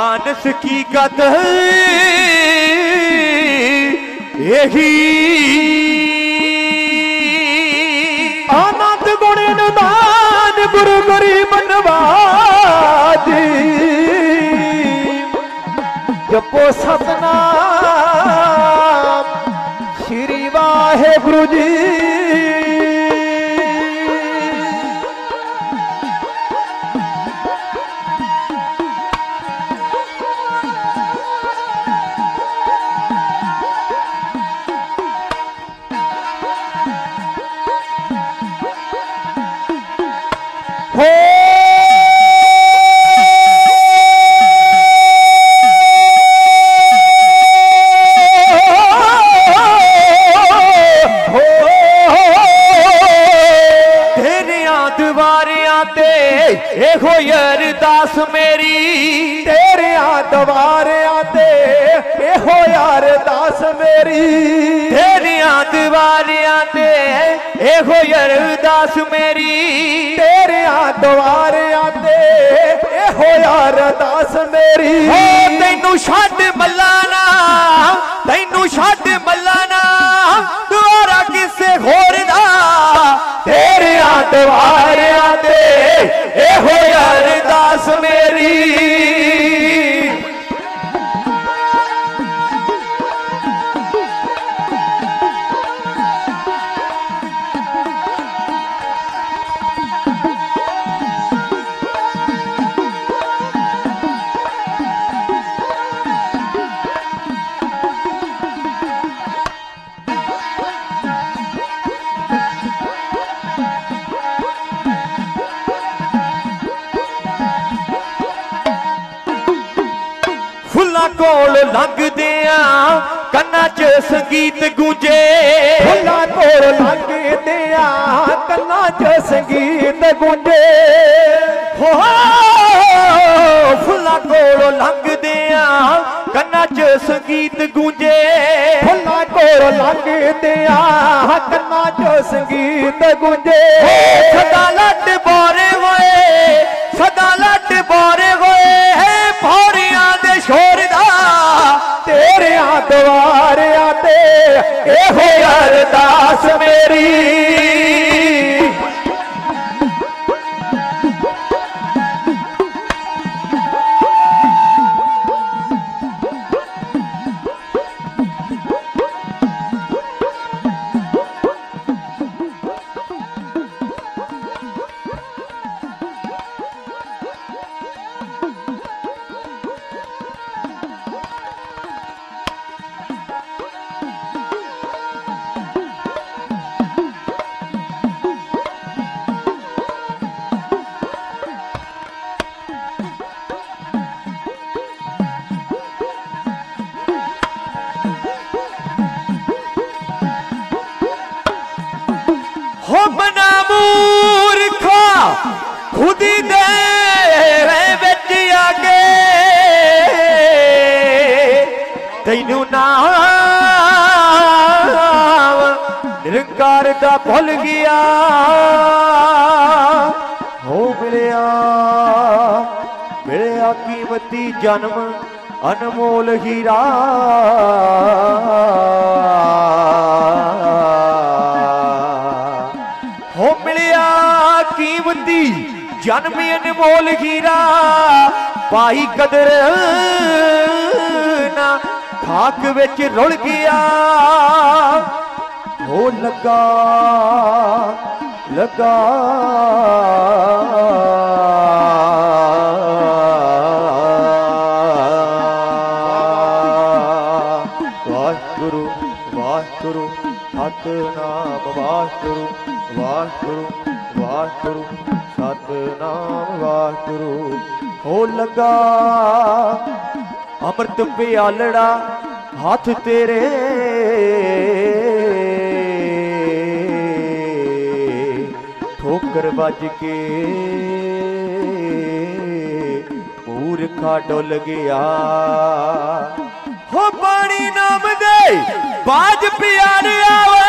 ਮਾਨਸ ਕੀ ਗਤ ਇਹੀ ਆਨੰਦ ਗੁਣ ਨਿਦਾਨ ਗੁਰੂ ਗਰੀ ਮਨਵਾਜੀ ਜਪੋ ਸਤਨਾਮ ਸ੍ਰੀ ਵਾਹਿਗੁਰੂ ਜੀ ਦਵਾਰਿਆਂ ਤੇ ਇਹੋ ਅਰਦਾਸ ਮੇਰੀ। ਹੋ ਤੈਨੂੰ ਛੱਡ ਮੱਲਾਣਾ ਤੈਨੂੰ ਛੱਡ ਮੱਲਾਣਾ ਦੁਆਰਾ ਕਿਸੇ ਹੋਰ ਦਾ। ਤੇਰਿਆਂ ਦੁਆਰਿਆਂ ਤੇ ਇਹੋ ਅਰਦਾਸ ਮੇਰੀ। ਕੰਨਾਂ 'ਚ ਸੰਗੀਤ ਗੂੰਜੇ। ਹੋ ਫੁੱਲਾਂ ਕੋਲ ਲੰਘਦਿਆਂ ਕੰਨਾਂ 'ਚ ਸੰਗੀਤ ਗੂੰਜੇ। ਫੁੱਲਾਂ ਕੋਲ ਲੰਘਦਿਆਂ ਕੰਨਾਂ 'ਚ ਸੰਗੀਤ ਗੂੰਜੇ। ਸਦਾ ਲੱਟ ਬੋਰੇ ਹੋਏ, ਸਦਾ ਲੱਟ ਬੋਰੇ ਹੋਏ। ਹੈ ਭੌਰੀਆਂ ਦੇ ਸ਼ੋਰ ਦਾ, ਤੇਰਿਆਂ ਦਵਾਰਿਆਂ ਤੇ ਇਹੋ ਅਰਦਾਸ ਮੇਰੀ। ਵਿੱਚ ਰੁਲ ਗਿਆ। ਹੋ ਲੱਗਾ, ਲਗਾ। ਵਾਹਿਗੁਰੂ ਵਾਹਿਗੁਰੂ ਸਤਨਾਮ ਵਾਹਿਗੁਰੂ ਵਾਹਿਗੁਰੂ ਵਾਹਿਗੁਰੂ ਸਤਨਾਮ ਵਾਹਿਗੁਰੂ। ਹੋ ਲੱਗਾ, ਅੰਮ੍ਰਿਤ ਪਿਆਲੜਾ ਹੱਥ ਤੇਰੇ। ਠੋਕਰ ਵੱਜ ਕੇ ਮੂਰਖਾ ਡੁੱਲ ਗਿਆ। ਹੋ ਪਾਣੀ ਨਾਮ ਦੇ ਬਾਜ ਪਿਆਰਿਆ ਵੇ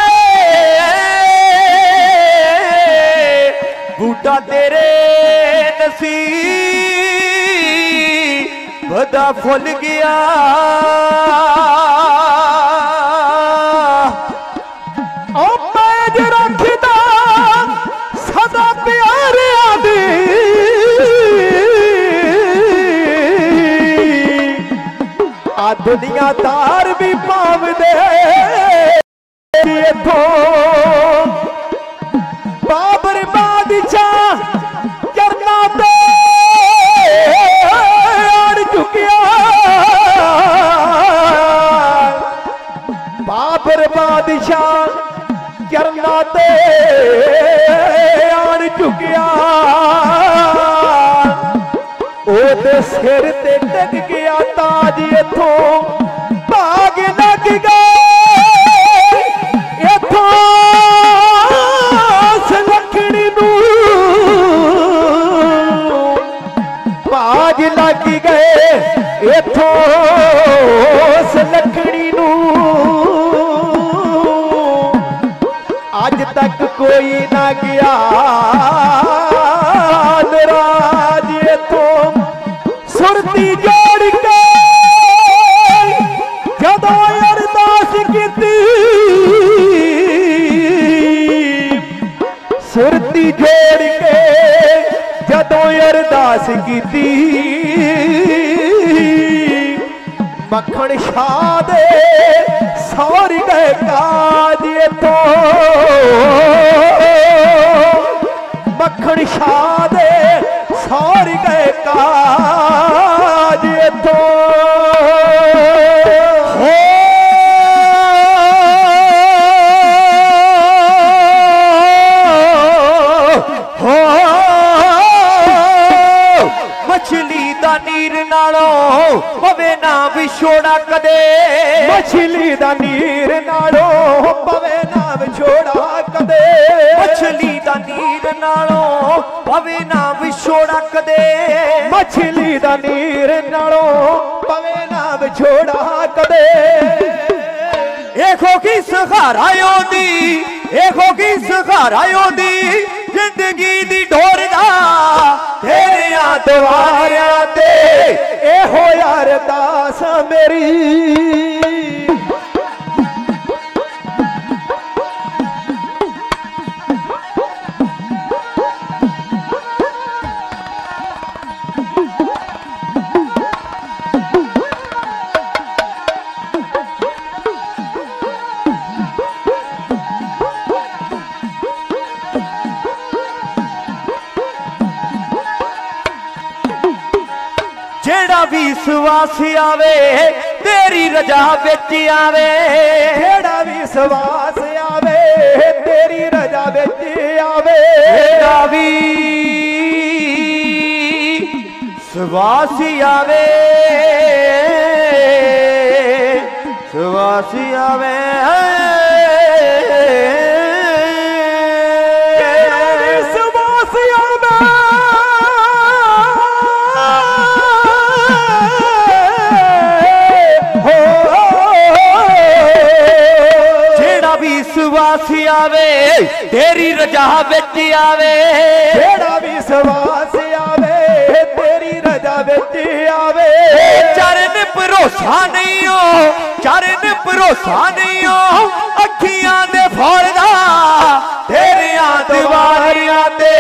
ਬੂਟਾ ਤੇਰੇ ਨਸੀਬ ਵਦਾ ਫੁੱਲ ਗਿਆ। ਓ ਪੈਜ ਰੱਖਦਾ ਸਦਾ ਪਿਆਰਿਆਂ ਦੀ। ਆ ਦੁਨੀਆ ਤਾਰ ਬਾਬਰ ਬਾਦਸ਼ਾਹ ਚਰਨਾ ਤੇ ਆਣ ਝੁਕਿਆ ਉਹਦੇ ਸਿਰ ਤੇ ਡਿੱਗ ਗਿਆ ਤਾਜ ਇਥੋਂ, ਭਾਗ ਲੱਗ ਗਏ। ਇਥੋਂ ਸੁਲੱਖਣੀ ਨੂੰ ਭਾਗ ਲੱਗ ਗਏ। ਇਥੋਂ ਅਰਦਾਸ ਕੀਤੀ। ਮੱਖਣ ਸ਼ਾਹ ਦੇ ਸੌਰ ਗਏ ਕਾਜ ਇਥੋਂ। ਮੱਖਣ ਸ਼ਾਹ ਦੇ ਸੌਰ ਗਏ ਕਾਜ ਇਥੋਂ। ਵਿਛੋੜਾ ਕਦੇ। ਮਛਲੀ ਦਾ ਨੀਰ ਨਾਲੋਂ ਪਵੇ ਨਾ ਵਿਛੋੜਾ ਕਦੇ। ਮਛਲੀ ਦਾ ਨੀਰ ਨਾਲੋਂ ਪਵੇ ਨਾ ਵਿਛੋੜਾ ਕਦੇ। ਮਛਲੀ ਦਾ ਨੀਰ ਨਾਲੋਂ ਪਵੇ ਨਾ ਵਿਛੋੜਾ ਕਦੇ। ਇਹੋ ਕੀ ਸਹਾਰਾ ਉਹਦੀ ਇਹੋ ਕੀ ਸਹਾਰਾ ਉਹਦੀ। ਜ਼ਿੰਦਗੀ ਦੀ ਢੋਰ ਦਾ ਤੇਰਿਆਂ ਦਵਾਰਿਆਂ ਤੇ ਇਹੋ ਯਾਰ ਦਾਸ ਮੇਰੀ। ਆਵੇ ਤੇਰੀ ਰਜਾ ਵਿੱਚ ਆਵੇ। ਜਿਹੜਾ ਵੀ ਸਵਾਸ ਆਵੇ ਤੇਰੀ ਰਜਾ ਵਿੱਚ ਆਵੇ। ਜਿਹੜਾ ਵੀ ਸਵਾਸ ਆਵੇ ਸਵਾਸ ਆਵੇ। ਤੇਰੀ ਰਜਾ ਵਿੱਚ ਆਵੇ। ਜਿਹੜਾ ਵਿਸ਼ਵਾਸ ਆਵੇ ਤੇਰੀ ਰਜ਼ਾ ਵਿੱਚ ਆਵੇ। ਚਰਨ ਭਰੋਸਾ ਨਹੀਂ ਓ ਚਰਨ ਭਰੋਸਾ ਨਹੀਂ ਓ ਅੱਖੀਆਂ ਦੇ ਫੋੜਦਾ ਤੇਰੀਆਂ ਦੀਵਾਰੀਆਂ ਤੇ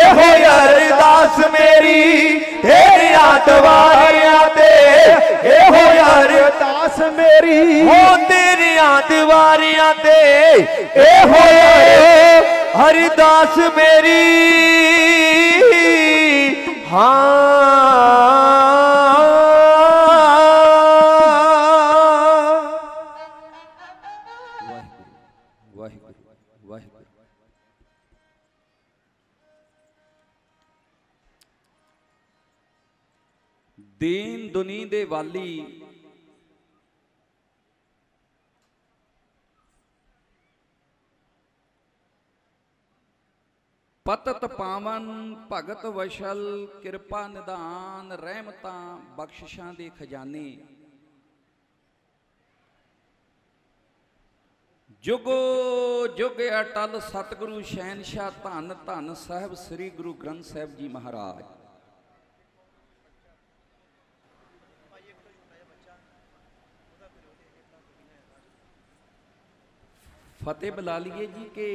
ਇਹੋ ਅਰਦਾਸ ਮੇਰੀ। ਤੇਰੀਆਂ ਦੀਵਾਰੀਆਂ ਤੇ ਇਹੋ ਅਰਦਾਸ ਅਰਦਾਸ ਮੇਰੀ। ਹੋ ਤੇਰੀਆਂ ਦੀਵਾਰੀਆਂ ਤੇ ਇਹੋ ਅਰਦਾਸ ਮੇਰੀ। ਹਾਂ। ਵਾਹਿਗੁਰੂ ਵਾਹਿਗੁਰੂ ਵਾਹਿਗੁਰੂ ਦੀਨ ਦੁਨੀ ਦੇ ਵਾਲੀ ਪਤਤ ਪਾਵਨ ਭਗਤ ਵਸ਼ਲ, ਕਿਰਪਾ ਨਿਧਾਨ, ਰਹਿਮਤਾਂ ਬਖਸ਼ਿਸ਼ਾਂ ਦੇ ਖਜ਼ਾਨੇ। ਜੁਗੋ ਜੁਗ ਅਟਲ ਸਤਿਗੁਰੂ ਸ਼ਹਿਨशाह ਧੰਨ ਧੰਨ ਸਾਹਿਬ ਸ੍ਰੀ ਗੁਰੂ ਗ੍ਰੰਥ ਸਾਹਿਬ ਜੀ ਮਹਾਰਾਜ। ਫਤਿਹ ਬੁਲਾ ਲਈਏ ਜੀ ਕਿ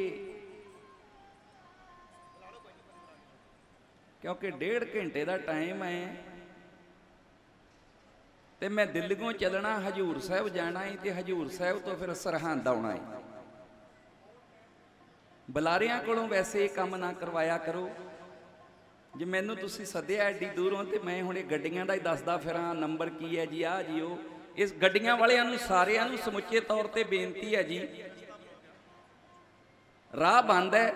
ਕਿਉਂਕਿ ਡੇਢ ਘੰਟੇ ਦਾ ਟਾਈਮ ਹੈ। ਤੇ ਮੈਂ ਦਿੱਲੀੋਂ ਚੱਲਣਾ, ਹਜੂਰ ਸਾਹਿਬ ਜਾਣਾ ਹੈ ਤੇ ਹਜੂਰ ਸਾਹਿਬ ਤੋਂ ਫਿਰ ਸਰਹੰਦ ਆਉਣਾ ਹੈ ਬੁਲਾਰਿਆਂ ਕੋਲੋਂ ਵੈਸੇ ਇਹ ਕੰਮ ਨਾ ਕਰਵਾਇਆ ਕਰੋ। ਜੇ ਮੈਨੂੰ ਤੁਸੀਂ ਸੱਦਿਆ ਐਡੀ ਦੂਰੋਂ ਤੇ ਮੈਂ ਹੁਣ ਇਹ ਗੱਡੀਆਂ ਦਾ ਹੀ ਦੱਸਦਾ ਫਿਰਾਂ, ਨੰਬਰ ਕੀ ਹੈ ਜੀ ਆ ਜੀ, ਉਹ। ਇਸ ਗੱਡੀਆਂ ਵਾਲਿਆਂ ਨੂੰ, ਸਾਰਿਆਂ ਨੂੰ ਸਮੁੱਚੇ ਤੌਰ ਤੇ ਬੇਨਤੀ ਹੈ ਜੀ। ਰਾਹ ਬੰਦ ਹੈ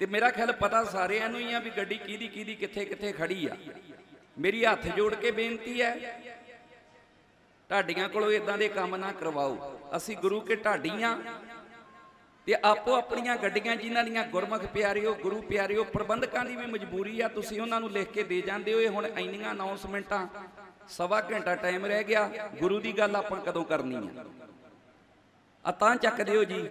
ਤੇ ਮੇਰਾ ਖਿਆਲ ਪਤਾ ਸਾਰਿਆਂ ਨੂੰ ਹੀ ਆ ਵੀ ਗੱਡੀ ਕਿਹਦੀ ਕਿਹਦੀ ਕਿੱਥੇ ਕਿੱਥੇ ਖੜੀ ਆ। ਮੇਰੀ ਹੱਥ ਜੋੜ ਕੇ ਬੇਨਤੀ ਹੈ ਢਾਡੀਆਂ ਕੋਲੋਂ ਇਦਾਂ ਦੇ ਕੰਮ ਨਾ ਕਰਵਾਓ। ਅਸੀਂ ਗੁਰੂ ਕੇ ਢਾਡੀਆਂ ਤੇ ਆਪੋ ਆਪਣੀਆਂ ਗੱਡੀਆਂ ਜਿਨ੍ਹਾਂ ਦੀਆਂ ਗੁਰਮੁਖ ਪਿਆਰਿਓ, ਗੁਰੂ ਪਿਆਰਿਓ ਪ੍ਰਬੰਧਕਾਂ ਦੀ ਵੀ ਮਜਬੂਰੀ ਆ, ਤੁਸੀਂ ਉਹਨਾਂ ਨੂੰ ਲਿਖ ਕੇ ਦੇ ਜਾਂਦੇ ਹੋ ਇਹ ਹੁਣ ਇੰਨੀਆਂ ਅਨਾਉਂਸਮੈਂਟਾਂ ਸਵਾ ਘੰਟਾ ਟਾਈਮ ਰਹਿ ਗਿਆ, ਗੁਰੂ ਦੀ ਗੱਲ ਆਪਾਂ ਕਦੋਂ ਕਰਨੀ ਆ? ਆ ਤਾਂ ਚੱਕ ਦਿਓ ਜੀ।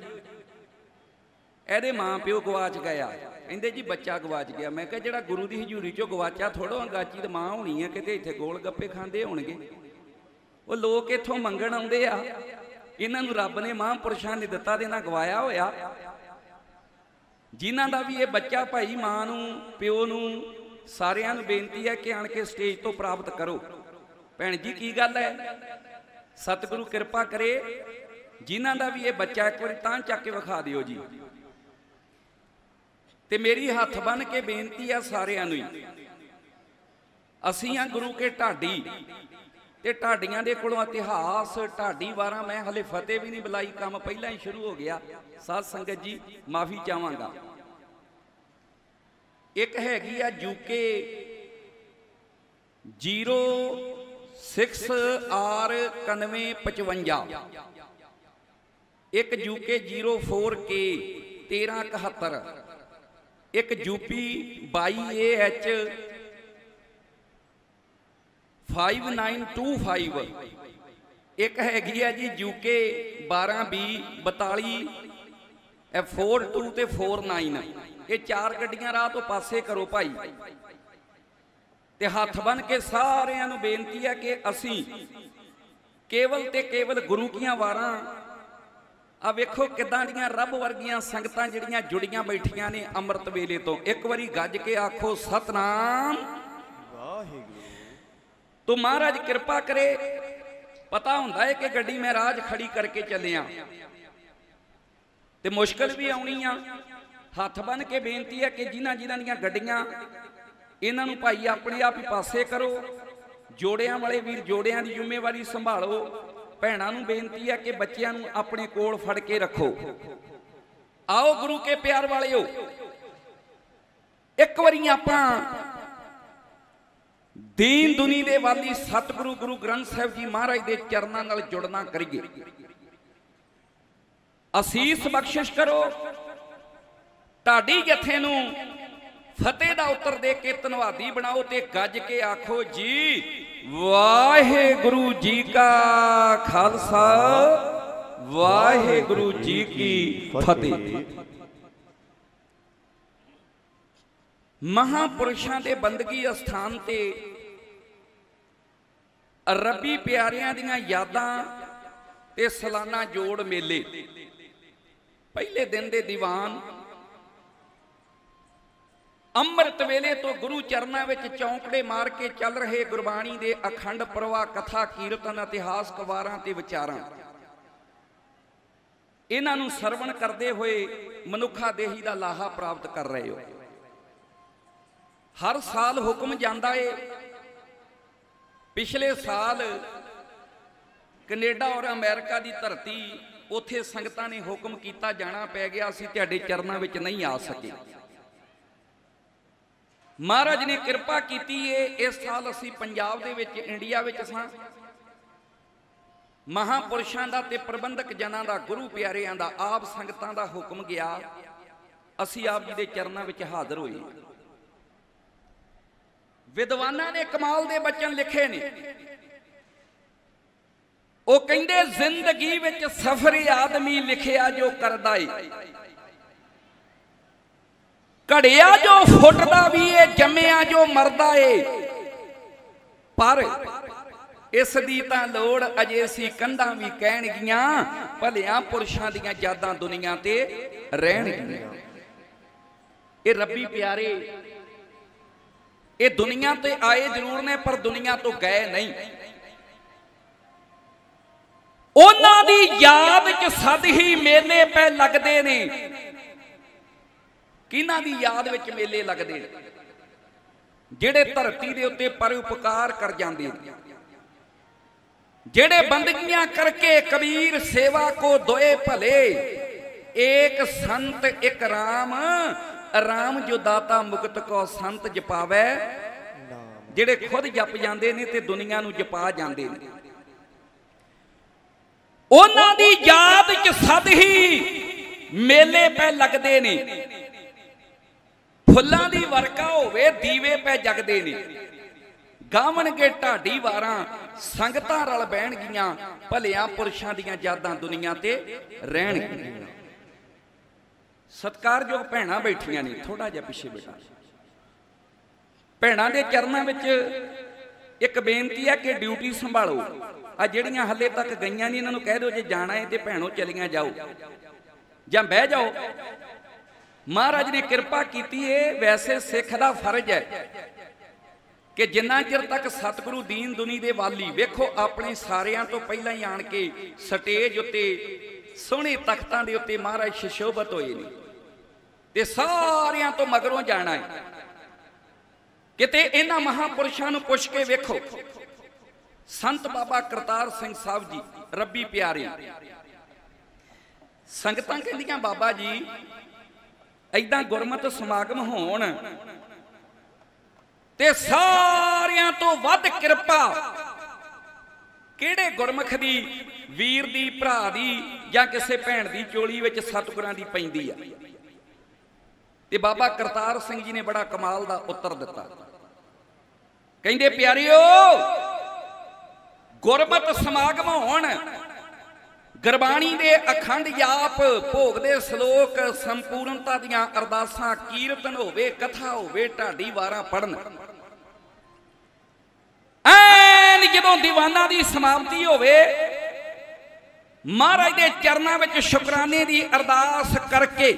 ਇਹਦੇ ਮਾਂ ਪਿਓ ਗਵਾਚ ਗਿਆ। ਕਹਿੰਦੇ ਜੀ ਬੱਚਾ ਗਵਾਚ ਗਿਆ। ਮੈਂ ਕਿਹਾ ਜਿਹੜਾ ਗੁਰੂ ਦੀ ਹਜ਼ੂਰੀ ਚੋਂ ਗਵਾਚਾ ਥੋੜੋ ਅੰਗਾਚੀ ਤੇ ਮਾਂ ਹੋਣੀ ਆ, ਕਿਤੇ ਇੱਥੇ ਗੋਲ ਗੱਪੇ ਖਾਂਦੇ ਹੋਣਗੇ। ਉਹ ਲੋਕ ਇੱਥੋਂ ਮੰਗਣ ਆਉਂਦੇ ਆ। ਇਹਨਾਂ ਨੂੰ ਰੱਬ ਨੇ ਮਹਾਂਪੁਰਸ਼ਾਂ ਨੇ ਦਿੱਤਾ ਦੇ ਨਾਲ ਗਵਾਇਆ ਹੋਇਆ। ਜਿਨ੍ਹਾਂ ਦਾ ਵੀ ਇਹ ਬੱਚਾ ਭਾਈ ਮਾਂ ਨੂੰ, ਪਿਓ ਨੂੰ ਸਾਰਿਆਂ ਨੂੰ ਬੇਨਤੀ ਹੈ ਕਿ ਆਣ ਕੇ ਸਟੇਜ ਤੋਂ ਪ੍ਰਾਪਤ ਕਰੋ। ਭੈਣ ਜੀ, ਕੀ ਗੱਲ ਹੈ? ਸਤਿਗੁਰੂ ਕਿਰਪਾ ਕਰੇ। ਜਿਨ੍ਹਾਂ ਦਾ ਵੀ ਇਹ ਬੱਚਾ ਇੱਕ ਵਾਰੀ ਤਾਂ ਚੱਕ ਕੇ ਵਿਖਾ ਦਿਓ ਜੀ। ਤੇ ਮੇਰੀ ਹੱਥ ਬੰਨ ਕੇ ਬੇਨਤੀ ਆ ਸਾਰਿਆਂ ਨੂੰ ਹੀ। ਅਸੀਂ ਆ ਗੁਰੂ ਕੇ ਢਾਡੀ ਤੇ ਢਾਡੀਆਂ ਦੇ ਕੋਲੋਂ ਇਤਿਹਾਸ, ਢਾਡੀ ਵਾਰਾਂ ਮੈਂ ਹਲੇ ਫਤਿਹ ਵੀ ਨਹੀਂ ਬੁਲਾਈ, ਕੰਮ ਪਹਿਲਾਂ ਹੀ ਸ਼ੁਰੂ ਹੋ ਗਿਆ। ਸਾਧ ਸੰਗਤ ਜੀ, ਮਾਫੀ ਚਾਹਾਂਗਾ। ਇੱਕ ਹੈਗੀ ਆ ਯੂਕੇ 06R 9155 ਇੱਕ ਯੂਕੇ 04K 1371 ਇੱਕ ਯੂਪੀ 22AH 5925 ਇੱਕ ਹੈਗੀ ਆ ਜੀ ਯੂਕੇ 12B 42 ਇਹ 42 ਤੇ 49 ਇਹ ਚਾਰ ਗੱਡੀਆਂ ਰਾਹ ਤੋਂ ਪਾਸੇ ਕਰੋ ਭਾਈ। ਤੇ ਹੱਥ ਬਨ ਕੇ ਸਾਰਿਆਂ ਨੂੰ ਬੇਨਤੀ ਹੈ ਕਿ ਅਸੀਂ ਕੇਵਲ ਤੇ ਕੇਵਲ ਗੁਰੂ ਕੀਆਂ ਵਾਰਾਂ ਆ ਵੇਖੋ ਕਿਦਾਂ ਦੀਆਂ ਰੱਬ ਵਰਗੀਆਂ ਸੰਗਤਾਂ ਜਿਹੜੀਆਂ ਜੁੜੀਆਂ ਬੈਠੀਆਂ ਨੇ ਅੰਮ੍ਰਿਤ ਵੇਲੇ ਤੋਂ। ਇੱਕ ਵਾਰੀ ਗੱਜ ਕੇ ਆਖੋ, ਸਤਨਾਮ। ਤੂੰ ਮਹਾਰਾਜ ਕਿਰਪਾ ਕਰੇ। ਪਤਾ ਹੁੰਦਾ ਹੈ ਕਿ ਗੱਡੀ ਮੈਂ ਰਾਜ ਖੜੀ ਕਰਕੇ ਚੱਲਿਆ। ਤੇ ਮੁਸ਼ਕਲ ਵੀ ਆਉਣੀ ਆ। ਹੱਥ ਬੰਨ ਕੇ ਬੇਨਤੀ ਹੈ ਕਿ ਜਿਨ੍ਹਾਂ ਜਿਨ੍ਹਾਂ ਦੀਆਂ ਗੱਡੀਆਂ, ਇਹਨਾਂ ਨੂੰ ਭਾਈ ਆਪਣੇ ਆਪ ਹੀ ਪਾਸੇ ਕਰੋ। ਜੋੜਿਆਂ ਵਾਲੇ ਵੀਰ ਜੋੜਿਆਂ ਦੀ ਜ਼ਿੰਮੇਵਾਰੀ ਸੰਭਾਲੋ। ਭੈਣਾਂ ਨੂੰ ਬੇਨਤੀ ਹੈ ਕਿ ਬੱਚਿਆਂ ਨੂੰ ਆਪਣੇ ਕੋਲ ਫੜ ਕੇ ਰੱਖੋ। ਆਓ ਗੁਰੂ ਕੇ ਪਿਆਰ ਵਾਲਿਓ, ਇੱਕ ਵਾਰੀ ਆਪਾਂ ਦੀਨ ਦੁਨੀ ਦੇ ਵਾਲੀ ਸਤਿਗੁਰੂ ਗੁਰੂ ਗ੍ਰੰਥ ਸਾਹਿਬ ਜੀ ਮਹਾਰਾਜ ਦੇ ਚਰਨਾਂ ਨਾਲ ਜੁੜਨਾ ਕਰੀਏ। ਅਸੀਸ ਬਖਸ਼ਿਸ਼ ਕਰੋ। ਤੁਹਾਡੀ ਜਥੇ ਨੂੰ ਫਤਿਹ ਦਾ ਉੱਤਰ ਦੇ ਕੇ ਧੰਨਵਾਦੀ ਬਣਾਓ ਤੇ ਗੱਜ ਕੇ ਆਖੋ, ਜੀ ਵਾਹਿਗੁਰੂ ਜੀ ਕਾ ਖਾਲਸਾ, ਵਾਹਿਗੁਰੂ ਜੀ ਕੀ ਫਤਿਹ। ਮਹਾਪੁਰਸ਼ਾਂ ਦੇ ਬੰਦਗੀ ਅਸਥਾਨ ਤੇ ਰੱਬੀ ਪਿਆਰਿਆਂ ਦੀਆਂ ਯਾਦਾਂ ਤੇ ਸਾਲਾਨਾ ਜੋੜ ਮੇਲੇ। ਪਹਿਲੇ ਦਿਨ ਦੇ ਦੀਵਾਨ ਅੰਮ੍ਰਿਤ ਵੇਲੇ ਤੋਂ ਗੁਰੂ ਚਰਨਾਂ ਵਿੱਚ ਚੌਂਕੜੇ ਮਾਰ ਕੇ ਚੱਲ ਰਹੇ ਗੁਰਬਾਣੀ ਦੇ ਅਖੰਡ ਪ੍ਰਵਾਹ ਕਥਾ, ਕੀਰਤਨ, ਇਤਿਹਾਸ ਕਵਾਰਾਂ ਤੇ ਵਿਚਾਰਾਂ। ਇਹਨਾਂ ਨੂੰ ਸਰਵਣ ਕਰਦੇ ਹੋਏ ਮਨੁੱਖਾ ਦੇਹੀ ਦਾ ਲਾਹਾ ਪ੍ਰਾਪਤ ਕਰ ਰਹੇ ਹੋ। ਹਰ ਸਾਲ ਹੁਕਮ ਜਾਂਦਾ ਏ, ਪਿਛਲੇ ਸਾਲ ਕੈਨੇਡਾ ਔਰ ਅਮਰੀਕਾ ਦੀ ਧਰਤੀ, ਉਥੇ ਸੰਗਤਾਂ ਨੇ ਹੁਕਮ ਕੀਤਾ ਜਾਣਾ ਪੈ ਗਿਆ ਸੀ, ਤੁਹਾਡੇ ਚਰਨਾਂ ਵਿੱਚ ਨਹੀਂ ਆ ਸਕੇ। ਮਹਾਰਾਜ ਨੇ ਕਿਰਪਾ ਕੀਤੀ ਏ, ਇਸ ਸਾਲ ਅਸੀਂ ਪੰਜਾਬ ਦੇ ਵਿੱਚ, ਇੰਡੀਆ ਵਿੱਚ ਸਾਂ। ਮਹਾਪੁਰਸ਼ਾਂ ਦਾ ਤੇ ਪ੍ਰਬੰਧਕ ਜਨਾਂ ਦਾ, ਗੁਰੂ ਪਿਆਰਿਆਂ ਦਾ, ਆਪ ਸੰਗਤਾਂ ਦਾ ਹੁਕਮ ਗਿਆ। ਅਸੀਂ ਆਪ ਜੀ ਦੇ ਚਰਨਾਂ ਵਿੱਚ ਹਾਜ਼ਰ ਹੋਏ ਵਿਦਵਾਨਾਂ ਨੇ ਕਮਾਲ ਦੇ ਬਚਨ ਲਿਖੇ ਨੇ। ਉਹ ਕਹਿੰਦੇ, ਜ਼ਿੰਦਗੀ ਵਿੱਚ ਸਫਰ ਆਦਮੀ ਲਿਖਿਆ ਜੋ ਕਰਦਾ ਏ। ਘੜਿਆ ਜੋ ਫੁੱਟਦਾ ਵੀ ਏ, ਜੰਮਿਆ ਜੋ ਮਰਦਾ ਏ। ਪਰ ਇਸ ਦੀ ਤਾਂ ਲੋੜ ਅਜੇ ਸੀ ਕੰਧਾਂ ਵੀ ਕਹਿਣਗੀਆਂ, ਭਲਿਆਂ ਪੁਰਸ਼ਾਂ ਦੀਆਂ ਯਾਦਾਂ ਦੁਨੀਆ ਤੇ ਰਹਿਣਗੀਆਂ। ਇਹ ਰੱਬੀ ਪਿਆਰੇ, ਇਹ ਦੁਨੀਆ ਤੇ ਆਏ ਜ਼ਰੂਰ ਨੇ, ਪਰ ਦੁਨੀਆ ਤੋਂ ਗਏ ਨਹੀਂ। ਉਹਨਾਂ ਦੀ ਯਾਦ 'ਚ ਸਦ ਹੀ ਮੇਲੇ ਪੈ ਲੱਗਦੇ ਨੇ। ਕਿਹਨਾਂ ਦੀ ਯਾਦ ਵਿੱਚ ਮੇਲੇ ਲੱਗਦੇ ਨੇ ਜਿਹੜੇ ਧਰਤੀ ਦੇ ਉੱਤੇ ਪਰਉਪਕਾਰ ਕਰ ਜਾਂਦੇ ਨੇ ਜਿਹੜੇ ਬੰਦਗੀਆਂ ਕਰਕੇ ਕਬੀਰ ਸੇਵਾ ਕੋ ਦੋਏ ਭਲੇ, ਏਕ ਸੰਤ ਇੱਕ ਰਾਮ ਰਾਮ ਜੋ ਦਾਤਾ ਮੁਕਤ ਕੋ ਸੰਤ ਜਪਾਵੇ। ਜਿਹੜੇ ਖੁਦ ਜਪ ਜਾਂਦੇ ਨੇ ਤੇ ਦੁਨੀਆ ਨੂੰ ਜਪਾ ਜਾਂਦੇ ਨੇ। ਉਹਨਾਂ ਦੀ ਯਾਦ ਚ ਸਦ ਹੀ ਮੇਲੇ ਪੈ ਲੱਗਦੇ ਨੇ। ਫੁੱਲਾਂ ਦੀ ਵਰਕਾ ਹੋਵੇ, ਦੀਵੇ ਪੈ ਜਗਦੇ ਨੇ। ਗਾਵਣਗੇ ਢਾਡੀ ਵਾਰਾਂ ਸੰਗਤਾਂ ਰਲ ਬਹਿਣਗੀਆਂ ਭਲਿਆਂ ਪੁਰਸ਼ਾਂ ਦੀਆਂ ਯਾਦਾਂ ਦੁਨੀਆ ਤੇ ਰਹਿਣਗੀਆਂ ਸਤਕਾਰਯੋਗ ਭੈਣਾਂ ਬੈਠੀਆਂ ਨੇ ਥੋੜਾ ਜਿਹਾ ਪਿੱਛੇ ਬੈਠਾ। ਭੈਣਾਂ ਦੇ ਚਰਨਾਂ ਵਿੱਚ ਇੱਕ ਬੇਨਤੀ ਹੈ ਕਿ ਡਿਊਟੀ ਸੰਭਾਲੋ। ਆ ਜਿਹੜੀਆਂ ਹੱਲੇ ਤੱਕ ਗਈਆਂ ਨਹੀਂ ਇਹਨਾਂ ਨੂੰ ਕਹਿ ਦਿਓ ਜੇ ਜਾਣਾ ਹੈ ਤੇ ਭੈਣੋ ਚਲੀਆਂ ਜਾਓ। ਜਾਂ ਬਹਿ ਜਾਓ। ਮਹਾਰਾਜ ਨੇ ਕਿਰਪਾ ਕੀਤੀ ਏ, ਵੈਸੇ ਸਿੱਖ ਦਾ ਫਰਜ਼ ਹੈ ਕਿ ਜਿੰਨਾ ਚਿਰ ਤੱਕ ਸਤਿਗੁਰੂ ਦੀਨ ਦੁਨੀ ਦੇ ਵਾਲੀ, ਵੇਖੋ ਆਪਣੇ ਸਾਰਿਆਂ ਤੋਂ ਪਹਿਲਾਂ ਹੀ ਆਣ ਕੇ ਸਟੇਜ ਉੱਤੇ, ਸੋਹਣੇ ਤਖਤਾਂ ਦੇ ਉੱਤੇ ਮਹਾਰਾਜ ਸ਼ਿਸ਼ੋਭਤ ਹੋਏ ਨੇ ਤੇ ਸਾਰਿਆਂ ਤੋਂ ਮਗਰੋਂ ਜਾਣਾ ਹੈ। ਕਿਤੇ ਇਹਨਾਂ ਮਹਾਪੁਰਸ਼ਾਂ ਨੂੰ ਪੁੱਛ ਕੇ ਵੇਖੋ। ਸੰਤ ਬਾਬਾ ਕਰਤਾਰ ਸਿੰਘ ਸਾਹਿਬ ਜੀ, ਰੱਬੀ ਪਿਆਰੇ। ਸੰਗਤਾਂ ਕਹਿੰਦੀਆਂ, ਬਾਬਾ ਜੀ ਐਦਾਂ ਗੁਰਮਤ ਸਮਾਗਮ ਹੋਣ ਤੇ ਸਾਰਿਆਂ ਤੋਂ ਵੱਧ ਕਿਰਪਾ। ਕਿਹੜੇ ਗੁਰਮੁਖ ਦੀ, ਵੀਰ ਦੀ, ਭਰਾ ਦੀ ਜਾਂ ਕਿਸੇ ਭੈਣ ਦੀ ਚੋਲੀ ਵਿੱਚ ਸਤਿਗੁਰਾਂ ਦੀ ਪੈਂਦੀ ਆ? ਤੇ ਬਾਬਾ ਕਰਤਾਰ ਸਿੰਘ ਜੀ ਨੇ ਬੜਾ ਕਮਾਲ ਦਾ ਉੱਤਰ ਦਿੱਤਾ। ਕਹਿੰਦੇ ਪਿਆਰਿਓ, ਗੁਰਮਤ ਸਮਾਗਮ ਹੋਣ ਗੁਰਬਾਣੀ ਦੇ ਅਖੰਡ ਜਾਪ, ਭੋਗ ਦੇ ਸ਼ਲੋਕ, ਸੰਪੂਰਨਤਾ ਦੀਆਂ ਅਰਦਾਸਾਂ, ਕੀਰਤਨ ਹੋਵੇ, ਕਥਾ ਹੋਵੇ, ਢਾਡੀ ਵਾਰਾਂ ਪੜਨ ਐਨ ਜਦੋਂ ਦੀਵਾਨਾਂ ਦੀ ਸਮਾਪਤੀ ਹੋਵੇ, ਮਹਾਰਾਜ ਦੇ ਚਰਨਾਂ ਵਿੱਚ ਸ਼ੁਕਰਾਨੇ ਦੀ ਅਰਦਾਸ ਕਰਕੇ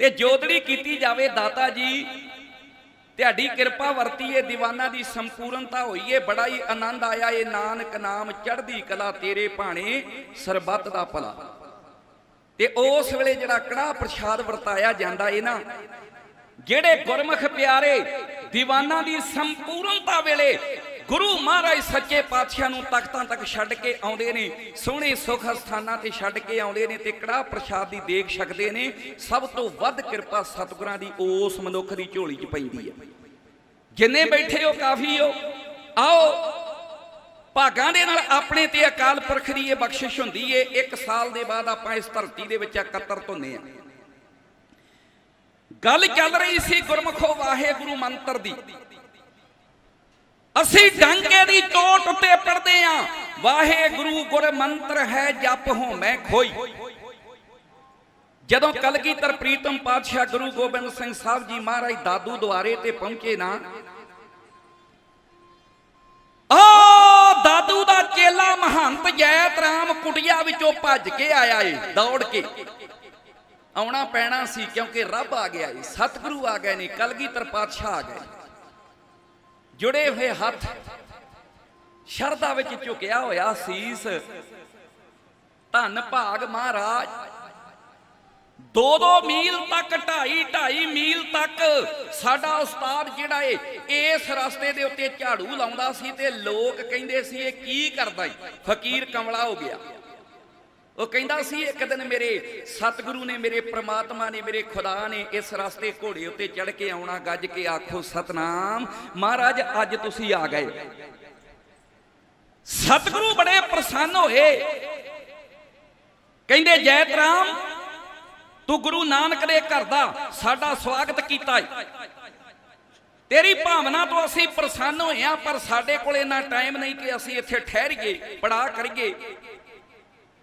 ਤੇ ਜੋਦੜੀ ਕੀਤੀ ਜਾਵੇ ਦਾਤਾ ਜੀ ਤੁਹਾਡੀ ਕਿਰਪਾ ਵਰਤੀਏ ਦੀਵਾਨਾ ਦੀ ਸੰਪੂਰਨਤਾ ਹੋਈਏ ਬੜਾ ਹੀ ਆਨੰਦ ਆਇਆ ਏ, ਨਾਨਕ ਨਾਮ ਚੜ੍ਹਦੀ ਕਲਾ ਤੇਰੇ ਭਾਣੇ ਸਰਬੱਤ ਦਾ ਭਲਾ। ਤੇ ਉਸ ਵੇਲੇ ਜਿਹੜਾ ਕੜਾ ਪ੍ਰਸ਼ਾਦ ਵਰਤਾਇਆ ਜਾਂਦਾ ਏ ਨਾ, ਜਿਹੜੇ ਗੁਰਮੁਖ ਪਿਆਰੇ ਦੀਵਾਨਾ ਦੀ ਸੰਪੂਰਨਤਾ ਵੇਲੇ ਗੁਰੂ ਮਹਾਰਾਜ ਸੱਚੇ ਪਾਤਸ਼ਾਹ ਨੂੰ ਤਖਤਾਂ ਤੱਕ ਛੱਡ ਕੇ ਆਉਂਦੇ ਨੇ, ਸੋਹਣੇ ਸੁਖ ਸਥਾਨਾਂ ਤੇ ਛੱਡ ਕੇ ਆਉਂਦੇ ਨੇ ਤੇ ਕੜਾ ਪ੍ਰਸ਼ਾਦ ਦੀ ਦੇਖ ਛਕਦੇ ਨੇ, ਸਭ ਤੋਂ ਵੱਧ ਕਿਰਪਾ ਸਤਿਗੁਰਾਂ ਦੀ ਉਸ ਮਨੁੱਖ ਦੀ ਝੋਲੀ 'ਚ ਪੈਂਦੀ ਹੈ। ਜਿੰਨੇ ਬੈਠੇ ਹੋ ਕਾਫੀ ਹੋ, ਆਓ, ਭਾਗਾਂ ਦੇ ਨਾਲ ਆਪਣੇ ਤੇ ਅਕਾਲ ਪੁਰਖ ਦੀ ਇਹ ਬਖਸ਼ਿਸ਼ ਹੁੰਦੀ ਏ, ਇੱਕ ਸਾਲ ਦੇ ਬਾਅਦ ਆਪਾਂ ਇਸ ਧਰਤੀ ਦੇ ਵਿੱਚ ਇਕੱਤਰ ਹੁੰਨੇ ਆ। ਗੱਲ ਚੱਲ ਰਹੀ ਸੀ ਗੁਰਮਖੋ ਵਾਹਿਗੁਰੂ ਮੰਤਰ ਦੀ। ਅਸੀਂ ਡੰਕੇ ਦੀ ਚੋਟ ਉੱਤੇ ਪੜਦੇ ਆਂ। ਵਾਹਿਗੁਰੂ ਗੁਰ ਮੰਤਰ ਹੈ, ਜਪ ਹੋ ਮੈਂ ਖੋਈ। ਜਦੋਂ ਕਲਗੀਧਰ ਪ੍ਰੀਤਮ ਪਾਤਸ਼ਾਹ ਗੁਰੂ ਗੋਬਿੰਦ ਸਿੰਘ ਸਾਹਿਬ ਜੀ ਮਹਾਰਾਜ ਦਾਦੂ ਦੁਆਰੇ ਤੇ ਪਹੁੰਚੇ ਨਾ, ਆ ਦਾਦੂ ਦਾ ਚੇਲਾ ਮਹੰਤ ਜੈਤ ਰਾਮ ਕੁਟਿਆ ਵਿੱਚੋਂ ਭੱਜ ਕੇ ਆਇਆ ਏ, ਦੌੜ ਕੇ। ਆਉਣਾ ਪੈਣਾ ਸੀ ਕਿਉਂਕਿ ਰੱਬ ਆ ਗਿਆ ਏ, ਸਤਿਗੁਰੂ ਆ ਗਏ ਨੇ, ਕਲਗੀਧਰ ਪਾਤਸ਼ਾਹ ਆ ਗਏ। ਜੁੜੇ ਹੋਏ ਹੱਥ। ਸ਼ਰਧਾ ਵਿੱਚ ਝੁਕਿਆ ਹੋਇਆ ਸੀਸ। ਧੰਨ ਭਾਗ ਮਹਾਰਾਜ। ਦੋ ਦੋ ਮੀਲ ਤੱਕ ਢਾਈ ਢਾਈ ਮੀਲ ਤੱਕ ਸਾਡਾ ਉਸਤਾਦ ਜਿਹੜਾ ਏ, ਇਸ ਰਸਤੇ ਦੇ ਉੱਤੇ ਝਾੜੂ ਲਾਉਂਦਾ ਸੀ ਤੇ ਲੋਕ ਕਹਿੰਦੇ ਸੀ, ਇਹ ਕੀ ਕਰਦਾ ਏ ਫਕੀਰ ਕਮਲਾ ਹੋ ਗਿਆ। ਉਹ ਕਹਿੰਦਾ ਸੀ ਇੱਕ ਦਿਨ ਮੇਰੇ ਸਤਿਗੁਰੂ ਨੇ ਮੇਰੇ ਪ੍ਰਮਾਤਮਾ ਨੇ ਮੇਰੇ ਖੁਦਾ ਨੇ ਇਸ ਰਸਤੇ ਘੋੜੇ ਉੱਤੇ ਚੜ ਕੇ ਆਉਣਾ ਗੱਜ ਕੇ ਆਖੋ ਸਤਨਾਮ ਮਹਾਰਾਜ ਅੱਜ ਤੁਸੀਂ ਆ ਗਏ। ਸਤਿਗੁਰੂ ਬੜੇ ਪ੍ਰਸੰਨ ਹੋਏ। ਕਹਿੰਦੇ ਜੈਤ ਰਾਮ ਤੂੰ ਗੁਰੂ ਨਾਨਕ ਦੇ ਘਰ ਦਾ ਸਾਡਾ ਸਵਾਗਤ ਕੀਤਾ ਏ। ਤੇਰੀ ਭਾਵਨਾ ਤੋਂ ਅਸੀਂ ਪ੍ਰਸੰਨ ਹੋਏ ਆ ਪਰ ਸਾਡੇ ਕੋਲ ਇੰਨਾ ਟਾਈਮ ਨਹੀਂ ਕਿ ਅਸੀਂ ਇੱਥੇ ਠਹਿਰੀਏ ਪੜਾ ਕਰੀਏ।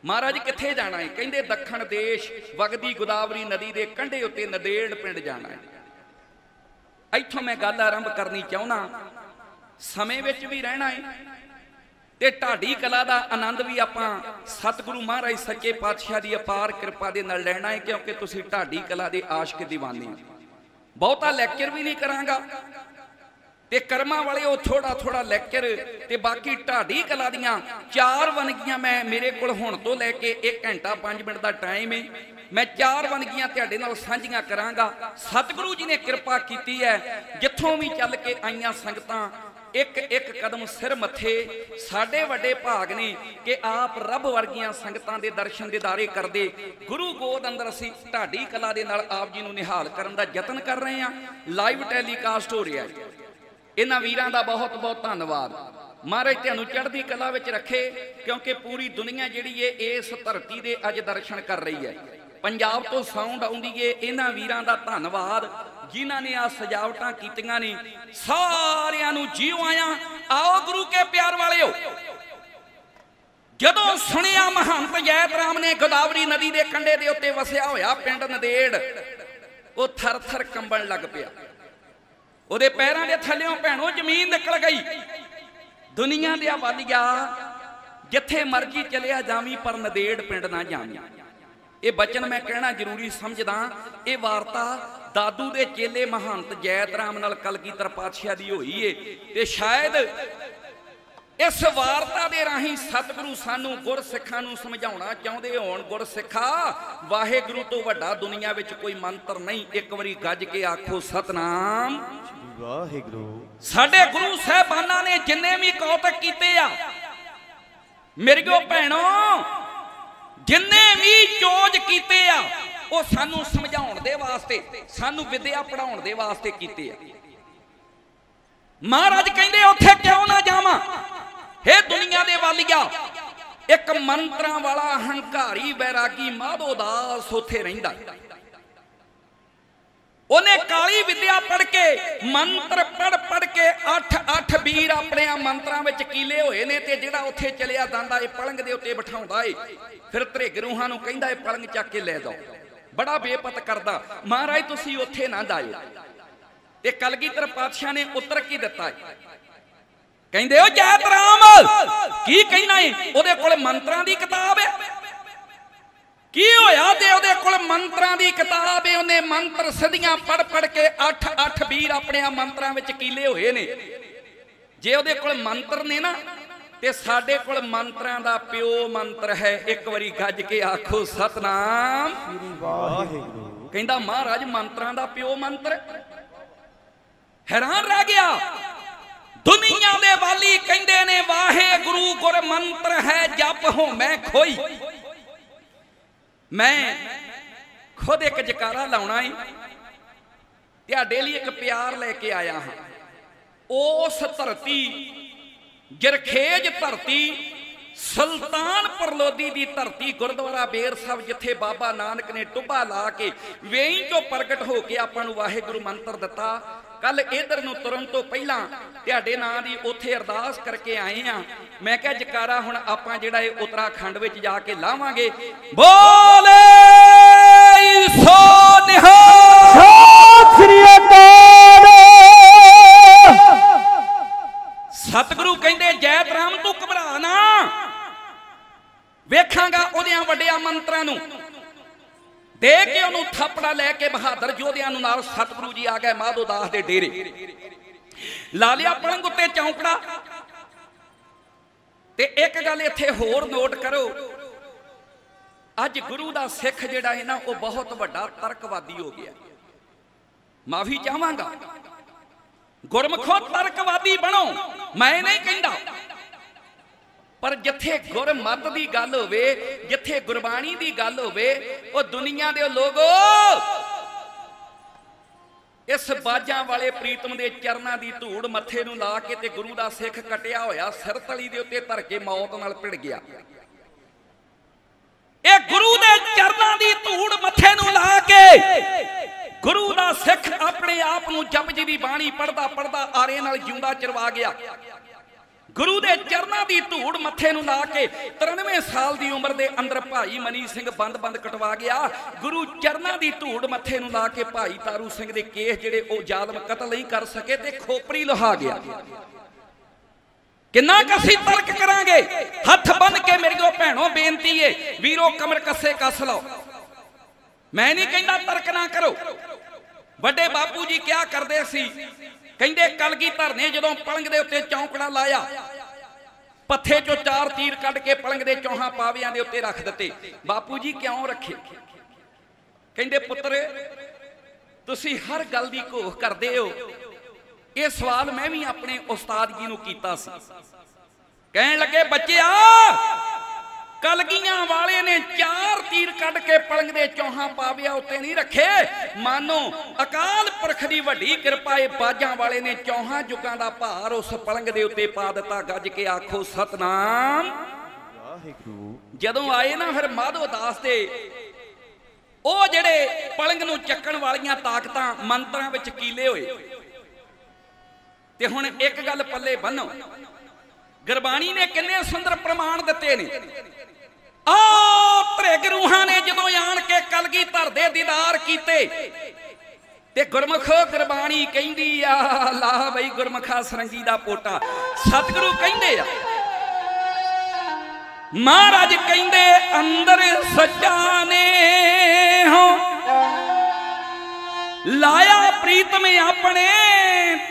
ਮਹਾਰਾਜ ਕਿੱਥੇ ਜਾਣਾ ਹੈ? ਕਹਿੰਦੇ ਦੱਖਣ ਦੇਸ਼ ਵਗਦੀ ਗੋਦਾਵਰੀ ਨਦੀ ਦੇ ਕੰਢੇ ਉੱਤੇ ਨਦੇੜ ਪਿੰਡ ਜਾਣਾ ਹੈ। ਇੱਥੋਂ ਮੈਂ ਗੱਲ ਆਰੰਭ ਕਰਨੀ ਚਾਹੁੰਦਾ ਸਮੇਂ ਵਿੱਚ ਵੀ ਰਹਿਣਾ ਹੈ ਤੇ ਢਾਡੀ ਕਲਾ ਦਾ ਆਨੰਦ ਵੀ ਆਪਾਂ ਸਤਿਗੁਰੂ ਮਹਾਰਾਜ ਸੱਚੇ ਪਾਤਸ਼ਾਹ ਦੀ ਅਪਾਰ ਕਿਰਪਾ ਦੇ ਨਾਲ ਲੈਣਾ ਹੈ, ਕਿਉਂਕਿ ਤੁਸੀਂ ਢਾਡੀ ਕਲਾ ਦੇ ਆਸ਼ਕ دیਵਾਨੇ ਹੋ। ਬਹੁਤਾ ਲੈਕਚਰ ਵੀ ਨਹੀਂ ਕਰਾਂਗਾ। ਤੇ ਕਰਮਾਂ ਵਾਲੇ ਉਹ ਥੋੜਾ ਥੋੜਾ ਲੈਕਚਰ ਤੇ ਬਾਕੀ ਢਾਡੀ ਕਲਾ ਦੀਆਂ ਚਾਰ ਵਨਗੀਆਂ ਮੈਂ ਮੇਰੇ ਕੋਲ ਹੁਣ ਤੋਂ ਲੈ ਕੇ 1 ਘੰਟਾ 5 ਮਿੰਟ ਦਾ ਟਾਈਮ ਹੈ ਮੈਂ ਚਾਰ ਵਨਗੀਆਂ ਤੁਹਾਡੇ ਨਾਲ ਸਾਂਝੀਆਂ ਕਰਾਂਗਾ। ਸਤਿਗੁਰੂ ਜੀ ਨੇ ਕਿਰਪਾ ਕੀਤੀ ਹੈ। ਜਿੱਥੋਂ ਵੀ ਚੱਲ ਕੇ ਆਈਆਂ ਸੰਗਤਾਂ, ਇੱਕ ਇੱਕ ਕਦਮ ਸਿਰ ਮੱਥੇ, ਸਾਡੇ ਵੱਡੇ ਭਾਗ ਨੇ ਕਿ ਆਪ ਰੱਬ ਵਰਗੀਆਂ ਸੰਗਤਾਂ ਦੇ ਦਰਸ਼ਨ ਦਿਦਾਰੇ ਕਰਦੇ। ਗੁਰੂ ਗੋਦ ਅੰਦਰ ਅਸੀਂ ਢਾਡੀ ਕਲਾ ਦੇ ਨਾਲ ਆਪ ਜੀ ਨੂੰ ਨਿਹਾਲ ਕਰਨ ਦਾ ਯਤਨ ਕਰ ਰਹੇ ਹਾਂ। ਲਾਈਵ ਟੈਲੀਕਾਸਟ ਹੋ ਰਿਹਾ ਹੈ। ਇਹਨਾਂ ਵੀਰਾਂ ਦਾ ਬਹੁਤ ਬਹੁਤ ਧੰਨਵਾਦ। ਮਹਾਰਾਜ ਤੁਹਾਨੂੰ ਚੜ੍ਹਦੀ ਕਲਾ ਵਿੱਚ ਰੱਖੇ, ਕਿਉਂਕਿ ਪੂਰੀ ਦੁਨੀਆ ਜਿਹੜੀ ਏ, ਇਸ ਧਰਤੀ ਦੇ ਅੱਜ ਦਰਸ਼ਨ ਕਰ ਰਹੀ ਹੈ। ਪੰਜਾਬ ਤੋਂ ਸਾਊਂਡ ਆਉਂਦੀ ਏ, ਇਹਨਾਂ ਵੀਰਾਂ ਦਾ ਧੰਨਵਾਦ, ਜਿਨ੍ਹਾਂ ਨੇ ਆ ਸਜਾਵਟਾਂ ਕੀਤੀਆਂ ਨੇ। ਸਾਰਿਆਂ ਨੂੰ ਜੀਉ ਆਇਆ। ਆਓ ਗੁਰੂ ਕੇ ਪਿਆਰ ਵਾਲਿਓ। ਜਦੋਂ ਸੁਣਿਆ ਮਹੰਤ ਜੈਤ ਰਾਮ ਨੇ ਗੋਦਾਵਰੀ ਨਦੀ ਦੇ ਕੰਢੇ ਦੇ ਉੱਤੇ ਵਸਿਆ ਹੋਇਆ ਪਿੰਡ ਨਦੇੜ, ਉਹ ਥਰ ਥਰ ਕੰਬਣ ਲੱਗ ਪਿਆ। ਉਹਦੇ ਪੈਰਾਂ ਦੇ ਥੱਲੇੋਂ ਭੈਣੋ ਜ਼ਮੀਨ ਨਿਕਲ ਗਈ। ਦੁਨੀਆ ਦੇ ਵਾਲੀਆ ਜਿੱਥੇ ਮਰਜ਼ੀ ਚਲਿਆ ਜਾਵੀਂ, ਪਰ ਨਦੇੜ ਪਿੰਡ ਨਾ ਜਾਵੀਂ। ਇਹ ਬਚਨ ਮੈਂ ਕਹਿਣਾ ਜ਼ਰੂਰੀ ਸਮਝਦਾ। ਇਹ ਵਾਰਤਾ ਦਾਦੂ ਦੇ ਚੇਲੇ ਮਹੰਤ ਜੈਤ ਰਾਮ ਨਾਲ ਕਲਗੀਧਰ ਪਾਤਸ਼ਾਹ ਦੀ ਹੋਈ ਏ। ਤੇ ਸ਼ਾਇਦ ਇਸ ਵਾਰਤਾ ਦੇ ਰਾਹੀਂ ਸਤਿਗੁਰੂ ਸਾਨੂੰ ਗੁਰਸਿੱਖਾਂ ਨੂੰ ਸਮਝਾਉਣਾ ਚਾਹੁੰਦੇ ਹੋਣ। ਗੁਰਸਿੱਖਾ, ਵਾਹਿਗੁਰੂ ਤੋਂ ਵੱਡਾ ਦੁਨੀਆ ਵਿੱਚ ਕੋਈ ਮੰਤਰ ਨਹੀਂ। ਇੱਕ ਵਾਰੀ ਗੱਜ ਕੇ ਆਖੋ, ਸਤਨਾਮ। ਵਾਹਿਗੁਰੂ। ਸਾਡੇ ਗੁਰੂ ਸਾਹਿਬਾਨਾਂ ਨੇ ਜਿੰਨੇ ਵੀ ਕੌਤਕ ਕੀਤੇ ਆ ਮੇਰੀਓ ਭੈਣੋ, ਜਿੰਨੇ ਵੀ ਚੋਜ ਕੀਤੇ ਆ, ਉਹ ਸਾਨੂੰ ਸਮਝਾਉਣ ਦੇ ਵਾਸਤੇ, ਸਾਨੂੰ ਵਿਦਿਆ ਪੜਾਉਣ ਦੇ ਵਾਸਤੇ ਕੀਤੇ ਆ। ਮਹਾਰਾਜ ਕਹਿੰਦੇ, ਉੱਥੇ ਕਿਉਂ ਨਾ ਜਾਵਾਂ? ਹੇ ਦੁਨੀਆ ਦੇ ਵਾਲੀਆ, ਇੱਕ ਮੰਤਰਾਂ ਵਾਲਾ ਹੰਕਾਰੀ ਬੈਰਾਗੀ ਮਾਧੋ ਦਾਸ ਉੱਥੇ ਰਹਿੰਦਾ ਉਹਨੇ ਕਾਲੀ ਵਿਦਿਆ ਪੜ ਕੇ, ਮੰਤਰ ਪੜ ਪੜ ਕੇ 8 8 ਵੀਰ ਆਪਣੇ ਆ ਮੰਤਰਾਂ ਵਿੱਚ ਕੀਲੇ ਹੋਏ ਨੇ ਤੇ ਜਿਹੜਾ ਉੱਥੇ ਚਲਿਆ ਜਾਂਦਾ, ਇਹ ਪਲੰਗ ਦੇ ਉੱਤੇ ਬਿਠਾਉਂਦਾ ਏ। ਫਿਰ ਧ੍ਰਿਗ ਰੂਹਾਂ ਨੂੰ ਕਹਿੰਦਾ, ਇਹ ਪਲੰਗ ਚੱਕ ਕੇ ਲੈ ਜਾਓ। ਬੜਾ ਬੇਪਤ ਕਰਦਾ, ਮਹਾਰਾਜ, ਤੁਸੀਂ ਉੱਥੇ ਨਾ ਜਾਇਓ। ਤੇ ਕਲਗੀਧਰ ਪਾਤਸ਼ਾਹ ਨੇ ਉੱਤਰ ਕੀ ਦਿੱਤਾ ਕਹਿੰਦੇ ਉਹ ਜੈਤ ਰਾਮ ਕੀ ਕਹਿਣਾ ਏ? ਉਹਦੇ ਕੋਲ ਮੰਤਰਾਂ ਦੀ ਕਿਤਾਬ ਹੈ ਕੀ ਹੋਇਆ ਤੇ ਉਹਦੇ ਕੋਲ ਮੰਤਰਾਂ ਦੀ ਕਿਤਾਬ ਏ ਉਹਨੇ ਮੰਤਰ ਸਦੀਆਂ ਪੜ ਪੜ ਕੇ 8 8 ਵੀਰ ਆਪਣੇ ਆ ਮੰਤਰਾਂ ਵਿੱਚ ਕੀਲੇ ਹੋਏ ਨੇ। ਜੇ ਉਹਦੇ ਕੋਲ ਮੰਤਰ ਨੇ ਨਾ, ਤੇ ਸਾਡੇ ਕੋਲ ਮੰਤਰਾਂ ਦਾ ਪਿਓ ਮੰਤਰ ਹੈ। ਇੱਕ ਵਾਰੀ ਗੱਜ ਕੇ ਆਖੋ, ਸਤਨਾਮ। ਵਾਹਿਗੁਰੂ ਕਹਿੰਦਾ, ਮਹਾਰਾਜ, ਮੰਤਰਾਂ ਦਾ ਪਿਓ ਮੰਤਰ ਹੈਰਾਨ ਰਹਿ ਗਿਆ। ਦੁਨੀਆ ਦੇ ਵਾਲੀ ਕਹਿੰਦੇ ਨੇ, ਵਾਹਿਗੁਰੂ ਗੁਰ ਮੰਤਰ ਹੈ, ਜਪ ਹੋ ਮੈਂ ਖੋਈ। ਮੈਂ ਖੁਦ ਇੱਕ ਜਕਾਰਾ ਲਾਉਣਾ ਏ। ਤੁਹਾਡੇ ਲਈ ਇੱਕ ਪਿਆਰ ਲੈ ਕੇ ਆਇਆ ਹਾਂ। ਉਸ ਧਰਤੀ, ਜਰਖੇਜ ਧਰਤੀ ਸੁਲਤਾਨਪੁਰ ਲੋਧੀ ਦੀ ਧਰਤੀ ਗੁਰਦੁਆਰਾ ਬੇਰ ਸਾਹਿਬ ਜਿੱਥੇ ਬਾਬਾ ਨਾਨਕ ਨੇ ਟੁੱਬਾ ਲਾ ਕੇ ਵੇਈ ਤੋਂ ਪ੍ਰਗਟ ਹੋ ਕੇ ਆਪਾਂ ਨੂੰ ਵਾਹਿਗੁਰੂ ਮੰਤਰ ਦਿੱਤਾ ਕੱਲ ਇਧਰ ਨੂੰ ਤੁਰਨ ਤੋਂ ਪਹਿਲਾਂ ਤੁਹਾਡੇ ਨਾਂ ਦੀ ਉੱਥੇ ਅਰਦਾਸ ਕਰਕੇ ਆਏ ਆ ਮੈਂ ਕਿਹਾ ਜਕਾਰਾ ਹੁਣ ਆਪਾਂ ਜਿਹੜਾ ਇਹ ਉੱਤਰਾਖੰਡ ਵਿੱਚ ਜਾ ਕੇ ਲਾਵਾਂਗੇ। ਬੋਲੇ ਸੋ ਨਿਹਾਲ। ਸਤਿ ਸ੍ਰੀ ਅਕਾਲ। ਸਤਿਗੁਰੂ ਕਹਿੰਦੇ ਜੈਤ ਰਾਮ ਤੂੰ ਘਬਰਾ ਨਾ। ਵੇਖਾਂਗਾ ਉਹਦਿਆਂ ਵੱਡਿਆਂ ਮੰਤਰਾਂ ਨੂੰ। ਦੇ ਕੇ ਉਹਨੂੰ ਥਾਪੜਾ ਲੈ ਕੇ ਬਹਾਦਰ ਯੋਧਿਆਂ ਨੂੰ ਨਾਲ ਸਤਿਗੁਰੂ ਜੀ ਆ ਗਏ ਮਾਧੋ ਦਾਸ ਦੇ ਡੇਰੇ। ਲਾ ਲਿਆ ਪਲੰਗ ਉੱਤੇ ਚੌਂਕੜਾ। ਤੇ ਇੱਕ ਗੱਲ ਇੱਥੇ ਹੋਰ ਨੋਟ ਕਰੋ। ਅੱਜ ਗੁਰੂ ਦਾ ਸਿੱਖ ਜਿਹੜਾ ਹੈ ਨਾ, ਉਹ ਬਹੁਤ ਵੱਡਾ ਤਰਕਵਾਦੀ ਹੋ ਗਿਆ। ਮਾਫੀ ਚਾਹਾਂਗਾ। ਗੁਰਮਖੋ ਤਰਕਵਾਦੀ ਬਣੋ। ਮੈਂ ਨਹੀਂ ਕਹਿੰਦਾ। ਪਰ ਜਿੱਥੇ ਗੁਰਮਤ ਦੀ ਗੱਲ ਹੋਵੇ, ਜਿੱਥੇ ਗੁਰਬਾਣੀ ਦੀ ਗੱਲ ਹੋਵੇ, ਉਹ ਦੁਨੀਆ ਦੇ ਲੋਗੋ ਇਸ ਬਾਜਾਂ ਵਾਲੇ ਪ੍ਰੀਤਮ ਦੇ ਚਰਨਾਂ ਦੀ ਧੂੜ ਮੱਥੇ ਨੂੰ ਲਾ ਕੇ ਤੇ ਗੁਰੂ ਦਾ ਸਿੱਖ ਕਟਿਆ ਹੋਇਆ ਸਿਰ ਤਲੀ ਦੇ ਉੱਤੇ ਧਰ ਕੇ ਮੌਤ ਨਾਲ ਭਿੜ ਗਿਆ। ਇਹ ਗੁਰੂ ਦੇ ਚਰਨਾਂ ਦੀ ਧੂੜ ਮੱਥੇ ਨੂੰ ਲਾ ਕੇ ਗੁਰੂ ਦਾ ਸਿੱਖ ਆਪਣੇ ਆਪ ਨੂੰ ਜਪਜੀ ਦੀ ਬਾਣੀ ਪੜਦਾ ਪੜਦਾ ਆਰੇ ਨਾਲ ਜਿਉਂਦਾ ਚਰਵਾ ਗਿਆ। ਗੁਰੂ ਦੇ ਚਰਨਾਂ ਦੀ ਧੂੜ ਮੱਥੇ ਨੂੰ ਲਾ ਕੇ 93 ਸਾਲ ਦੀ ਉਮਰ ਦੇ ਅੰਦਰ ਭਾਈ ਮਨੀ ਸਿੰਘ ਬੰਦ-ਬੰਦ ਕਟਵਾ ਗਿਆ। ਗੁਰੂ ਚਰਨਾਂ ਦੀ ਧੂੜ ਮੱਥੇ ਨੂੰ ਲਾ ਕੇ ਭਾਈ ਤਾਰੂ ਸਿੰਘ ਦੇ ਕੇਸ ਜਿਹੜੇ ਉਹ ਜ਼ਾਲਮ ਕਤਲ ਨਹੀਂ ਕਰ ਸਕੇ ਤੇ ਖੋਪਰੀ ਲਹਾ ਗਿਆ। ਕਿੰਨਾ ਕੁ ਅਸੀਂ ਤਰਕ ਕਰਾਂਗੇ? ਹੱਥ ਬੰਨ ਕੇ ਮੇਰੀਓ ਭੈਣੋ ਬੇਨਤੀ ਏ, ਵੀਰੋ ਕਮਰ ਕੱਸੇ ਕੱਸ ਲਓ। ਮੈਂ ਨਹੀਂ ਕਹਿੰਦਾ ਤਰਕ ਨਾ ਕਰੋ। ਵੱਡੇ ਬਾਪੂ ਜੀ ਕਿਆ ਕਰਦੇ ਸੀ? ਕਹਿੰਦੇ, ਕਲਗੀ ਧਰਨੇ ਜਦੋਂ ਪਲੰਗ ਦੇ ਉੱਤੇ ਚੌਂਕੜਾ ਲਾਇਆ, ਪੱਥੇ ਚੋਂ ਚਾਰ ਤੀਰ ਕੱਢ ਕੇ ਪਲੰਗ ਦੇ ਚੌਹਾਂ ਪਾਵਿਆਂ ਦੇ ਉੱਤੇ ਰੱਖ ਦਿੱਤੇ। ਬਾਪੂ ਜੀ ਕਿਉਂ ਰੱਖੇ? ਕਹਿੰਦੇ, ਪੁੱਤਰ, ਤੁਸੀਂ ਹਰ ਗੱਲ ਦੀ ਘੋਖ ਕਰਦੇ ਹੋ। ਇਹ ਸਵਾਲ ਮੈਂ ਵੀ ਆਪਣੇ ਉਸਤਾਦ ਜੀ ਨੂੰ ਕੀਤਾ ਸੀ। ਕਹਿਣ ਲੱਗੇ, ਬੱਚਿਆ ਕਲਗੀਆਂ ਵਾਲੇ ਨੇ ਚਾਰ ਤੀਰ ਕੱਢ ਕੇ ਪਲੰਗ ਦੇ ਚੌਹਾਂ ਪਾਵਿਆ ਉੱਤੇ ਨਹੀਂ ਰੱਖੇ। ਮਾਨੋ, ਅਕਾਲ ਪੁਰਖ ਦੀ ਵੱਡੀ ਕਿਰਪਾ ਇਹ ਬਾਜਾਂ ਵਾਲੇ ਨੇ ਚੌਹਾਂ ਜੁਗਾਂ ਦਾ ਭਾਰ ਉਸ ਪਲੰਗ ਦੇ ਉੱਤੇ ਪਾ ਦਿੱਤਾ। ਗੱਜ ਕੇ ਆਖੋ, ਸਤਨਾਮ। ਜਦੋਂ ਆਏ ਨਾ ਫਿਰ ਮਾਧੋ ਦਾਸ ਦੇ, ਉਹ ਜਿਹੜੇ ਪਲੰਗ ਨੂੰ ਚੱਕਣ ਵਾਲੀਆਂ ਤਾਕਤਾਂ ਮੰਤਰਾਂ ਵਿੱਚ ਕੀਲੇ ਹੋਏ। ਤੇ ਹੁਣ ਇੱਕ ਗੱਲ ਪੱਲੇ ਬੰਨੋ। ਗੁਰਬਾਣੀ ਨੇ ਕਿੰਨੇ ਸੁੰਦਰ ਪ੍ਰਮਾਣ ਦਿੱਤੇ ਨੇ। ਆ ਤ੍ਰਿਗ ਰੂਹਾਂ ਨੇ ਜਦੋਂ ਆਣ ਕੇ ਕਲਗੀ ਧਰਦੇ ਦੀਦਾਰ ਕੀਤੇ ਤੇ ਗੁਰਮੁਖ ਗੁਰਬਾਣੀ ਕਹਿੰਦੀ ਆ, ਲਾ ਬਈ ਗੁਰਮਖਾ ਸਰੰਗੀ ਦਾ ਪੋਟਾ। ਸਤਿਗੁਰੂ ਕਹਿੰਦੇ ਆ, ਮਹਾਰਾਜ ਕਹਿੰਦੇ, ਅੰਦਰ ਸੱਚਾ ਨੇ ਹੋ। ਲਾਇਆ ਪ੍ਰੀਤਮ ਆਪਣੇ,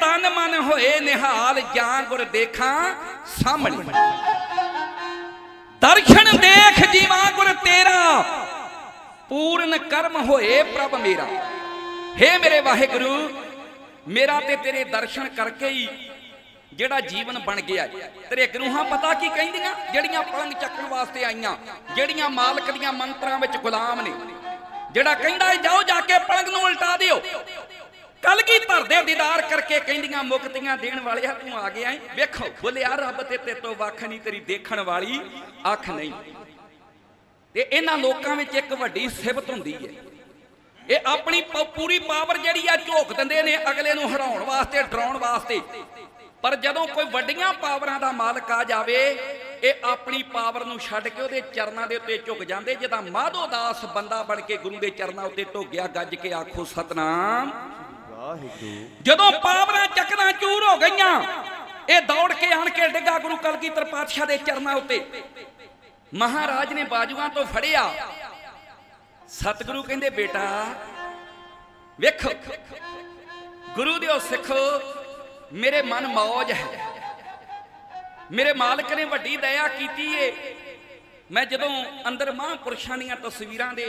ਤਨ ਮਨ ਹੋਏ ਨਿਹਾਲ, ਜਾਂ ਗੁਰ ਦੇਖਾਂ ਸਾਹਮਣੇ। ਦਰਸ਼ਨ ਦੇਖ ਜੀਵਾਂ ਗੁਰ ਤੇਰਾ। ਪੂਰਨ ਕਰਮ ਹੋਏ ਪ੍ਰਭ ਮੇਰਾ। ਹੇ ਮੇਰੇ ਵਾਹਿਗੁਰੂ, ਮੇਰਾ ਤੇ ਤੇਰੇ ਦਰਸ਼ਨ ਕਰਕੇ ਹੀ ਜਿਹੜਾ ਜੀਵਨ ਬਣ ਗਿਆ ਤੇਰੇ ਗਰੂਹਾਂ ਪਤਾ ਕੀ ਕਹਿੰਦੀਆਂ? ਜਿਹੜੀਆਂ ਪਲੰਗ ਚੱਕਣ ਵਾਸਤੇ ਆਈਆਂ, ਜਿਹੜੀਆਂ ਮਾਲਕ ਦੀਆਂ ਮੰਤਰਾਂ ਵਿੱਚ ਗੁਲਾਮ ਨੇ। ਜਿਹੜਾ ਕਹਿੰਦਾ ਜਾਓ ਜਾ ਕੇ ਪਲੰਗ ਨੂੰ ਉਲਟਾ ਦਿਓ। ਕਲ ਕੀ ਧਰਦੇ ਦੀਦਾਰ ਕਰਕੇ ਕਹਿੰਦੀਆਂ ਮੁਕਤੀਆਂ ਦੇਣ ਵਾਲਿਆ ਤੂੰ ਆ ਗਿਆ ਏ? ਵੇਖੋ ਬੋਲਿਆ ਰੱਬ ਤੇ ਤੇ ਤੋਂ ਵੱਖ ਨਹੀਂ, ਤੇਰੀ ਦੇਖਣ ਵਾਲੀ ਅੱਖ ਨਹੀਂ। ਤੇ ਇਹਨਾਂ ਲੋਕਾਂ ਵਿੱਚ ਇੱਕ ਵੱਡੀ ਸਿਫਤ ਹੁੰਦੀ ਹੈ ਇਹ ਆਪਣੀ ਪੂਰੀ ਪਾਵਰ ਜਿਹੜੀ ਆ ਝੋਕ ਦਿੰਦੇ ਨੇ ਅਗਲੇ ਨੂੰ ਹਰਾਉਣ ਵਾਸਤੇ, ਡਰਾਉਣ ਵਾਸਤੇ। ਪਰ ਜਦੋਂ ਕੋਈ ਵੱਡੀਆਂ ਪਾਵਰਾਂ ਦਾ ਮਾਲਕ ਆ ਜਾਵੇ, ਇਹ ਆਪਣੀ ਪਾਵਰ ਨੂੰ ਛੱਡ ਕੇ ਉਹਦੇ ਚਰਨਾਂ ਦੇ ਉੱਤੇ ਝੁਕ ਜਾਂਦੇ ਜਿੱਦਾਂ ਮਾਧੋ ਦਾਸ ਬੰਦਾ ਬਣ ਕੇ ਗੁਰੂ ਦੇ ਚਰਨਾਂ ਉੱਤੇ ਢੋਗਿਆ ਗੱਜ ਕੇ ਆਖੋ, ਸਤਨਾਮ ਜਦੋਂ ਪਾਵਰਾਂ ਚੱਕਰਾਂ ਚੂਰ ਹੋ ਗਈਆਂ, ਇਹ ਦੌੜ ਕੇ ਆਣ ਕੇ ਡਿੱਗਾ ਗੁਰੂ ਕਲਗੀਧਰ ਪਾਤਸ਼ਾਹ ਦੇ ਚਰਨਾਂ ਉੱਤੇ। ਮਹਾਰਾਜ ਨੇ ਬਾਜੂਆਂ ਤੋਂ ਫੜਿਆ। ਸਤਿਗੁਰੂ ਕਹਿੰਦੇ, ਬੇਟਾ, ਵੇਖੋ, ਗੁਰੂ ਦਿਓ ਸਿੱਖ, ਮੇਰੇ ਮਨ ਮੌਜ ਹੈ। ਮੇਰੇ ਮਾਲਕ ਨੇ ਵੱਡੀ ਦਇਆ ਕੀਤੀ ਏ। ਮੈਂ ਜਦੋਂ ਅੰਦਰ ਮਹਾਂਪੁਰਸ਼ਾਂ ਦੀਆਂ ਤਸਵੀਰਾਂ ਦੇ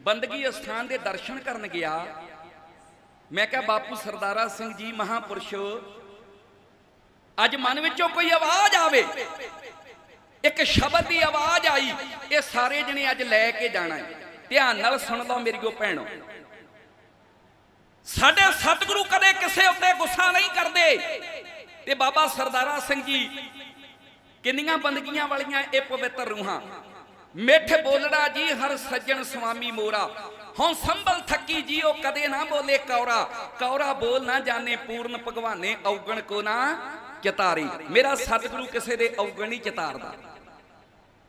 ਬੰਦਗੀ ਅਸਥਾਨ ਦੇ ਦਰਸ਼ਨ ਕਰਨ ਗਿਆ ਮੈਂ ਕਿਹਾ, ਬਾਪੂ ਸਰਦਾਰਾ ਸਿੰਘ ਜੀ ਮਹਾਂਪੁਰਸ਼, ਅੱਜ ਮਨ ਵਿੱਚੋਂ ਕੋਈ ਆਵਾਜ਼ ਆਵੇ? ਇੱਕ ਸ਼ਬਦ ਦੀ ਆਵਾਜ਼ ਆਈ, ਇਹ ਸਾਰੇ ਜਣੇ ਅੱਜ ਲੈ ਕੇ ਜਾਣਾ ਹੈ। ਧਿਆਨ ਨਾਲ ਸੁਣ ਲਓ ਮੇਰੀਓ ਭੈਣੋ। ਸਾਡੇ ਸਤਿਗੁਰੂ ਕਦੇ ਕਿਸੇ ਉੱਤੇ ਗੁੱਸਾ ਨਹੀਂ ਕਰਦੇ। ਤੇ ਬਾਬਾ ਸਰਦਾਰਾ ਸਿੰਘ ਜੀ ਕਿੰਨੀਆਂ ਬੰਦਗੀਆਂ ਵਾਲੀਆਂ ਇਹ ਪਵਿੱਤਰ ਰੂਹਾਂ। ਮਿੱਠ ਬੋਲੜਾ ਜੀ, ਹਰ ਸੱਜਣ ਸੁਆਮੀ ਮੋਰਾ। ਹੁਣ ਸੰਭਲ ਥੱਕੀ ਜੀ, ਉਹ ਕਦੇ ਨਾ ਬੋਲੇ ਕੌਰਾ। ਕੌਰਾ ਬੋਲ ਨਾ ਜਾਣੇ ਪੂਰਨ ਭਗਵਾਨੇ, ਔਗਣ ਕੋ ਨਾ ਚਤਾਰੀ। ਮੇਰਾ ਸਤਿਗੁਰੂ ਕਿਸੇ ਦੇ ਔਗਣ ਨਹੀਂ ਚਤਾਰਦਾ।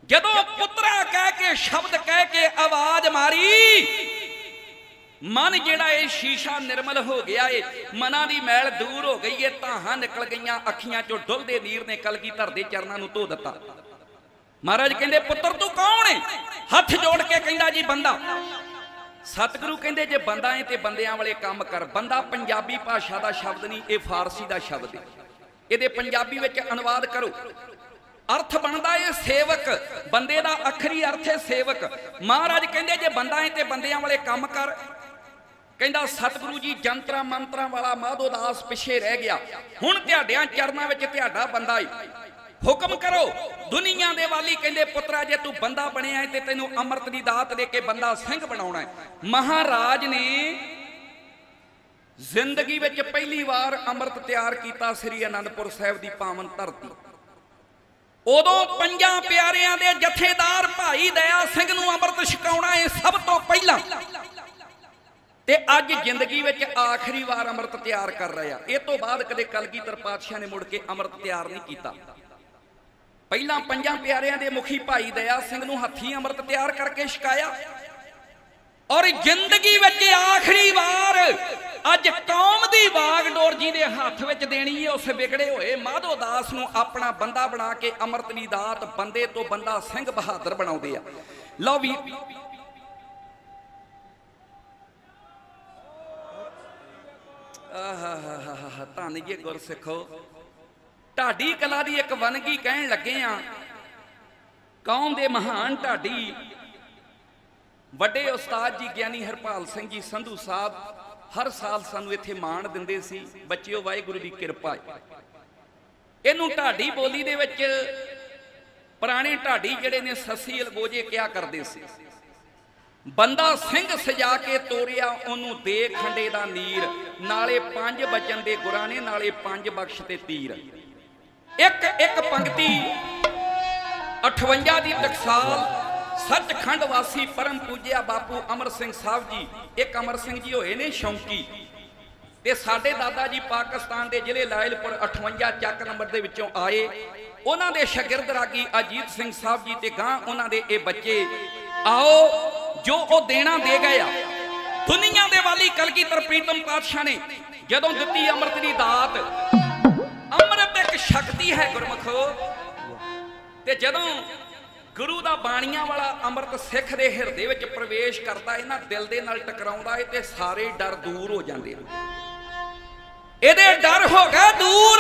ਜਦੋਂ ਪੁੱਤਰਾ ਕਹਿ ਕੇ, ਸ਼ਬਦ ਕਹਿ ਕੇ ਆਵਾਜ਼ ਮਾਰੀ, ਮਨ ਜਿਹੜਾ ਇਹ ਸ਼ੀਸ਼ਾ ਨਿਰਮਲ ਹੋ ਗਿਆ ਏ। ਮਨਾਂ ਦੀ ਮੈਲ ਦੂਰ ਹੋ ਗਈ ਏ ਤਾਹਾਂ ਨਿਕਲ ਗਈਆਂ, ਅੱਖੀਆਂ ਚੋਂ ਡੁੱਲਦੇ ਨੀਰ ਨੇ ਕਲਗੀ ਧਰਦੇ ਚਰਨਾਂ ਨੂੰ ਧੋ ਦਿੱਤਾ। ਮਹਾਰਾਜ ਕਹਿੰਦੇ, ਪੁੱਤਰ, ਤੂੰ ਕੌਣ ਏ? ਹੱਥ ਜੋੜ ਕੇ ਕਹਿੰਦਾ ਜੀ, ਬੰਦਾ। ਸਤਿਗੁਰੂ ਕਹਿੰਦੇ, ਜੇ ਬੰਦਾ ਏ ਤੇ ਬੰਦਿਆਂ ਵਾਲੇ ਕੰਮ ਕਰ। ਬੰਦਾ ਪੰਜਾਬੀ ਭਾਸ਼ਾ ਦਾ ਸ਼ਬਦ ਨਹੀਂ, ਇਹ ਫਾਰਸੀ ਦਾ ਸ਼ਬਦ ਏ। ਇਹਦੇ ਪੰਜਾਬੀ ਵਿੱਚ ਅਨੁਵਾਦ ਕਰੋ। ਅਰਥ ਬਣਦਾ ਏ ਸੇਵਕ। ਬੰਦੇ ਦਾ ਅਖਰੀ ਅਰਥ ਹੈ ਸੇਵਕ। ਮਹਾਰਾਜ ਕਹਿੰਦੇ, ਜੇ ਬੰਦਾ ਏ ਤੇ ਬੰਦਿਆਂ ਵਾਲੇ ਕੰਮ ਕਰ। ਕਹਿੰਦਾ, ਸਤਿਗੁਰੂ ਜੀ, ਜੰਤਰਾਂ ਮੰਤਰਾਂ ਵਾਲਾ ਮਾਧੋ ਦਾਸ ਪਿੱਛੇ ਰਹਿ ਗਿਆ। ਹੁਣ ਤੁਹਾਡਿਆਂ ਚਰਨਾਂ ਵਿੱਚ ਤੁਹਾਡਾ ਬੰਦਾ ਏ। ਹੁਕਮ ਕਰੋ, ਦੁਨੀਆ ਦੇ ਵਾਲੀ ਕਹਿੰਦੇ, ਪੁੱਤਰਾ, ਜੇ ਤੂੰ ਬੰਦਾ ਬਣਿਆ ਹੈ ਤੇ ਤੈਨੂੰ ਅੰਮ੍ਰਿਤ ਦੀ ਦਾਤ ਦੇ ਕੇ ਬੰਦਾ ਸਿੰਘ ਬਣਾਉਣਾ ਹੈ ਮਹਾਰਾਜ ਨੇ ਜ਼ਿੰਦਗੀ ਵਿੱਚ ਪਹਿਲੀ ਵਾਰ ਅੰਮ੍ਰਿਤ ਤਿਆਰ ਕੀਤਾ ਸ੍ਰੀ ਅਨੰਦਪੁਰ ਸਾਹਿਬ ਦੀ ਪਾਵਨ ਧਰਤੀ। ਉਦੋਂ ਪੰਜਾਂ ਪਿਆਰਿਆਂ ਦੇ ਜਥੇਦਾਰ ਭਾਈ ਦਇਆ ਸਿੰਘ ਨੂੰ ਅੰਮ੍ਰਿਤ ਛਕਾਉਣਾ ਇਹ ਸਭ ਤੋਂ ਪਹਿਲਾਂ। ਤੇ ਅੱਜ ਜ਼ਿੰਦਗੀ ਵਿੱਚ ਆਖਰੀ ਵਾਰ ਅੰਮ੍ਰਿਤ ਤਿਆਰ ਕਰ ਰਿਹਾ ਇਹ ਤੋਂ ਬਾਅਦ ਕਦੇ ਕਲਗੀਧਰ ਪਾਤਸ਼ਾਹ ਨੇ ਮੁੜ ਕੇ ਅੰਮ੍ਰਿਤ ਤਿਆਰ ਨਹੀਂ ਕੀਤਾ। ਪਹਿਲਾਂ ਪੰਜਾਂ ਪਿਆਰਿਆਂ ਦੇ ਮੁਖੀ ਭਾਈ ਦਇਆ ਸਿੰਘ ਨੂੰ ਹੱਥੀ ਅੰਮ੍ਰਿਤ ਤਿਆਰ ਕਰਕੇ ਛਕਾਇਆ। ਔਰ ਜ਼ਿੰਦਗੀ ਵਿੱਚ ਆਖਰੀ ਵਾਰ ਅੱਜ ਕੌਮ ਦੀ ਬਾਗਡੋਰ ਜੀ ਦੇ ਹੱਥ ਵਿੱਚ ਦੇਣੀ ਹੈ ਉਸ ਵਿਗੜੇ ਹੋਏ ਮਾਧੋ ਦਾਸ ਨੂੰ ਆਪਣਾ ਬੰਦਾ ਬਣਾ ਕੇ ਅੰਮ੍ਰਿਤ ਦੀ ਦਾਤ ਬੰਦੇ ਤੋਂ ਬੰਦਾ ਸਿੰਘ ਬਹਾਦਰ ਬਣਾਉਂਦੇ ਆ। ਲਓ ਵੀ ਆਹਾਹਾਹਾ ਧੰਨ ਜੀ ਗੁਰਸਿੱਖੋ। ਢਾਡੀ ਕਲਾ ਦੀ ਇੱਕ ਵਨਗੀ ਕਹਿਣ ਲੱਗੇ ਆ। ਕੌਮ ਦੇ ਮਹਾਨ ਢਾਡੀ ਵੱਡੇ ਉਸਤਾਦ ਜੀ ਗਿਆਨੀ ਹਰਪਾਲ ਸਿੰਘ ਜੀ ਸੰਧੂ ਸਾਹਿਬ ਹਰ ਸਾਲ ਸਾਨੂੰ ਇੱਥੇ ਮਾਣ ਦਿੰਦੇ ਸੀ। ਬੱਚਿਓ, ਵਾਹਿਗੁਰੂ ਦੀ ਕਿਰਪਾ ਹੈ ਇਹਨੂੰ ਢਾਡੀ ਬੋਲੀ ਦੇ ਵਿੱਚ ਪੁਰਾਣੇ ਢਾਡੀ ਜਿਹੜੇ ਨੇ ਸੱਸੀ ਅਲਗੋਜੇ ਕਿਹਾ ਕਰਦੇ ਸੀ। ਬੰਦਾ ਸਿੰਘ ਸਜਾ ਕੇ ਤੋਰਿਆ, ਉਹਨੂੰ ਦੇ ਖੰਡੇ ਦਾ ਨੀਰ, ਨਾਲੇ ਪੰਜ ਬਚਨ ਦੇ ਗੁਰਾਂ ਨੇ ਨਾਲੇ ਪੰਜ ਬਖਸ਼ ਤੇ ਤੀਰ। ਇੱਕ ਇੱਕ ਪੰਕਤੀ 58 ਦੀ ਟਕਸਾਲ ਸੱਚਖੰਡ ਵਾਸੀ ਪਰਮ ਪੂਜਿਆ ਬਾਪੂ ਅਮਰ ਸਿੰਘ ਸਾਹਿਬ ਜੀ। ਇੱਕ ਅਮਰ ਸਿੰਘ ਜੀ ਹੋਏ ਨੇ ਸ਼ੌਂਕੀ। ਤੇ ਸਾਡੇ ਦਾਦਾ ਜੀ ਪਾਕਿਸਤਾਨ ਦੇ ਜ਼ਿਲ੍ਹੇ ਲਾਇਲਪੁਰ 58 ਚੱਕ ਨੰਬਰ ਦੇ ਵਿੱਚੋਂ ਆਏ। ਉਹਨਾਂ ਦੇ ਸ਼ਾਗਿਰਦ ਰਾਗੀ ਅਜੀਤ ਸਿੰਘ ਸਾਹਿਬ ਜੀ ਤੇ ਗਾਂ ਉਹਨਾਂ ਦੇ ਇਹ ਬੱਚੇ। ਆਓ, ਜੋ ਉਹ ਦੇਣਾ ਦੇ ਗਏ ਆ। ਦੁਨੀਆ ਦੇ ਵਾਲੀ ਕਲਗੀਧਰ ਪ੍ਰੀਤਮ ਪਾਤਸ਼ਾਹ ਨੇ ਜਦੋਂ ਦਿੱਤੀ ਅੰਮ੍ਰਿਤ ਦੀ ਦਾਤ ਅੰਮ੍ਰਿਤ ਇੱਕ ਸ਼ਕਤੀ ਹੈ ਗੁਰਮਖੋ। ਤੇ ਜਦੋਂ ਗੁਰੂ ਦਾ ਬਾਣੀਆਂ ਵਾਲਾ ਅੰਮ੍ਰਿਤ ਸਿੱਖ ਦੇ ਹਿਰਦੇ ਵਿੱਚ ਪ੍ਰਵੇਸ਼ ਕਰਦਾ, ਇਹਨਾਂ ਦਿਲ ਦੇ ਨਾਲ ਟਕਰਾਉਂਦਾ ਏ ਤੇ ਸਾਰੇ ਡਰ ਦੂਰ ਹੋ ਜਾਂਦੇ ਆ ਇਹਦੇ ਡਰ ਹੋ ਗਿਆ ਦੂਰ,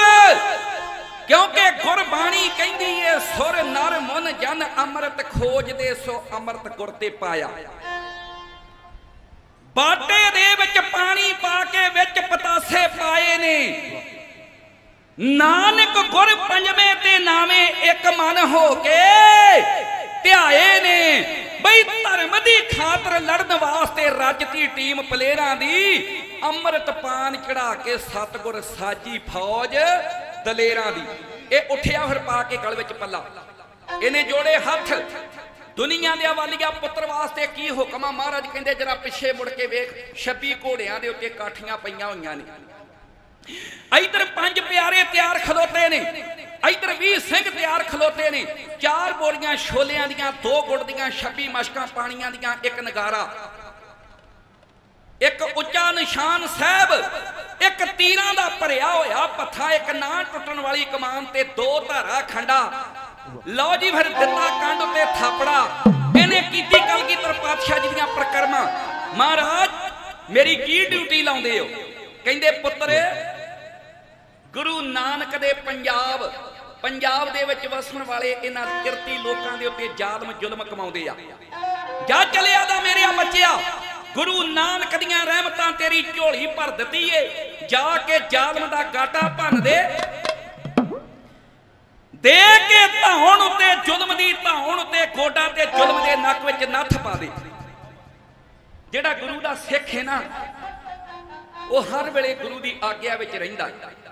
ਕਿਉਂਕਿ ਗੁਰਬਾਣੀ ਕਹਿੰਦੀ ਏ, ਸੁਰ ਨਰ ਮਨ ਜਨ ਅੰਮ੍ਰਿਤ ਖੋਜਦੇ ਸੋ ਅੰਮ੍ਰਿਤ ਗੁਰ ਤੇ ਪਾਇਆ। ਬਾਟੇ ਦੇ ਵਿੱਚ ਪਾਣੀ ਪਾ ਕੇ ਵਿੱਚ ਪਤਾਸੇ ਪਾਏ ਨੇ। ਨਾਨਕ ਗੁਰ ਪੰਜਵੇਂ ਤੇ ਨਾਵੇਂ ਇੱਕ ਮਨ ਹੋ ਕੇ ਧਿਆਏ ਨੇ। ਬਈ ਧਰਮ ਦੀ ਖਾਤਰ ਲੜਨ ਵਾਸਤੇ ਰੱਜਤੀ ਟੀਮ ਪਲੇਅਰਾਂ ਦੀ। ਅੰਮ੍ਰਿਤ ਪਾਨ ਚੜਾ ਕੇ ਸਤਗੁਰ ਸਾਜੀ ਫੌਜ ਦਲੇਰਾਂ ਦੀ। ਇਹ ਉੱਠਿਆ ਫਿਰ ਪਾ ਕੇ ਗਲ ਵਿੱਚ ਪੱਲਾ। ਇਹਨੇ ਜੋੜੇ ਹੱਥ। ਦੁਨੀਆ ਦੇ ਵਾਲੀਆ ਪੁੱਤਰ ਵਾਸਤੇ ਕੀ ਹੁਕਮ ਆ? ਮਹਾਰਾਜ ਕਹਿੰਦੇ, ਜਰਾ ਪਿੱਛੇ ਮੁੜ ਕੇ ਵੇਖ 26 ਘੋੜਿਆਂ ਦੇ ਉੱਤੇ ਕਾਠੀਆਂ ਪਈਆਂ ਹੋਈਆਂ ਨੇ। ਇਧਰ ਪੰਜ ਪਿਆਰੇ ਤਿਆਰ ਖਲੋਤੇ ਨੇ, ਇਧਰ 20 ਸਿੰਘ ਤਿਆਰ ਖਲੋਤੇ ਨੇ। ਚਾਰ ਬੋਰੀਆਂ ਛੋਲਿਆਂ ਦੀਆਂ, ਦੋ ਗੁੜ ਦੀਆਂ 26 ਮਸ਼ਕਾਂ ਪਾਣੀਆਂ ਦੀਆਂ, ਇੱਕ ਨਗਾਰਾ। ਇੱਕ ਉੱਚਾ ਨਿਸ਼ਾਨ ਸਾਹਿਬ, ਇੱਕ ਤੀਰਾਂ ਦਾ ਭਰਿਆ ਹੋਇਆ ਪੱਥਾ, ਇੱਕ ਨਾ ਟੁੱਟਣ ਵਾਲੀ ਕਮਾਨ ਤੇ ਦੋ ਧਾਰਾ ਖੰਡਾ। ਲਓ ਜੀ ਫਿਰ ਦਿੱਤਾ ਕੰਡ ਉੱਤੇ ਥਾਪੜਾ। ਇਹਨੇ ਕੀਤੀ ਕਲਗੀਧਰ ਪਾਤਸ਼ਾਹ ਜੀ ਦੀਆਂ ਪ੍ਰਕਰਮਾਂ? ਮਹਾਰਾਜ, ਮੇਰੀ ਕੀ ਡਿਊਟੀ ਲਾਉਂਦੇ ਹੋ? ਕਹਿੰਦੇ, ਪੁੱਤਰ ਗੁਰੂ ਨਾਨਕ ਦੇ ਪੰਜਾਬ ਪੰਜਾਬ ਦੇ ਵਿੱਚ ਵਸਣ ਵਾਲੇ ਇਹਨਾਂ ਕਿਰਤੀ ਲੋਕਾਂ ਦੇ ਉੱਤੇ ਜ਼ਾਲਮ, ਜ਼ੁਲਮ ਕਮਾਉਂਦੇ ਆ। ਜਾ ਚਲਿਆ ਦਾ ਮੇਰਿਆ ਬੱਚਿਆ, ਗੁਰੂ ਨਾਨਕ ਦੀਆਂ ਰਹਿਮਤਾਂ ਤੇਰੀ ਝੋਲੀ ਭਰ ਦਿੱਤੀ ਏ। ਜਾ ਕੇ ਜ਼ਾਲਮ ਦਾ ਗਾਟਾ ਭੰਨ ਦੇ। ਦੇ ਕੇ ਧੌਣ ਉੱਤੇ ਜ਼ੁਲਮ ਦੀ, ਧੌਣ ਉੱਤੇ ਗੋਡਾ ਤੇ ਜ਼ੁਲਮ ਦੇ ਨੱਕ ਵਿੱਚ ਨੱਥ ਪਾ ਦੇ। ਜਿਹੜਾ ਗੁਰੂ ਦਾ ਸਿੱਖ ਹੈ ਨਾ, ਉਹ ਹਰ ਵੇਲੇ ਗੁਰੂ ਦੀ ਆਗਿਆ ਵਿੱਚ ਰਹਿੰਦਾ। ਹੈ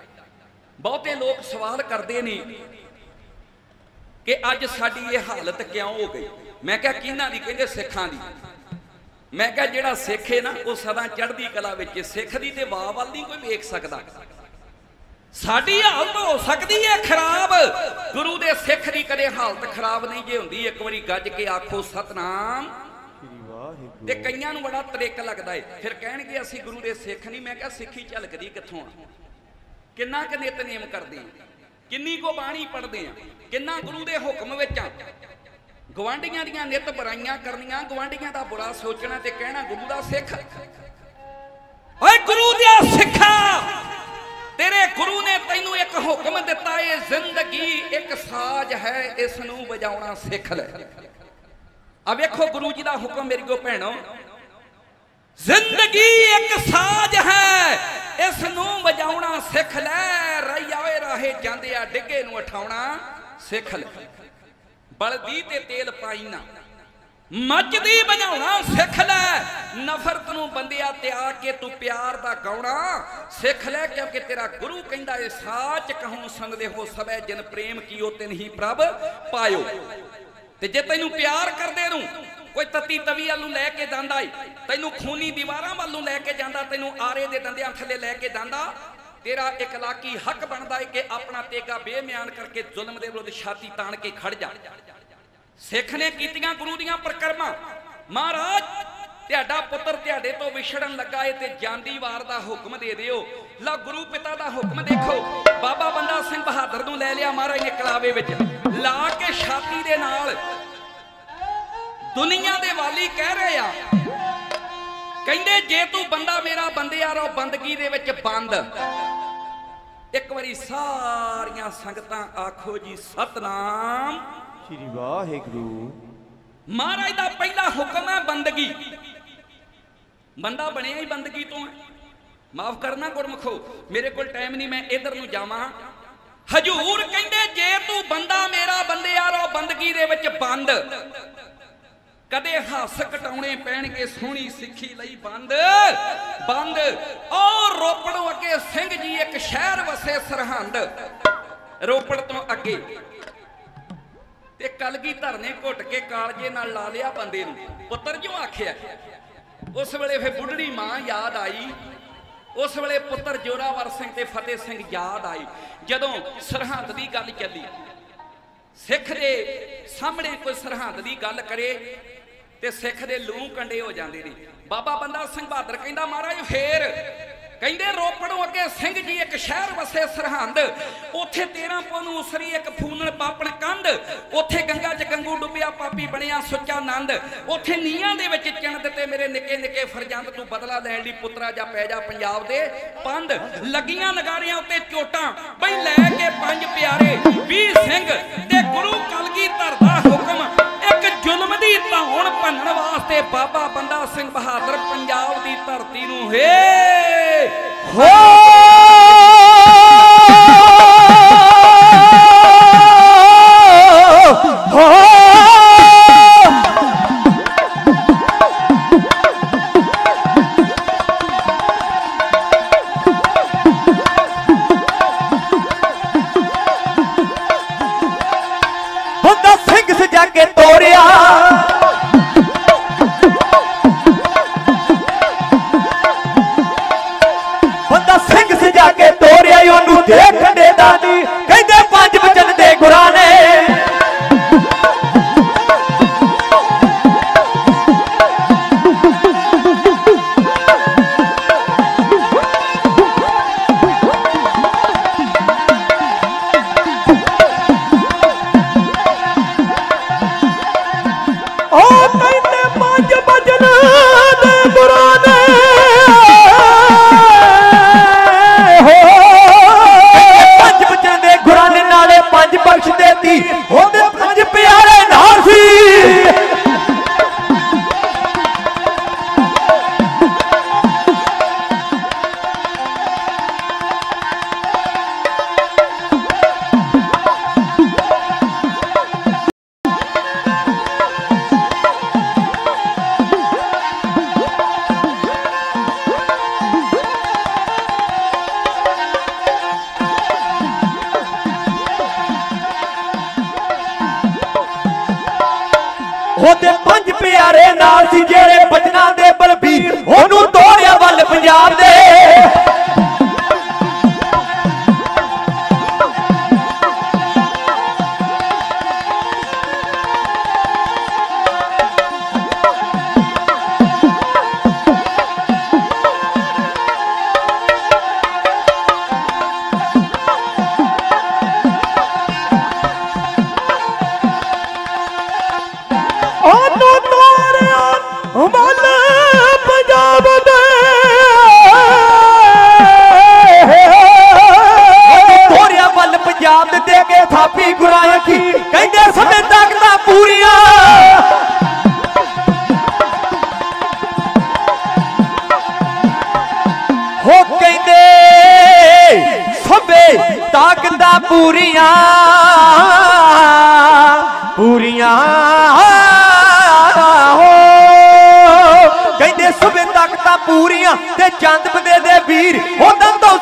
ਬਹੁਤੇ ਲੋਕ ਸਵਾਲ ਕਰਦੇ ਨੇ ਕਿ ਅੱਜ ਸਾਡੀ ਇਹ ਹਾਲਤ ਕਿਉਂ ਹੋ ਗਈ? ਮੈਂ ਕਿਹਾ ਕਿਹਨਾਂ ਦੀ? ਕਹਿੰਦੇ ਸਿੱਖਾਂ ਦੀ। ਮੈਂ ਕਿਹਾ ਜਿਹੜਾ ਸਿੱਖ ਹੈ ਨਾ, ਉਹ ਸਦਾ ਚੜ੍ਹਦੀ ਕਲਾ ਵਿੱਚ ਸਿੱਖ ਦੀ ਤੇ ਵਾਹ ਵੱਲ ਨਹੀਂ ਕੋਈ ਵੇਖ ਸਕਦਾ। ਸਾਡੀ ਹਾਲਤ ਹੋ ਸਕਦੀ ਹੈ ਖਰਾਬ। ਗੁਰੂ ਦੇ ਸਿੱਖ ਦੀ ਕਦੇ ਹਾਲਤ ਖਰਾਬ ਨਹੀਂ ਜੇ ਹੁੰਦੀ। ਇੱਕ ਵਾਰੀ ਗੱਜ ਕੇ ਆਖੋ, ਸਤਨਾਮ। ਤੇ ਕਈਆਂ ਨੂੰ ਬੜਾ ਤਰੀਕ ਲੱਗਦਾ ਏ। ਫਿਰ ਕਹਿਣਗੇ, ਅਸੀਂ ਗੁਰੂ ਦੇ ਸਿੱਖ ਨਹੀਂ। ਮੈਂ ਕਿਹਾ, ਸਿੱਖੀ ਝਲਕਦੀ ਕਿੱਥੋਂ ਆ? ਕਿੰਨਾ ਕੁ ਨਿਤਨੇਮ ਕਰਦੇ ਆ? ਕਿੰਨੀ ਕੋ ਬਾਣੀ ਪੜਦੇ ਆ? ਕਿੰਨਾ ਗੁਰੂ ਦੇ ਹੁਕਮ ਵਿੱਚ ਆ? ਗਵਾਂਡੀਆਂ ਦੀਆਂ ਨਿਤ ਬੁਰਾਈਆਂ ਕਰਨੀਆਂ ਗਵਾਂਡੀਆਂ ਦਾ ਬੁਰਾ ਸੋਚਣਾ ਤੇ ਕਹਿਣਾ ਗੁਰੂ ਦਾ ਸਿੱਖ। ਓਏ ਗੁਰੂ ਦਿਆ ਸਿੱਖਾ! ਤੇਰੇ ਗੁਰੂ ਨੇ ਤੈਨੂੰ ਇੱਕ ਹੁਕਮ ਦਿੱਤਾ ਏ ਜ਼ਿੰਦਗੀ ਇੱਕ ਸਾਜ਼ ਹੈ ਇਸ ਨੂੰ ਵਜਾਉਣਾ ਸਿੱਖ ਲੈ। ਆ ਵੇਖੋ ਗੁਰੂ ਜੀ ਦਾ ਹੁਕਮ, ਮੇਰੀ ਕੋ ਭੈਣੋ। ਜ਼ਿੰਦਗੀ ਇੱਕ ਸਾਜ਼ ਹੈ ਇਸ ਨੂੰ ਵਜਾਉਣਾ ਸਿੱਖ ਲੈ ਰਹੀ ਆਵੇ ਰਾਹੇ ਜਾਂਦੇ ਆ, ਡਿੱਗੇ ਨੂੰ ਉਠਾਉਣਾ ਸਿੱਖ ਲੈ। ਬਲਦੀ ਤੇ ਤੇਲ ਪਾਈ ਨਾ। ਮੱਚਦੀ ਬਣਾਉਣਾ ਸਿੱਖ ਲੈ। ਨਫ਼ਰਤ ਨੂੰ ਬੰਦਿਆ ਤਿਆਗ ਕੇ ਤੂੰ ਪਿਆਰ ਦਾ ਗਾਉਣਾ ਸਿੱਖ ਲੈ, ਕਿਉਂਕਿ ਤੇਰਾ ਗੁਰੂ ਕਹਿੰਦਾ ਏ, ਸਾਚ ਕਹੂੰ ਸੰਗਦੇ ਹੋ ਸਵੇ ਜਿਨ ਪ੍ਰੇਮ ਕੀਓ ਤਿਨ ਹੀ ਪ੍ਰਭ ਪਾਇਓ। ਤੇ ਜੇ ਤੈਨੂੰ ਪਿਆਰ ਕਰਦੇ ਨੂੰ ਕੋਈ ਤਤੀ ਤਵੀ ਵੱਲ ਨੂੰ ਲੈ ਕੇ ਜਾਂਦਾ ਏ। ਤੈਨੂੰ ਖੂਨੀ ਦੀਵਾਰਾਂ ਵੱਲ ਲੈ ਕੇ ਜਾਂਦਾ, ਤੈਨੂੰ ਆਰੇ ਦੇ ਦੰਦਿਆਂ ਥੱਲੇ ਲੈ ਕੇ ਜਾਂਦਾ। ਤੇਰਾ ਇਕਲਾਕੀ ਹੱਕ ਬਣਦਾ ਏ ਕਿ ਆਪਣਾ ਤੇਗਾ ਬੇਮਿਆਨ ਕਰਕੇ ਜ਼ੁਲਮ ਦੇ ਵਿਰੁੱਧ ਛਾਤੀ ਤਾਣ ਕੇ ਖੜ ਜਾ। ਸਿੱਖ ਨੇ ਕੀਤੀਆਂ ਗੁਰੂ ਦੀਆਂ ਪ੍ਰਕਰਮਾਂ। ਮਹਾਰਾਜ, ਤੁਹਾਡਾ ਪੁੱਤਰ ਤੁਹਾਡੇ ਤੋਂ ਵਿਛੜਨ ਲੱਗਾ ਏ ਤੇ ਜਾਂਦੀ ਵਾਰ ਦਾ ਹੁਕਮ ਦੇ ਦਿਓ। ਲਾ ਗੁਰੂ ਪਿਤਾ ਦਾ ਹੁਕਮ ਦੇਖੋ। ਬਾਬਾ ਬੰਦਾ ਸਿੰਘ ਬਹਾਦਰ ਨੂੰ ਲੈ ਲਿਆ ਮਹਾਰਾਜ ਨੇ ਕਲਾਵੇ ਵਿੱਚ। ਲਾ ਕੇ ਛਾਤੀ ਦੇ ਨਾਲ ਦੁਨੀਆ ਦੇ ਵਾਲੀ ਕਹਿ ਰਹੇ ਆ। ਕਹਿੰਦੇ ਜੇ ਤੂੰ ਬੰਦਾ ਮੇਰਾ ਬੰਦਿਆ ਰੋ ਬੰਦਗੀ ਦੇ ਵਿੱਚ ਬੰਦ। ਇੱਕ ਵਾਰੀ ਸਾਰੀਆਂ ਸੰਗਤਾਂ ਆਖੋ ਜੀ ਸਤਨਾਮ। ਸ੍ਰੀ ਵਾਹਿਗੁਰੂ। ਮਹਾਰਾਜ ਦਾ ਪਹਿਲਾ ਹੁਕਮ ਹੈ ਬੰਦਗੀ। ਬੰਦਾ ਬਣਿਆ ਹੀ ਬੰਦਗੀ ਤੋਂ ਹੈ। ਮਾਫ ਕਰਨਾ ਗੁਰਮਖੋ ਮੇਰੇ ਕੋਲ ਟਾਈਮ ਨਹੀਂ ਮੈਂ ਇਧਰ ਨੂੰ ਜਾਵਾਂ। ਹਜੂਰ ਕਹਿੰਦੇ ਜੇ ਤੂੰ ਬੰਦਾ ਮੇਰਾ ਬੰਦੇ ਯਾਰੋ ਬੰਦਗੀ ਦੇ ਵਿੱਚ ਬੰਦ। ਕਦੇ ਹੱਸ ਕਟਾਉਣੇ ਪੈਣਗੇ ਸੋਹਣੀ ਸਿੱਖੀ ਲਈ ਬੰਦ। ਬੰਦ। ਔਰ ਰੋਪੜੋਂ ਅੱਗੇ ਸਿੰਘ ਜੀ ਇੱਕ ਸ਼ਹਿਰ ਵਸੇ ਸਰਹੰਦ। ਰੋਪੜ ਤੋਂ ਅੱਗੇ। ਤੇ ਕਲਗੀ ਧਰਨੇ ਘੁੱਟ ਕੇ ਕਾਲਜੇ ਨਾਲ ਲਾ ਲਿਆ ਬੰਦੇ ਨੂੰ। ਪੁੱਤਰ ਜਿਉਂ ਆਖਿਆ, ਉਸ ਵੇਲੇ ਫੇ ਬੁੱਢੜੀ ਮਾਂ ਯਾਦ ਆਈ। ਉਸ ਵੇਲੇ ਪੁੱਤਰ ਜੋਰਾਵਰ ਸਿੰਘ ਤੇ ਫਤਿਹ ਸਿੰਘ ਯਾਦ ਆਈ ਜਦੋਂ ਸਰਹੰਦ ਦੀ ਗੱਲ ਚੱਲੀ, ਸਿੱਖ ਦੇ ਸਾਹਮਣੇ ਕੋਈ ਸਰਹੰਦ ਦੀ ਗੱਲ ਕਰੇ ਤੇ ਸਿੱਖ ਦੇ ਲੂੰ ਕੰਡੇ ਹੋ ਜਾਂਦੇ ਨੇ। ਬਾਬਾ ਬੰਦਾ ਸਿੰਘ ਬਹਾਦਰ ਕਹਿੰਦਾ, ਮਹਾਰਾਜ, ਫੇਰ ਕਹਿੰਦੇ ਰੋਪੜੋਂ ਅੱਗੇ ਸਿੰਘ ਜੀ ਇੱਕ ਸ਼ਹਿਰ ਵਸੇ ਸਰਹੰਦ। ਉੱਥੇ 13 ਪੋ ਨੂੰ ਉਸਰੀ ਇੱਕ ਫੂਨਣ ਪਾਪਣ ਕੰਧ। ਉੱਥੇ ਗੰਗਾ ਚ ਗੰਗੂ ਡੁੱਬਿਆ, ਪਾਪੀ ਬਣਿਆ ਸੁੱਚਾ ਆਨੰਦ ਉੱਥੇ ਨੀਹਾਂ ਦੇ ਵਿੱਚ ਚਿਣ ਦਿੱਤੇ ਮੇਰੇ ਨਿੱਕੇ ਨਿੱਕੇ ਫਰਜ਼ੰਦ, ਤੂੰ ਬਦਲਾ ਲੈਣ ਲਈ ਪੁੱਤਰਾ ਜਾਂ ਪੈ ਜਾ ਪੰਜਾਬ ਦੇ ਪੰਧ। ਲੱਗੀਆਂ ਨਗਾਰਿਆਂ ਉੱਤੇ ਚੋਟਾਂ। ਬਈ ਲੈ ਕੇ ਪੰਜ ਪਿਆਰੇ 20 ਸਿੰਘ ਤੇ ਗੁਰੂ ਕਲਗੀ ਧਰਦਾ ਹੁਕਮ। ਇੱਕ ਜ਼ੁਲਮ ਦੀ ਧੌਣ ਭੰਨਣ ਵਾਸਤੇ ਬਾਬਾ ਬੰਦਾ ਸਿੰਘ ਬਹਾਦਰ ਪੰਜਾਬ ਦੀ ਧਰਤੀ ਨੂੰ ਹੇ ਹੋ ਤਾਕਤਾਂ ਪੂਰੀਆਂ ਪੂਰੀਆਂ ਹੋ। ਕਹਿੰਦੇ ਸੁਬੇ ਤਾਕਤਾਂ ਪੂਰੀਆਂ ਤੇ ਚੰਦ ਬਦੇ ਦੇ ਵੀਰ, ਉਹਨਾਂ ਤੋਂ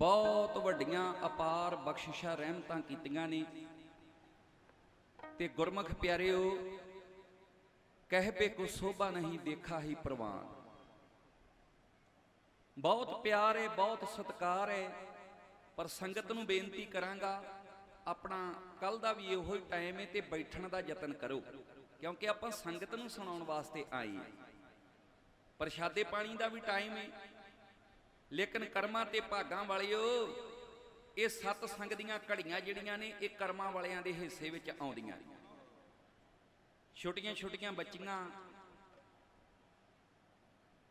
ਬਹੁਤ ਵੱਡੀਆਂ ਅਪਾਰ ਬਖਸ਼ਿਸ਼ਾਂ ਰਹਿਮਤਾਂ ਕੀਤੀਆਂ ਨੇ। ਤੇ ਗੁਰਮੁਖ ਪਿਆਰਿਓ ਕਹਿਬੇ ਕੋ ਸੋਭਾ ਨਹੀਂ ਦੇਖਾ ਹੀ ਪ੍ਰਵਾਨ। ਬਹੁਤ ਪਿਆਰ ਹੈ ਬਹੁਤ ਸਤਿਕਾਰ ਹੈ ਪਰ ਸੰਗਤ ਨੂੰ ਬੇਨਤੀ ਕਰਾਂਗਾ, ਆਪਣਾ ਕੱਲ ਦਾ ਵੀ ਇਹੋ ਹੀ ਟਾਈਮ ਹੈ ਤੇ ਬੈਠਣ ਦਾ ਯਤਨ ਕਰੋ, ਕਿਉਂਕਿ ਆਪਾਂ ਸੰਗਤ ਨੂੰ ਸੁਣਾਉਣ ਵਾਸਤੇ ਆਏ ਪ੍ਰਸ਼ਾਦੇ ਪਾਣੀ ਦਾ ਵੀ ਟਾਈਮ ਹੈ ਲੇਕਿਨ ਕਰਮਾਂ ਤੇ ਭਾਗਾਂ ਵਾਲਿਓ, ਇਹ ਸਤ ਸੰਗ ਦੀਆਂ ਘੜੀਆਂ ਜਿਹੜੀਆਂ ਨੇ, ਇਹ ਕਰਮਾਂ ਵਾਲਿਆਂ ਦੇ ਹਿੱਸੇ ਵਿੱਚ ਆਉਂਦੀਆਂ ਨੇ। ਛੋਟੀਆਂ ਛੋਟੀਆਂ ਬੱਚੀਆਂ,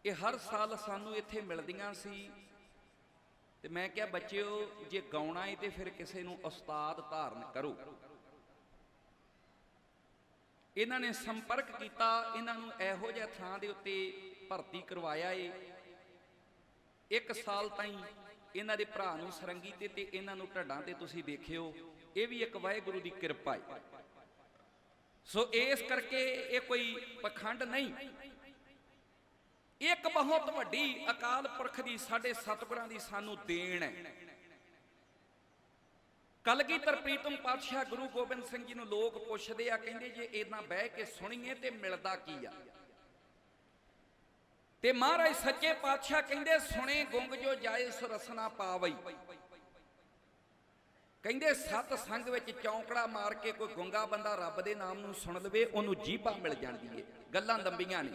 ਇਹ ਹਰ ਸਾਲ ਸਾਨੂੰ ਇੱਥੇ ਮਿਲਦੀਆਂ ਸੀ। ਤੇ ਮੈਂ ਕਿਹਾ, ਬੱਚਿਓ, ਜੇ ਗਾਉਣਾ ਹੈ ਤੇ ਫਿਰ ਕਿਸੇ ਨੂੰ ਉਸਤਾਦ ਧਾਰਨ ਕਰੋ। ਇਹਨਾਂ ਨੇ ਸੰਪਰਕ ਕੀਤਾ, ਇਹਨਾਂ ਨੂੰ ਇਹੋ ਜਿਹਾ ਥਾਂ ਦੇ ਉੱਤੇ ਭਰਤੀ ਕਰਵਾਇਆ ਏ। ਇੱਕ ਸਾਲ ਤਾਈਂ ਇਹਨਾਂ ਦੇ ਭਰਾ ਨੂੰ ਸਰੰਗੀ ਤੇ ਤੇ ਇਹਨਾਂ ਨੂੰ ਢੱਡਾਂ ਤੇ ਤੁਸੀਂ ਦੇਖਿਓ, ਇਹ ਵੀ ਇੱਕ ਵਾਹਿਗੁਰੂ ਦੀ ਕਿਰਪਾ ਹੈ ਸੋ ਇਸ ਕਰਕੇ ਇਹ ਕੋਈ ਪਖੰਡ ਨਹੀਂ। ਇੱਕ ਬਹੁਤ ਵੱਡੀ ਅਕਾਲ ਪੁਰਖ ਦੀ ਸਾਡੇ ਸਤਿਗੁਰਾਂ ਦੀ ਸਾਨੂੰ ਦੇਣ ਹੈ। ਕਲਗੀਧਰ ਪ੍ਰੀਤਮ ਪਾਤਸ਼ਾਹ ਗੁਰੂ ਗੋਬਿੰਦ ਸਿੰਘ ਜੀ ਨੂੰ ਲੋਕ ਪੁੱਛਦੇ ਆ, ਕਹਿੰਦੇ ਜੇ ਇਹਨਾਂ ਬਹਿ ਕੇ ਸੁਣੀਏ ਤੇ ਮਿਲਦਾ ਕੀ ਆ? ਤੇ ਮਹਾਰਾਜ ਸੱਚੇ ਪਾਤਸ਼ਾਹ ਕਹਿੰਦੇ, ਸੁਣੇ ਗੁੰਗ ਜੋ ਜਾਏ ਸੋ ਰਸਨਾ ਪਾਵਈ। ਕਹਿੰਦੇ, ਸਤ ਸੰਗ ਵਿੱਚ ਚੌਂਕੜਾ ਮਾਰ ਕੇ ਕੋਈ ਗੁੰਗਾ ਬੰਦਾ ਰੱਬ ਦੇ ਨਾਮ ਨੂੰ ਸੁਣ ਲਵੇ, ਉਹਨੂੰ ਜੀਭਾ ਮਿਲ ਜਾਂਦੀ ਏ। ਗੱਲਾਂ ਲੰਬੀਆਂ ਨੇ।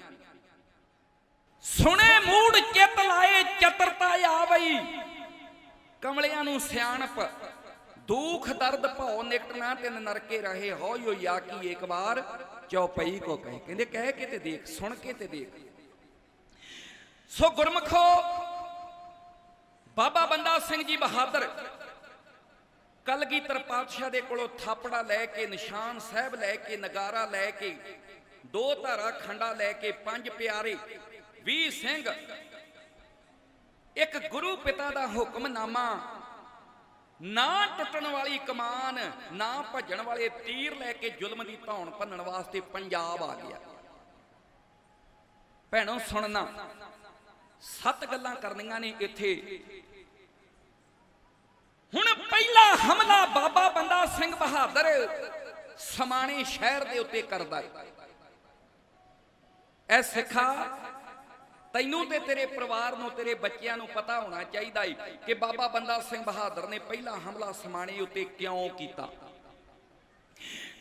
ਸੁਣੇ ਮੂੜ ਚਿੱਤ ਲਾਏ, ਚਤਰਤਾ ਆਵਈ। ਕਮਲਿਆਂ ਨੂੰ ਸਿਆਣਪ, ਦੁੱਖ, ਦਰਦ, ਭਉ ਨਿਕਟਣਾ ਤਿੰਨ ਨਰਕੇ ਰਹੇ ਹੋ ਯੋ ਕੀ ਇੱਕ ਵਾਰ ਚੌਪਈ ਕੋ ਕਹੇ। ਕਹਿੰਦੇ, ਕਹਿ ਕੇ ਤੇ ਦੇਖ, ਸੁਣ ਕੇ ਤੇ ਦੇਖ। ਸੋ ਗੁਰਮਖੋ, ਬਾਬਾ ਬੰਦਾ ਸਿੰਘ ਜੀ ਬਹਾਦਰ, ਕਲਗੀਧਰ ਪਾਤਸ਼ਾਹ ਦੇ ਕੋਲੋਂ ਥਾਪੜਾ ਲੈ ਕੇ, ਨਿਸ਼ਾਨ ਸਾਹਿਬ ਲੈ ਕੇ, ਨਗਾਰਾ ਲੈ ਕੇ, ਦੋ ਧਾਰਾ ਖੰਡਾ ਲੈ ਕੇ, ਪੰਜ ਪਿਆਰੇ 20 ਸਿੰਘ, ਇੱਕ ਗੁਰੂ ਪਿਤਾ ਦਾ ਹੁਕਮਨਾਮਾ, ਨਾ ਟੁੱਟਣ ਵਾਲੀ ਕਮਾਨ, ਨਾ ਭੱਜਣ ਵਾਲੇ ਤੀਰ ਲੈ ਕੇ ਜ਼ੁਲਮ ਦੀ ਧੌਣ ਭੰਨਣ ਵਾਸਤੇ ਪੰਜਾਬ ਆ ਗਿਆ। ਭੈਣੋ, ਸੁਣਨਾ ਸੱਤ ਗੱਲਾਂ ਕਰਨੀਆਂ ਨੇ ਇੱਥੇ। ਹੁਣ ਪਹਿਲਾ ਹਮਲਾ ਬਾਬਾ ਬੰਦਾ ਸਿੰਘ ਬਹਾਦਰ ਸਮਾਣੇ ਸ਼ਹਿਰ ਦੇ ਉੱਤੇ ਕਰਦਾ ਹੈ। ਐ ਸਿੱਖਾ, ਤੈਨੂੰ ਤੇ ਤੇਰੇ ਪਰਿਵਾਰ ਨੂੰ, ਤੇਰੇ ਬੱਚਿਆਂ ਨੂੰ ਪਤਾ ਹੋਣਾ ਚਾਹੀਦਾ ਹੈ ਕਿ ਬਾਬਾ ਬੰਦਾ ਸਿੰਘ ਬਹਾਦਰ ਨੇ ਪਹਿਲਾ ਹਮਲਾ ਸਮਾਣੇ ਉੱਤੇ ਕਿਉਂ ਕੀਤਾ।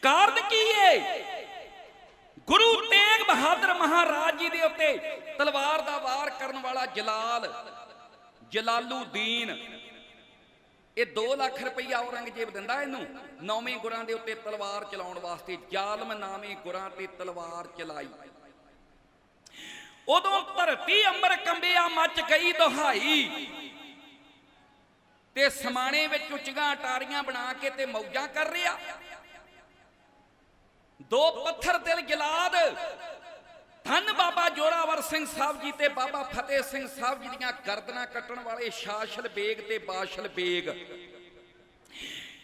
ਕਾਰਨ ਕੀ ਹੈ ਗੁਰੂ ਤੇਗ ਬਹਾਦਰ ਮਹਾਰਾਜ ਜੀ ਦੇ ਉੱਤੇ ਤਲਵਾਰ ਦਾ ਵਾਰ ਕਰਨ ਵਾਲਾ ਜਲਾਲ ਜਲਾਲੂਦੀਨ ਇਹ 2 ਲੱਖ ਰੁਪਈਆ ਔਰੰਗਜ਼ੇਬ ਦਿੰਦਾ ਇਹਨੂੰ। ਨੌਵੇਂ ਗੁਰਾਂ ਦੇ ਉੱਤੇ ਤਲਵਾਰ ਚਲਾਉਣ ਵਾਸਤੇ ਜ਼ਾਲਮ ਨਾਮੇ ਗੁਰਾਂ ਤੇ ਤਲਵਾਰ ਚਲਾਈ। ਉਦੋਂ ਧਰਤੀ ਅੰਬਰ ਕੰਬਿਆ ਮੱਚ ਗਈ ਦੁਹਾਈ ਤੇ ਸਮਾਣੇ ਵਿੱਚ ਉੱਚੀਆਂ ਟਾਰੀਆਂ ਬਣਾ ਕੇ ਤੇ ਮੌਜਾਂ ਕਰ ਰਿਹਾ। ਦੋ ਪੱਥਰ ਦਿਲ ਜਲਾਦ ਧੰਨ ਬਾਬਾ ਜੋਰਾਵਰ ਸਿੰਘ ਸਾਹਿਬ ਜੀ ਤੇ ਬਾਬਾ ਫਤਿਹ ਸਿੰਘ ਸਾਹਿਬ ਜੀ ਦੀਆਂ ਗਰਦਨਾਂ ਕੱਟਣ ਵਾਲੇ ਸ਼ਾਸ਼ਲ ਬੇਗ ਤੇ ਬਾਸ਼ਲ ਬੇਗ।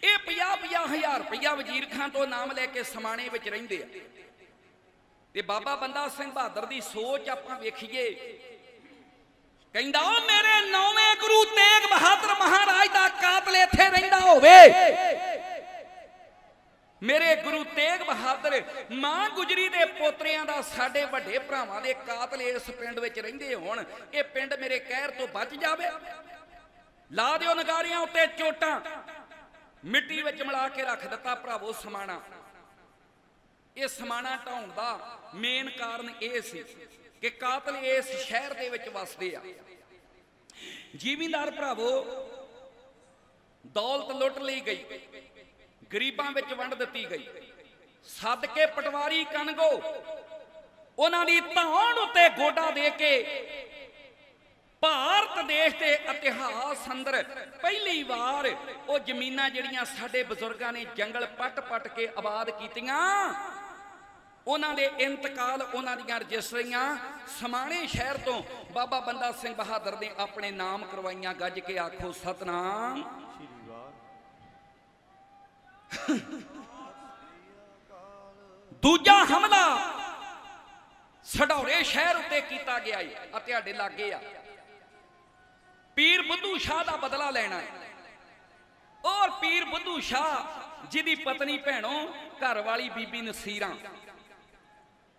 ਇਹ 50 ਹਜ਼ਾਰ ਰੁਪਇਆ ਵਜ਼ੀਰ ਖਾਨ ਤੋਂ ਨਾਮ ਲੈ ਕੇ ਸਮਾਣੇ ਵਿੱਚ ਰਹਿੰਦੇ ਆ। ਤੇ ਬਾਬਾ ਬੰਦਾ ਸਿੰਘ ਬਹਾਦਰ ਦੀ ਸੋਚ ਆਪਾਂ ਵੇਖੀਏ। ਕਹਿੰਦਾ ਉਹ ਮੇਰੇ ਨੌਵੇਂ ਗੁਰੂ ਤੇਗ ਬਹਾਦਰ ਮਹਾਰਾਜ ਦਾ ਕਾਤਲ ਇੱਥੇ ਰਹਿੰਦਾ ਹੋਵੇ। ਮੇਰੇ ਗੁਰੂ ਤੇਗ ਬਹਾਦਰ ਮਾਂ ਗੁਜਰੀ ਦੇ ਪੋਤਰਿਆਂ ਦਾ ਸਾਡੇ ਵੱਡੇ ਭਰਾਵਾਂ ਦੇ ਕਾਤਲ ਇਸ ਪਿੰਡ ਵਿੱਚ ਰਹਿੰਦੇ ਹੋਣ, ਇਹ ਪਿੰਡ ਮੇਰੇ ਕਹਿਰ ਤੋਂ ਬਚ ਜਾਵੇ। ਲਾ ਦਿਓ ਨਗਾਰੀਆਂ ਉੱਤੇ ਚੋਟਾਂ। ਮਿੱਟੀ ਵਿੱਚ ਮਿਲਾ ਕੇ ਰੱਖ ਦਿੱਤਾ ਭਰਾਵੋ ਸਮਾਣਾ। ਇਹ ਸਮਾਣਾ ਢਾਉਣ ਦਾ ਮੇਨ ਕਾਰਨ ਇਹ ਸੀ ਕਿ ਕਾਤਲ ਇਸ ਸ਼ਹਿਰ ਦੇ ਵਿੱਚ ਵਸਦੇ ਆ। ਜ਼ਿਮੀਂਦਾਰ ਭਰਾਵੋ, ਦੌਲਤ ਲੁੱਟ ਲਈ ਗਈ। ਗਰੀਬਾਂ ਵਿੱਚ ਵੰਡ ਦਿੱਤੀ ਗਈ। ਸੱਦ ਕੇ ਪਟਵਾਰੀ ਕਨਗੋ ਉਹਨਾਂ ਦੀ ਧੌਣ ਉੱਤੇ ਗੋਡਾ ਦੇ ਕੇ ਭਾਰਤ ਦੇਸ਼ ਦੇ ਇਤਿਹਾਸ ਅੰਦਰ ਪਹਿਲੀ ਵਾਰ ਉਹ ਜ਼ਮੀਨਾਂ ਜਿਹੜੀਆਂ ਸਾਡੇ ਬਜ਼ੁਰਗਾਂ ਨੇ ਜੰਗਲ ਪੱਟ-ਪੱਟ ਕੇ ਆਬਾਦ ਕੀਤੀਆਂ, ਉਹਨਾਂ ਦੇ ਇੰਤਕਾਲ ਉਹਨਾਂ ਦੀਆਂ ਰਜਿਸਟਰੀਆਂ ਸਮਾਣੇ ਸ਼ਹਿਰ ਤੋਂ ਬਾਬਾ ਬੰਦਾ ਸਿੰਘ ਬਹਾਦਰ ਨੇ ਆਪਣੇ ਨਾਮ ਕਰਵਾਈਆਂ, ਗੱਜ ਕੇ ਆਖੋ, ਸਤਨਾਮ। ਦੂਜਾ ਹਮਲਾ ਸਡੌਰੇ ਸ਼ਹਿਰ ਉੱਤੇ ਕੀਤਾ ਗਿਆ ਏ ਆ ਤੁਹਾਡੇ ਲਾਗੇ ਆ। ਪੀਰ ਬੁੱਧੂ ਸ਼ਾਹ ਦਾ ਬਦਲਾ ਲੈਣਾ ਹੈ ਔਰ ਪੀਰ ਬੁੱਧੂ ਸ਼ਾਹ ਜਿਹਦੀ ਪਤਨੀ ਭੈਣੋ ਘਰ ਵਾਲੀ ਬੀਬੀ ਨਸੀਰਾਂ,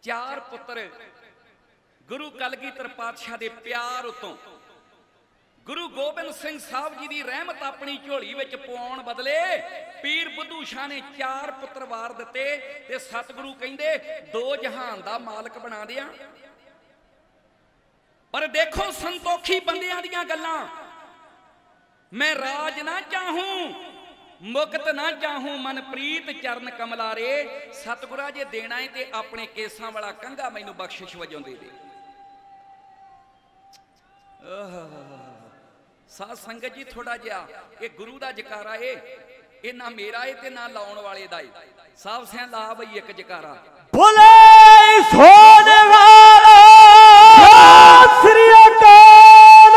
ਚਾਰ ਪੁੱਤਰ ਗੁਰੂ ਕਲਗੀਧਰ ਪਾਤਸ਼ਾਹ ਦੇ ਪਿਆਰ ਉਤੋਂ ਗੁਰੂ ਗੋਬਿੰਦ ਸਿੰਘ ਸਾਹਿਬ ਜੀ ਦੀ ਰਹਿਮਤ ਆਪਣੀ ਝੋਲੀ ਵਿੱਚ ਪਵਾਉਣ ਬਦਲੇ ਪੀਰ ਬੁੱਧੂ ਸ਼ਾਹ ਨੇ ਚਾਰ ਪੁੱਤਰ ਵਾਰ ਦਿੱਤੇ ਤੇ ਸਤਿਗੁਰੂ ਕਹਿੰਦੇ, ਦੋ ਜਹਾਨ ਦਾ ਮਾਲਕ ਬਣਾ ਦਿਆਂ। ਪਰ ਦੇਖੋ ਸੰਤੋਖੀ ਬੰਦਿਆਂ ਦੀਆਂ ਗੱਲਾਂ। ਮੈਂ ਰਾਜ ਨਾ ਚਾਹੂੰ, ਮੁਕਤ ਨਾ ਚਾਹੂੰ, ਮਨਪ੍ਰੀਤ ਚਰਨ ਕਮਲਾਰੇ, ਸਤਿਗੁਰਾ ਜੇ ਦੇਣਾ ਏ ਤੇ ਆਪਣੇ ਕੇਸਾਂ ਵਾਲਾ ਕੰਗਾ ਮੈਨੂੰ ਬਖਸ਼ਿਸ਼ ਵਜੋਂ ਦੇ ਦੇ। ਸਾਧ ਸੰਗਤ ਜੀ ਥੋੜਾ ਜਿਹਾ ਇਹ ਗੁਰੂ ਦਾ ਜਕਾਰਾ ਏ। ਇਹ ਨਾ ਮੇਰਾ ਏ ਤੇ ਨਾ ਲਾਉਣ ਵਾਲੇ ਦਾ ਏ। ਸਾਧ ਸਿਆਂ ਲਾ ਬਈ ਇੱਕ ਜਕਾਰਾ। ਬੋਲੇ ਸੋਨੇ ਵਾਲਾ ਸ੍ਰੀ ਅਕਾਲ।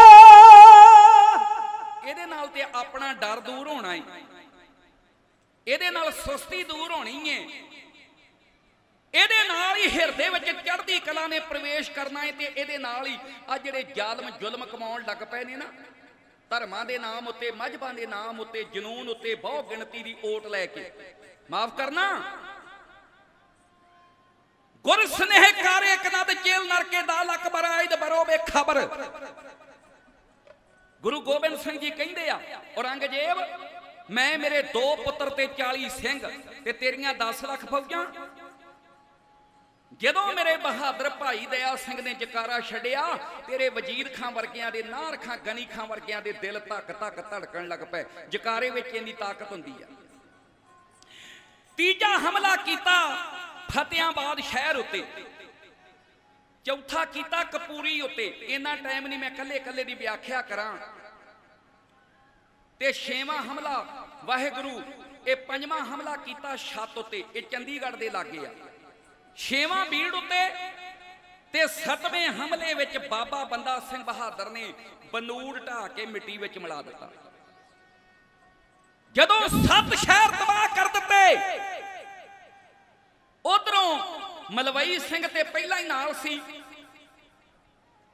ਇਹਦੇ ਨਾਲ ਤੇ ਆਪਣਾ ਡਰ ਦੂਰ ਹੋਣਾ ਏ। ਇਹਦੇ ਨਾਲ ਸੁਸਤੀ ਦੂਰ ਹੋਣੀ ਏ। ਇਹਦੇ ਨਾਲ ਹੀ ਹਿਰਦੇ ਵਿੱਚ ਚੜ੍ਹਦੀ ਕਲਾ ਨੇ ਪ੍ਰਵੇਸ਼ ਕਰਨਾ ਏ ਤੇ ਇਹਦੇ ਨਾਲ ਹੀ ਆ ਜਿਹੜੇ ਜ਼ਾਲਮ ਜ਼ੁਲਮ ਕਮਾਉਣ ਲੱਗ ਪਏ ਨੇ ਨਾ ਧਰਮਾਂ ਦੇ ਨਾਮ ਉੱਤੇ, ਮਜਬਾਂ ਦੇ ਨਾਮ ਉੱਤੇ, ਜਨੂਨ ਉੱਤੇ ਬਹੁ ਗਿਣਤੀ ਦੀ ਓਟ ਲੈ ਕੇ। ਮਾਫ ਕਰਨਾ। ਗੁਰ ਸਨੇਹ ਕਾਰੇ ਕਨਦ ਚੇਲ ਨਰਕੇ ਦਾ ਲਕ ਬਰਾਇਦ ਬਰੋਬੇ ਖਬਰ। ਗੁਰੂ ਗੋਬਿੰਦ ਸਿੰਘ ਜੀ ਕਹਿੰਦੇ ਆ, ਔਰੰਗਜ਼ੇਬ, ਮੈਂ ਮੇਰੇ ਦੋ ਪੁੱਤਰ ਤੇ 40 ਸਿੰਘ ਤੇ ਤੇਰੀਆਂ 10 ਲੱਖ ਫੌਜਾਂ ਜਦੋਂ ਮੇਰੇ ਬਹਾਦਰ ਭਾਈ ਦਇਆ ਸਿੰਘ ਨੇ ਜਕਾਰਾ ਛੱਡਿਆ, ਤੇਰੇ ਵਜ਼ੀਰ ਖਾਂ ਵਰਗਿਆਂ ਦੇ ਨਾਰ ਖਾਂ, ਗਨੀ ਖਾਂ ਵਰਗਿਆਂ ਦੇ ਦਿਲ ਧੱਕ ਧੱਕ ਧੜਕਣ ਲੱਗ ਪਏ। ਜਕਾਰੇ ਵਿੱਚ ਇੰਨੀ ਤਾਕਤ ਹੁੰਦੀ ਆ। ਤੀਜਾ ਹਮਲਾ ਕੀਤਾ ਫਤਿਆਬਾਦ ਸ਼ਹਿਰ ਉੱਤੇ। ਚੌਥਾ ਕੀਤਾ ਕਪੂਰੀ ਉੱਤੇ। ਇੰਨਾ ਟਾਈਮ ਨਹੀਂ ਮੈਂ ਕੱਲੇ ਕੱਲੇ ਦੀ ਵਿਆਖਿਆ ਕਰਾਂ। ਤੇ ਛੇਵਾਂ ਹਮਲਾ, ਵਾਹਿਗੁਰੂ, ਇਹ ਪੰਜਵਾਂ ਹਮਲਾ ਕੀਤਾ ਛੱਤ ਉੱਤੇ। ਇਹ ਚੰਡੀਗੜ੍ਹ ਦੇ ਲਾਗੇ ਆ। ਛੇਵਾਂ ਬੀੜ ਉੱਤੇ ਤੇ ਸੱਤਵੇਂ ਹਮਲੇ ਵਿੱਚ ਬਾਬਾ ਬੰਦਾ ਸਿੰਘ ਬਹਾਦਰ ਨੇ ਬਨੂੜ ਢਾ ਕੇ ਮਿੱਟੀ ਵਿੱਚ ਮਿਲਾ ਦਿੱਤਾ। ਜਦੋਂ ਸੱਤ ਸ਼ਹਿਰ ਤਬਾਹ ਕਰ ਦਿੱਤੇ, ਉਧਰੋਂ ਮਲਵਈ ਸਿੰਘ ਤੇ ਪਹਿਲਾਂ ਹੀ ਨਾਲ ਸੀ।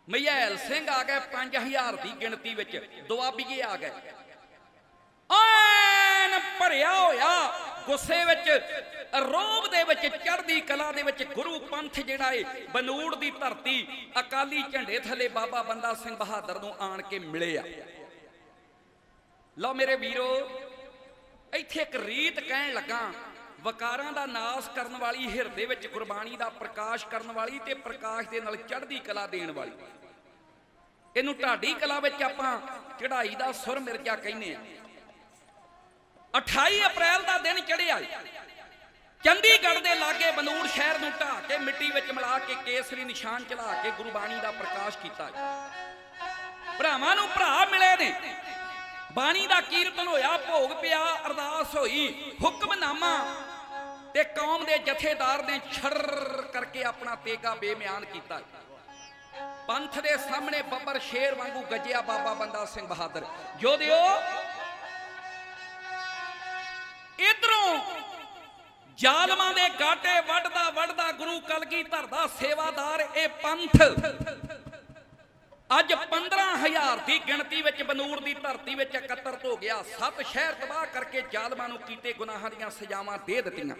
ਮਹਿਲ ਸਿੰਘ ਆ ਗਏ 5000 ਦੀ ਗਿਣਤੀ ਵਿੱਚ ਦੁਆਬੀਏ ਆ ਗਏ। ਐਨ ਭਰਿਆ ਹੋਇਆ ਗੁੱਸੇ ਵਿੱਚ ਰੋਬ ਦੇ ਵਿੱਚ, ਚੜ੍ਹਦੀ ਕਲਾ ਦੇ ਵਿੱਚ ਗੁਰੂ ਪੰਥ ਜਿਹੜਾ ਏ, ਬਨੂੜ ਦੀ ਧਰਤੀ, ਅਕਾਲੀ ਝੰਡੇ ਥੱਲੇ ਬਾਬਾ ਬੰਦਾ ਸਿੰਘ ਬਹਾਦਰ ਨੂੰ ਆਣ ਕੇ ਮਿਲੇ ਆ ਲਓ ਮੇਰੇ ਵੀਰੋ, ਇੱਥੇ ਇੱਕ ਰੀਤ ਕਹਿਣ ਲੱਗਾ, ਵਕਾਰਾਂ ਦਾ ਨਾਸ ਕਰਨ ਵਾਲੀ, ਹਿਰਦੇ ਵਿੱਚ ਗੁਰਬਾਣੀ ਦਾ ਪ੍ਰਕਾਸ਼ ਕਰਨ ਵਾਲੀ ਤੇ ਪ੍ਰਕਾਸ਼ ਦੇ ਨਾਲ ਚੜ੍ਹਦੀ ਕਲਾ ਦੇਣ ਵਾਲੀ। ਇਹਨੂੰ ਢਾਡੀ ਕਲਾ ਵਿੱਚ ਆਪਾਂ ਚੜਾਈ ਦਾ ਸੁਰ ਮਿਰਜਾ ਕਹਿੰਦੇ ਆ। 28 ਅਪ੍ਰੈਲ ਦਾ ਦਿਨ ਚੜਿਆ ਚੰਡੀਗੜ੍ਹ ਦੇ ਲਾਗੇ ਬਨੂੜ ਸ਼ਹਿਰ ਨੂੰ ਢਾ ਕੇ ਮਿੱਟੀ ਵਿੱਚ ਮਿਲਾ ਕੇ ਕੇਸਰੀ ਨਿਸ਼ਾਨ ਚਲਾ ਕੇ ਗੁਰਬਾਣੀ ਦਾ ਪ੍ਰਕਾਸ਼ ਕੀਤਾ ਭਰਾਵਾਂ ਨੂੰ ਭਰਾ ਮਿਲੇ ਨੇ। ਬਾਣੀ ਦਾ ਕੀਰਤਨ ਹੋਇਆ, ਭੋਗ ਪਿਆ, ਅਰਦਾਸ ਹੋਈ, ਹੁਕਮਨਾਮਾ ਤੇ ਕੌਮ ਦੇ ਜਥੇਦਾਰ ਨੇ ਛਰ ਕਰਕੇ ਆਪਣਾ ਤੇਗਾ ਬੇਮਿਆਨ ਕੀਤਾ। ਪੰਥ ਦੇ ਸਾਹਮਣੇ ਬੱਬਰ ਸ਼ੇਰ ਵਾਂਗੂ ਗੱਜਿਆ ਬਾਬਾ ਬੰਦਾ ਸਿੰਘ ਬਹਾਦਰ। ਜੋਧਿਓ ਜ਼ਾਲਮਾਂ ਦੇ ਗਾਟੇ ਵੱਢਦਾ ਵੱਢਦਾ ਗੁਰੂ ਕਲਗੀ ਧਰਦਾ ਸੇਵਾਦਾਰ ਇਹ ਪੰਥ। ਅੱਜ 15000 ਦੀ ਗਿਣਤੀ ਵਿੱਚ ਬਨੂਰ ਦੀ ਧਰਤੀ ਵਿੱਚ ਇਕੱਤਰਤ ਹੋ ਗਿਆ। ਸੱਤ ਸ਼ਹਿਰ ਤਬਾਹ ਕਰਕੇ ਜ਼ਾਲਮਾਂ ਨੂੰ ਕੀਤੇ ਗੁਨਾਹਾਂ ਦੀਆਂ ਸਜ਼ਾਵਾਂ ਦੇ ਦਿੱਤੀਆਂ।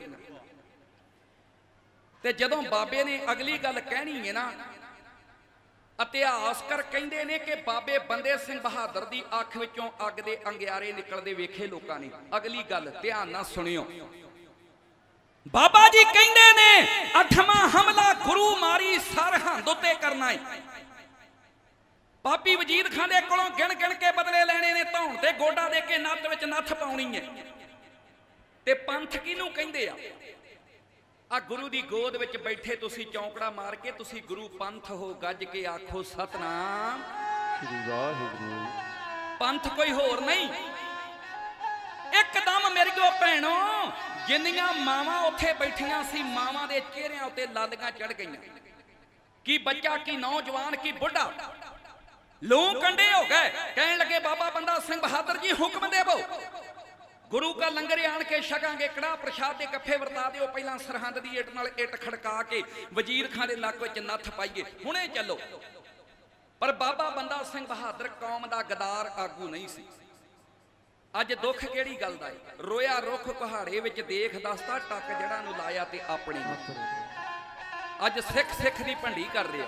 ਤੇ ਜਦੋਂ ਬਾਬੇ ਨੇ ਅਗਲੀ ਗੱਲ ਕਹਿਣੀ ਹੈ ਨਾ ਇਤਿਹਾਸਕਾਰ ਕਹਿੰਦੇ ਨੇ ਕਿ ਬਾਬੇ ਬੰਦੇ ਸਿੰਘ ਬਹਾਦਰ ਦੀ ਅੱਖ ਵਿੱਚੋਂ ਅੱਗ ਦੇ ਅੰਗਿਆਰੇ ਨਿਕਲਦੇ ਵੇਖੇ ਲੋਕਾਂ ਨੇ। ਅਗਲੀ ਗੱਲ ਧਿਆਨ ਨਾਲ ਸੁਣਿਓ। ਬਾਬਾ ਜੀ ਕਹਿੰਦੇ ਨੇ ਅਠਵਾਂ ਹਮਲਾ ਗੁਰੂ ਮਾਰੀ ਸਰਹੰਦ ਉੱਤੇ ਕਰਨਾ ਹੈ। ਪਾਪੀ ਵਜੀਦ ਖਾਨ ਦੇ ਕੋਲੋਂ ਗਿਣ ਗਿਣ ਕੇ ਬਦਲੇ ਲੈਣੇ ਨੇ ਧੌਣ ਤੇ ਗੋਡਾ ਦੇ ਕੇ ਨੱਤ ਵਿੱਚ ਨੱਥ ਪਾਉਣੀ ਹੈ। ਤੇ ਪੰਥ ਕਿਹਨੂੰ ਕਹਿੰਦੇ ਆ? ਆ ਗੁਰੂ ਦੀ ਗੋਦ ਵਿੱਚ ਬੈਠੇ ਤੁਸੀਂ ਚੌਂਕੜਾ ਮਾਰ ਕੇ ਤੁਸੀਂ ਗੁਰੂ ਪੰਥ ਹੋ ਗੱਜ ਕੇ ਆਖੋ ਸਤਨਾਮ। ਸ੍ਰੀ ਵਾਹਿਗੁਰੂ। ਪੰਥ ਕੋਈ ਹੋਰ ਨਹੀਂ। ਇੱਕਦਮ ਮਿਰਗੋ ਭੈਣੋ, ਜਿੰਨੀਆਂ ਮਾਵਾਂ ਉੱਥੇ ਬੈਠੀਆਂ ਸੀ, ਮਾਵਾਂ ਦੇ ਚਿਹਰਿਆਂ ਉੱਤੇ ਲਾਲੀਆਂ ਚੜ ਗਈਆਂ। ਕੀ ਬੱਚਾ, ਕੀ ਨੌਜਵਾਨ, ਕੀ ਬੁੱਢਾ? ਲੂ ਕੰਡੇ ਹੋ ਗਏ। ਕਹਿਣ ਲੱਗੇ, ਬਾਬਾ ਬੰਦਾ ਸਿੰਘ ਬਹਾਦਰ ਜੀ, ਹੁਕਮ ਦੇਵੋ। ਗੁਰੂ ਕਾ ਲੰਗਰ ਆਣ ਕੇ ਛਕਾਂਗੇ ਕੜਾ ਪ੍ਰਸ਼ਾਦ ਦੇ ਕੱਫੇ ਵਰਤਾ ਦਿਓ। ਪਹਿਲਾਂ ਸਰਹੰਦ ਦੀ ਇੱਟ ਨਾਲ ਇੱਟ ਖੜਕਾ ਕੇ ਵਜ਼ੀਰ ਖਾਂ ਦੇ ਲੱਕ ਵਿੱਚ ਨੱਥ ਪਾਈਏ। ਹੁਣੇ ਚੱਲੋ। ਪਰ ਬਾਬਾ ਬੰਦਾ ਸਿੰਘ ਬਹਾਦਰ ਕੌਮ ਦਾ ਗਦਾਰ ਆਗੂ ਨਹੀਂ ਸੀ। ਅੱਜ ਦੁੱਖ ਕਿਹੜੀ ਗੱਲ ਦਾ ਹੈ ਰੋਇਆ ਰੁੱਖ ਪਹਾੜੇ ਵਿੱਚ ਦੇਖ ਦੱਸਦਾ ਟੱਕ ਜਿਹੜਾ ਨੂੰ ਲਾਇਆ ਤੇ ਆਪਣੀ ਅੱਜ ਸਿੱਖ ਸਿੱਖ ਦੀ ਭੰਡੀ ਕਰ ਰਿਹਾ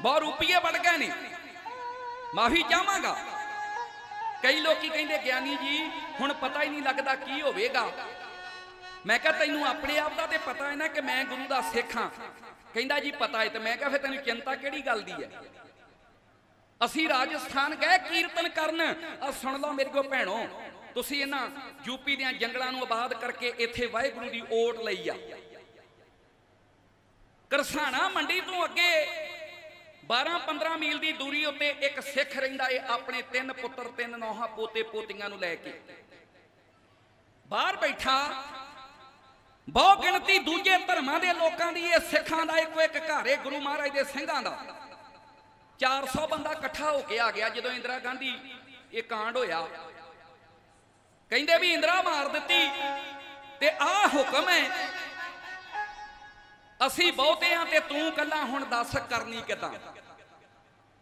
ਬਹੁਤ ਰੁਪਈਏ ਵੜ ਗਏ ਨੇ। ਮਾਫੀ ਚਾਹਾਂਗਾ। ਕਈ ਲੋਕੀ ਕਹਿੰਦੇ, ਗਿਆਨੀ ਜੀ, ਹੁਣ ਪਤਾ ਹੀ ਨਹੀਂ ਲੱਗਦਾ ਕੀ ਹੋਵੇਗਾ। ਮੈਂ ਕਿਹਾ, ਤੈਨੂੰ ਆਪਣੇ ਆਪ ਦਾ ਤੇ ਪਤਾ ਹੈ ਨਾ ਕਿ ਮੈਂ ਗੁਰੂ ਦਾ ਸਿੱਖ ਹਾਂ। ਕਹਿੰਦਾ ਜੀ, ਪਤਾ ਹੈ ਤੇ ਮੈਂ ਕਿਹਾ, ਫਿਰ ਤੈਨੂੰ ਚਿੰਤਾ ਕਿਹੜੀ ਗੱਲ ਦੀ ਹੈ ਅਸੀਂ ਰਾਜਸਥਾਨ ਗਏ, ਕੀਰਤਨ ਕਰਨ। ਆ ਸੁਣ ਲਓ ਮੇਰੇ ਕੋ ਭੈਣੋ, ਤੁਸੀਂ ਇਹਨਾਂ ਯੂਪੀ ਦੀਆਂ ਜੰਗਲਾਂ ਨੂੰ ਆਬਾਦ ਕਰਕੇ ਇੱਥੇ ਵਾਹਿਗੁਰੂ ਦੀ ਓਟ ਲਈ ਆ। ਕਰਸਾਣਾ ਮੰਡੀ ਤੋਂ ਅੱਗੇ 12-15 ਮੀਲ ਦੀ ਦੂਰੀ ਉੱਤੇ ਇੱਕ ਸਿੱਖ ਰਹਿੰਦਾ ਏ, ਆਪਣੇ ਤਿੰਨ ਪੁੱਤਰ, ਤਿੰਨ ਨੌਹਾਂ ਪੋਤੇ ਪੋਤੀਆਂ ਨੂੰ ਲੈ ਕੇ। ਬਾਹਰ ਬੈਠਾ ਬਹੁ ਗਿਣਤੀ ਦੂਜੇ ਧਰਮਾਂ ਦੇ ਲੋਕਾਂ ਦੀ ਇਹ ਸਿੱਖਾਂ ਦਾ ਇੱਕੋ ਇੱਕ ਘਰ ਏ, ਗੁਰੂ ਮਹਾਰਾਜ ਦੇ ਸਿੰਘਾਂ ਦਾ। 400 ਬੰਦਾ ਇਕੱਠਾ ਹੋ ਕੇ ਆ ਗਿਆ ਜਦੋਂ ਇੰਦਰਾ ਗਾਂਧੀ ਇਹ ਕਾਂਡ ਹੋਇਆ। ਕਹਿੰਦੇ ਵੀ ਇੰਦਰਾ ਮਾਰ ਦਿੱਤੀ ਤੇ ਆਹ ਹੁਕਮ ਹੈ। ਅਸੀਂ ਬਹੁਤੇ ਆ ਤੇ ਤੂੰ ਕੱਲਾ ਹੁਣ ਦੱਸ ਕਰਨੀ ਕਿਦਾਂ?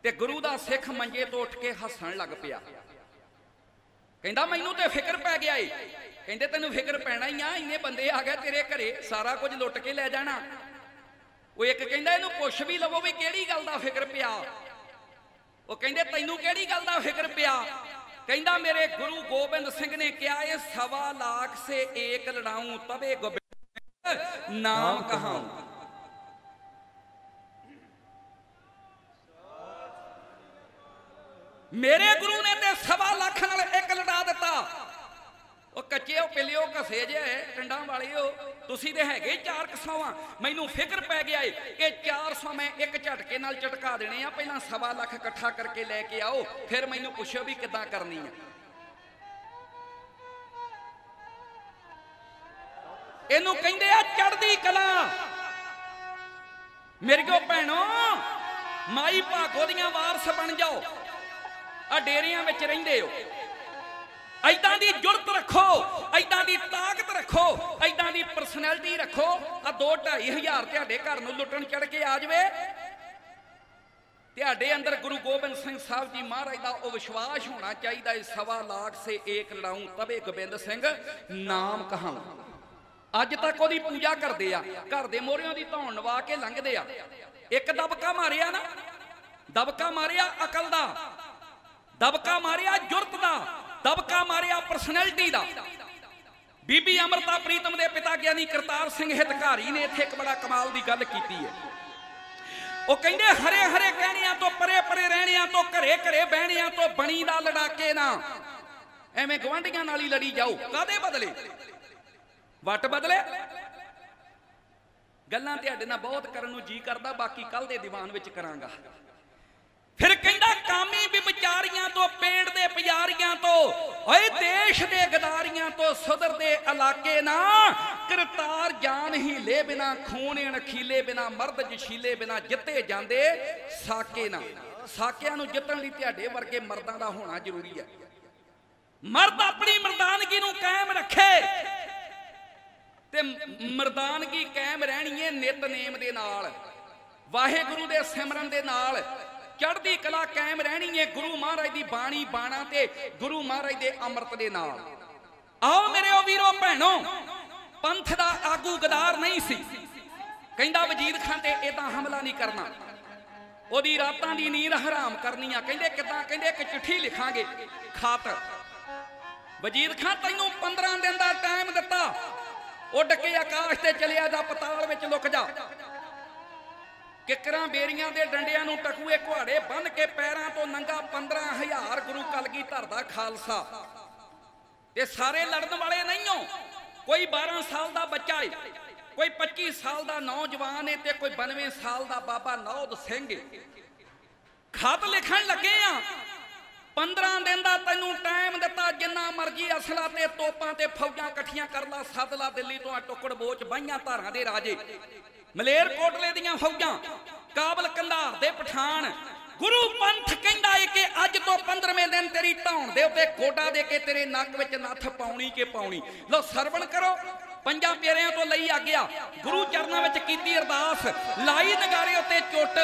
ਤੇ ਗੁਰੂ ਦਾ ਸਿੱਖ ਮੰਜੇ ਤੋਂ ਉੱਠ ਕੇ ਹੱਸਣ ਲੱਗ ਪਿਆ। ਕਹਿੰਦਾ, ਮੈਨੂੰ ਤੇ ਫਿਕਰ ਪੈ ਗਿਆ ਏ। ਕਹਿੰਦੇ, ਤੈਨੂੰ ਫਿਕਰ ਪੈਣਾ ਹੀ ਆ, ਇੰਨੇ ਬੰਦੇ ਆ ਗਏ ਤੇਰੇ ਘਰੇ, ਸਾਰਾ ਕੁਝ ਲੁੱਟ ਕੇ ਲੈ ਜਾਣਾ। ਉਹ ਇੱਕ ਕਹਿੰਦਾ, ਇਹਨੂੰ ਪੁੱਛ ਵੀ ਲਵੋ ਵੀ ਕਿਹੜੀ ਗੱਲ ਦਾ ਫਿਕਰ ਪਿਆ? ਉਹ ਕਹਿੰਦੇ ਤੈਨੂੰ ਕਿਹੜੀ ਗੱਲ ਦਾ ਫਿਕਰ ਪਿਆ? ਕਹਿੰਦਾ ਮੇਰੇ ਗੁਰੂ ਗੋਬਿੰਦ ਸਿੰਘ ਨੇ ਕਿਹਾ ਇਹ ਸਵਾ ਲਾਖ ਸੇ ਏਕ ਲੜਾऊं ਤਬੇ ਗੋਬਿੰਦ ਨਾਮ ਕਹਾऊं ਮੇਰੇ ਗੁਰੂ ਨੇ ਤੇ ਸਵਾ ਲੱਖ ਨਾਲ ਇੱਕ ਲੜਾ ਦਿੱਤਾ। ਉਹ ਕੱਚੇ ਉਹ ਪਿਲਿਓ ਘਸੇ ਜੇ ਟੰਡਾਂ ਵਾਲਿਓ ਤੁਸੀਂ ਤੇ ਹੈਗੇ ਚਾਰ ਕਸਾਵਾਂ। ਮੈਨੂੰ ਫਿਕਰ ਪੈ ਗਿਆ ਏ। ਇਹ 400 ਮੈਂ ਇੱਕ ਝਟਕੇ ਨਾਲ ਝਟਕਾ ਦੇਣੇ ਆ। ਪਹਿਲਾਂ ਸਵਾ ਲੱਖ ਇਕੱਠਾ ਕਰਕੇ ਲੈ ਕੇ ਆਓ। ਫਿਰ ਮੈਨੂੰ ਪੁੱਛੋ ਵੀ ਕਿੱਦਾਂ ਕਰਨੀ ਆ। ਇਹਨੂੰ ਕਹਿੰਦੇ ਆ ਚੜਦੀ ਕਲਾ। ਮੇਰੀਓ ਭੈਣੋ, ਮਾਈ ਭਾਗੋ ਦੀਆਂ ਵਾਰਸ ਬਣ ਜਾਓ। ਆ ਡੇਰਿਆਂ ਵਿੱਚ ਰਹਿੰਦੇ ਹੋ। ਐਦਾਂ ਦੀ ਜੁਰਤ ਰੱਖੋ, ਐਦਾਂ ਦੀ ਤਾਕਤ ਰੱਖੋ, ਐਦਾਂ ਦੀ ਪਰਸਨੈਲਿਟੀ ਰੱਖੋ। ਆ 2 ਹਜ਼ਾਰ ਤੁਹਾਡੇ ਘਰ ਨੂੰ ਲੁੱਟਣ ਚੜ ਕੇ ਆ ਜਾਵੇ। ਤੁਹਾਡੇ ਅੰਦਰ ਗੁਰੂ ਗੋਬਿੰਦ ਸਿੰਘ ਸਾਹਿਬ ਜੀ ਮਹਾਰਾਜ ਦਾ ਉਹ ਵਿਸ਼ਵਾਸ ਹੋਣਾ ਚਾਹੀਦਾ ਹੈ, ਸਵਾ ਲਾਖ ਸੇ ਏਕ ਲੜਾऊं ਤਵੇ ਗੋਬਿੰਦ ਸਿੰਘ ਨਾਮ ਕਹਾऊं ਅੱਜ ਤੱਕ ਉਹਦੀ ਪੂਜਾ ਕਰਦੇ ਆ, ਘਰ ਦੇ ਮੋਹਰਿਆਂ ਦੀ ਧੌਣ ਨਵਾ ਕੇ ਲੰਘਦੇ ਆ। ਇੱਕ ਦਬਕਾ ਮਾਰਿਆ ਨਾ, ਦਬਕਾ ਮਾਰਿਆ ਅਕਲ ਦਾ, ਦਬਕਾ ਮਾਰਿਆ ਜੁਰਤ ਦਾ। ਦਬਕਾ ਮਾਰਿਆ ਪਰਸਨੈਲਿਟੀ ਦਾ। ਬੀਬੀ ਅਮਰਤਾ ਪ੍ਰੀਤਮ ਦੇ ਪਿਤਾ ਗਿਆਨੀ ਕਰਤਾਰ ਸਿੰਘ ਹਿਤਕਾਰੀ ਨੇ ਇੱਥੇ ਇੱਕ ਬੜਾ ਕਮਾਲ ਦੀ ਗੱਲ ਕੀਤੀ ਹੈ। ਉਹ ਕਹਿੰਦੇ, ਹਰੇ ਹਰੇ ਕਹਿਣਿਆਂ ਤੋਂ ਪਰੇ ਪਰੇ ਰਹਿਣਿਆਂ ਤੋਂ ਘਰੇ ਘਰੇ ਬਹਿਣਿਆਂ ਤੋਂ ਬਣੀ ਦਾ ਲੜਾਕੇ ਨਾ। ਐਵੇਂ ਗਵਾਂਢੀਆਂ ਨਾਲ ਹੀ ਲੜੀ ਜਾਓ। ਕਾਦੇ ਬਦਲੇ? ਵਟ ਬਦਲੇ? ਗੱਲਾਂ ਤੁਹਾਡੇ ਨਾਲ ਬਹੁਤ ਕਰਨ ਨੂੰ ਜੀ ਕਰਦਾ, ਬਾਕੀ ਕੱਲ ਦੇ ਦੀਵਾਨ ਵਿੱਚ ਕਰਾਂਗਾ। ਫਿਰ ਕਹਿੰਦਾ, ਕਾਮੀ ਵੀ ਵਿਚਾਰੀਆਂ ਤੋਂ, ਪੇੜ ਦੇ ਪਿਆਰੀਆਂ ਤੋਂ, ਓਏ ਦੇਸ਼ ਦੇ ਗਦਾਰੀਆਂ ਤੋਂ, ਸੁਦਰ ਦੇ ਇਲਾਕੇ ਨਾ ਕਰਤਾਰ ਜਾਨ ਹੀ ਲੈ ਬਿਨਾ, ਖੂਨ ਅਣਖੀਲੇ ਬਿਨਾ, ਮਰਦ ਜਸ਼ੀਲੇ ਬਿਨਾ ਜਿੱਤੇ ਜਾਂਦੇ ਸਾਕੇ ਨਾ। ਸਾਕਿਆਂ ਨੂੰ ਜਿੱਤਣ ਲਈ ਤੁਹਾਡੇ ਵਰਗੇ ਮਰਦਾਂ ਦਾ ਹੋਣਾ ਜ਼ਰੂਰੀ ਹੈ। ਮਰਦ ਆਪਣੀ ਮਰਦਾਨਗੀ ਨੂੰ ਕਾਇਮ ਰੱਖੇ ਤੇ ਮਰਦਾਨਗੀ ਕਾਇਮ ਰਹਿਣੀ ਹੈ ਨਿਤਨੇਮ ਦੇ ਨਾਲ, ਵਾਹਿਗੁਰੂ ਦੇ ਸਿਮਰਨ ਦੇ ਨਾਲ। ਚੜ੍ਹਦੀ ਕਲਾ ਕਾਇਮ ਰਹਿਣੀ ਹੈ ਗੁਰੂ ਮਹਾਰਾਜ ਦੀ ਬਾਣੀ ਬਾਣਾ ਤੇ, ਗੁਰੂ ਮਹਾਰਾਜ ਦੇ ਅੰਮ੍ਰਿਤ ਦੇ ਨਾਲ। ਆਓ ਮੇਰੇ ਉਹ ਵੀਰੋ ਭੈਣੋ, ਪੰਥ ਦਾ ਆਗੂ ਗਦਾਰ ਨਹੀਂ ਸੀ। ਕਹਿੰਦਾ ਵਜੀਦ ਖਾਨ ਤੇ ਇਦਾਂ ਹਮਲਾ ਨਹੀਂ ਕਰਨਾ। ਉਹਦੀ ਰਾਤਾਂ ਦੀ ਨੀਂਦ ਹਰਾਮ ਕਰਨੀ ਆ। ਕਹਿੰਦੇ ਕਿਦਾਂ? ਕਹਿੰਦੇ ਇੱਕ ਚਿੱਠੀ ਲਿਖਾਂਗੇ। ਖਾਤਰ ਵਜੀਦ ਖਾਨ ਤੈਨੂੰ 15 ਦਿਨ ਦਾ ਟਾਈਮ ਦਿੱਤਾ। ਉੱਡ ਕੇ ਆਕਾਸ਼ ਤੇ ਚਲਿਆ ਜਾ, ਪਤਾਲ ਵਿੱਚ ਲੁਕ ਜਾ। ਕਿਕਰਾਂ ਬੇਰੀਆਂ ਦੇ ਡੰਡਿਆਂ ਨੂੰ ਟਕੂਏ ਕੁਹਾੜੇ ਬੰਨ ਕੇ ਪੈਰਾਂ ਤੋਂ ਨੰਗਾ 15000 ਗੁਰੂ ਕਲਗੀ ਧਰਦਾ ਖਾਲਸਾ। ਤੇ ਸਾਰੇ ਲੜਨ ਵਾਲੇ ਨਹੀਂ ਹੋ। ਕੋਈ 12 ਸਾਲ ਦਾ ਬੱਚਾ ਏ, ਕੋਈ 25 ਸਾਲ ਦਾ ਨੌਜਵਾਨ ਏ ਤੇ ਕੋਈ 92 ਸਾਲ ਦਾ ਬਾਬਾ ਨੌਦ ਸਿੰਘ ਏ। ਖਤ ਲਿਖਣ ਲੱਗੇ ਆ। 15 ਦਿਨ ਦਾ ਤੈਨੂੰ ਟਾਈਮ ਦਿੱਤਾ, ਜਿੰਨਾ ਮਰਜ਼ੀ ਅਸਲਾ ਤੇ ਤੋਪਾਂ ਤੇ ਫੌਜਾਂ ਇਕੱਠੀਆਂ ਕਰ ਲਾ, ਸੱਦ ਲਾ ਦਿੱਲੀ ਤੋਂ ਆ ਟੁਕੜ ਬੋਚ ਬਾਈਆਂ ਧਾਰਾਂ ਦੇ ਰਾਜੇ। ਮਲੇਰ ਕੋਟਲੇ ਦੀਆਂ ਫੌਜਾਂ, ਕਾਬਲ ਕੰਧਾਰ ਦੇ ਪਠਾਨ। ਗੁਰੂ ਪੰਥ ਕਹਿੰਦਾ ਏ ਕਿ ਅੱਜ ਤੋਂ 15ਵੇਂ ਦਿਨ ਤੇਰੀ ਧੌਣ ਦੇ ਉੱਤੇ ਗੋਡਾ ਦੇ ਕੇ ਤੇਰੇ ਨੱਕ ਵਿੱਚ ਨੱਥ ਪਾਉਣੀ ਕਿ ਪਾਉਣੀ। ਲੋ ਸਰਵਣ ਕਰੋ। ਪੰਜਾਂ ਪਿਆਰਿਆਂ ਤੋਂ ਲਈ ਆਗਿਆ। ਗੁਰੂ ਚਰਨਾਂ ਵਿੱਚ ਕੀਤੀ ਅਰਦਾਸ। ਲਾਈ ਨਗਾਰੇ ਉੱਤੇ ਚੁੱਟ।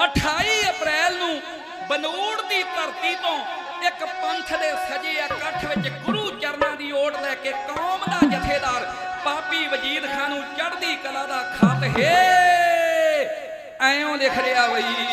28 ਅਪ੍ਰੈਲ ਨੂੰ ਬਨੂੜ ਦੀ ਧਰਤੀ ਤੋਂ ਇੱਕ ਪੰਥ ਦੇ ਸਜੇ ਇਕੱਠ ਵਿੱਚ ਗੁਰੂ ਚਰਨਾਂ ਦੀ ਓਟ ਲੈ ਕੇ ਕੌਮ ਦਾ ਜਥੇਦਾਰ ਪਾਪੀ ਵਜੀਦ ਖਾਨ ਨੂੰ ਚੜ੍ਹਦੀ ਕਲਾ ਦਾ ਖਤ ਹੈ। ਐਂ ਲਿਖ ਰਿਹਾ ਬਈ।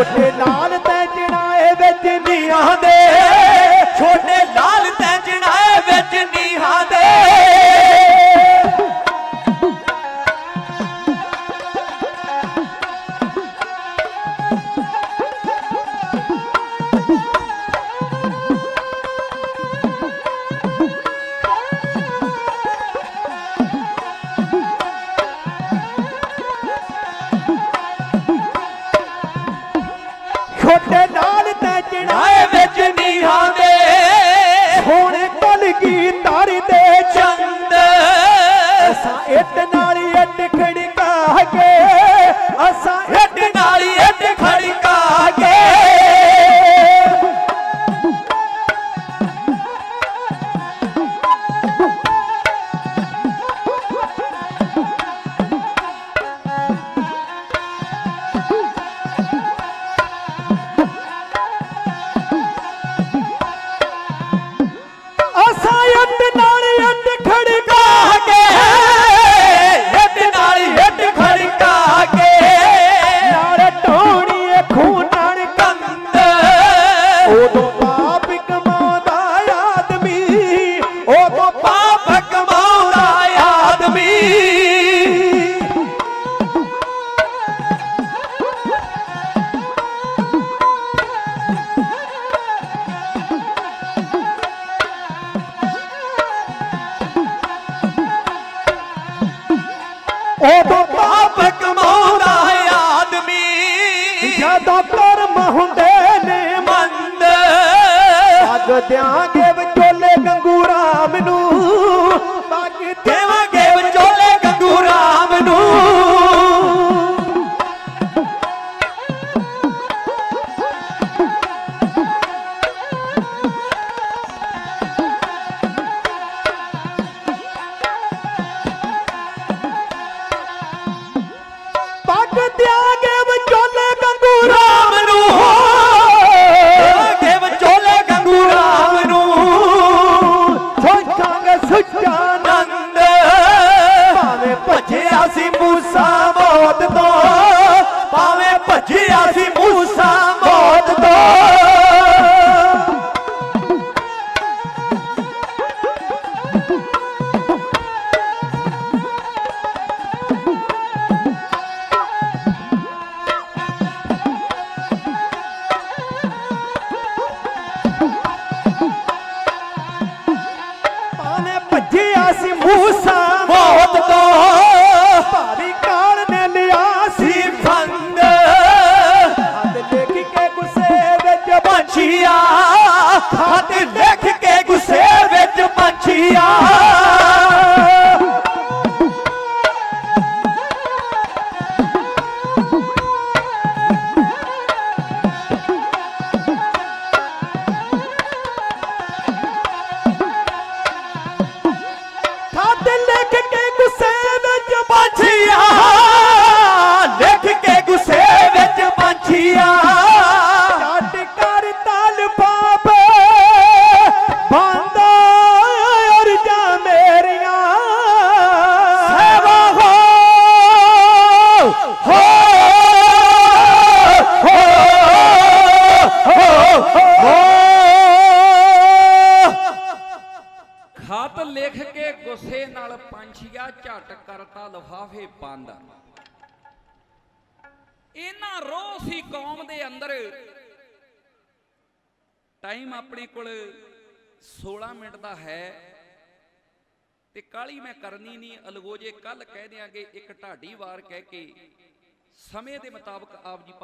ਓਠੇ ਨਾਲ ਤੈ ਚੜਾਏ ਵਿੱਚ ਨੀਆਂ ਦੇ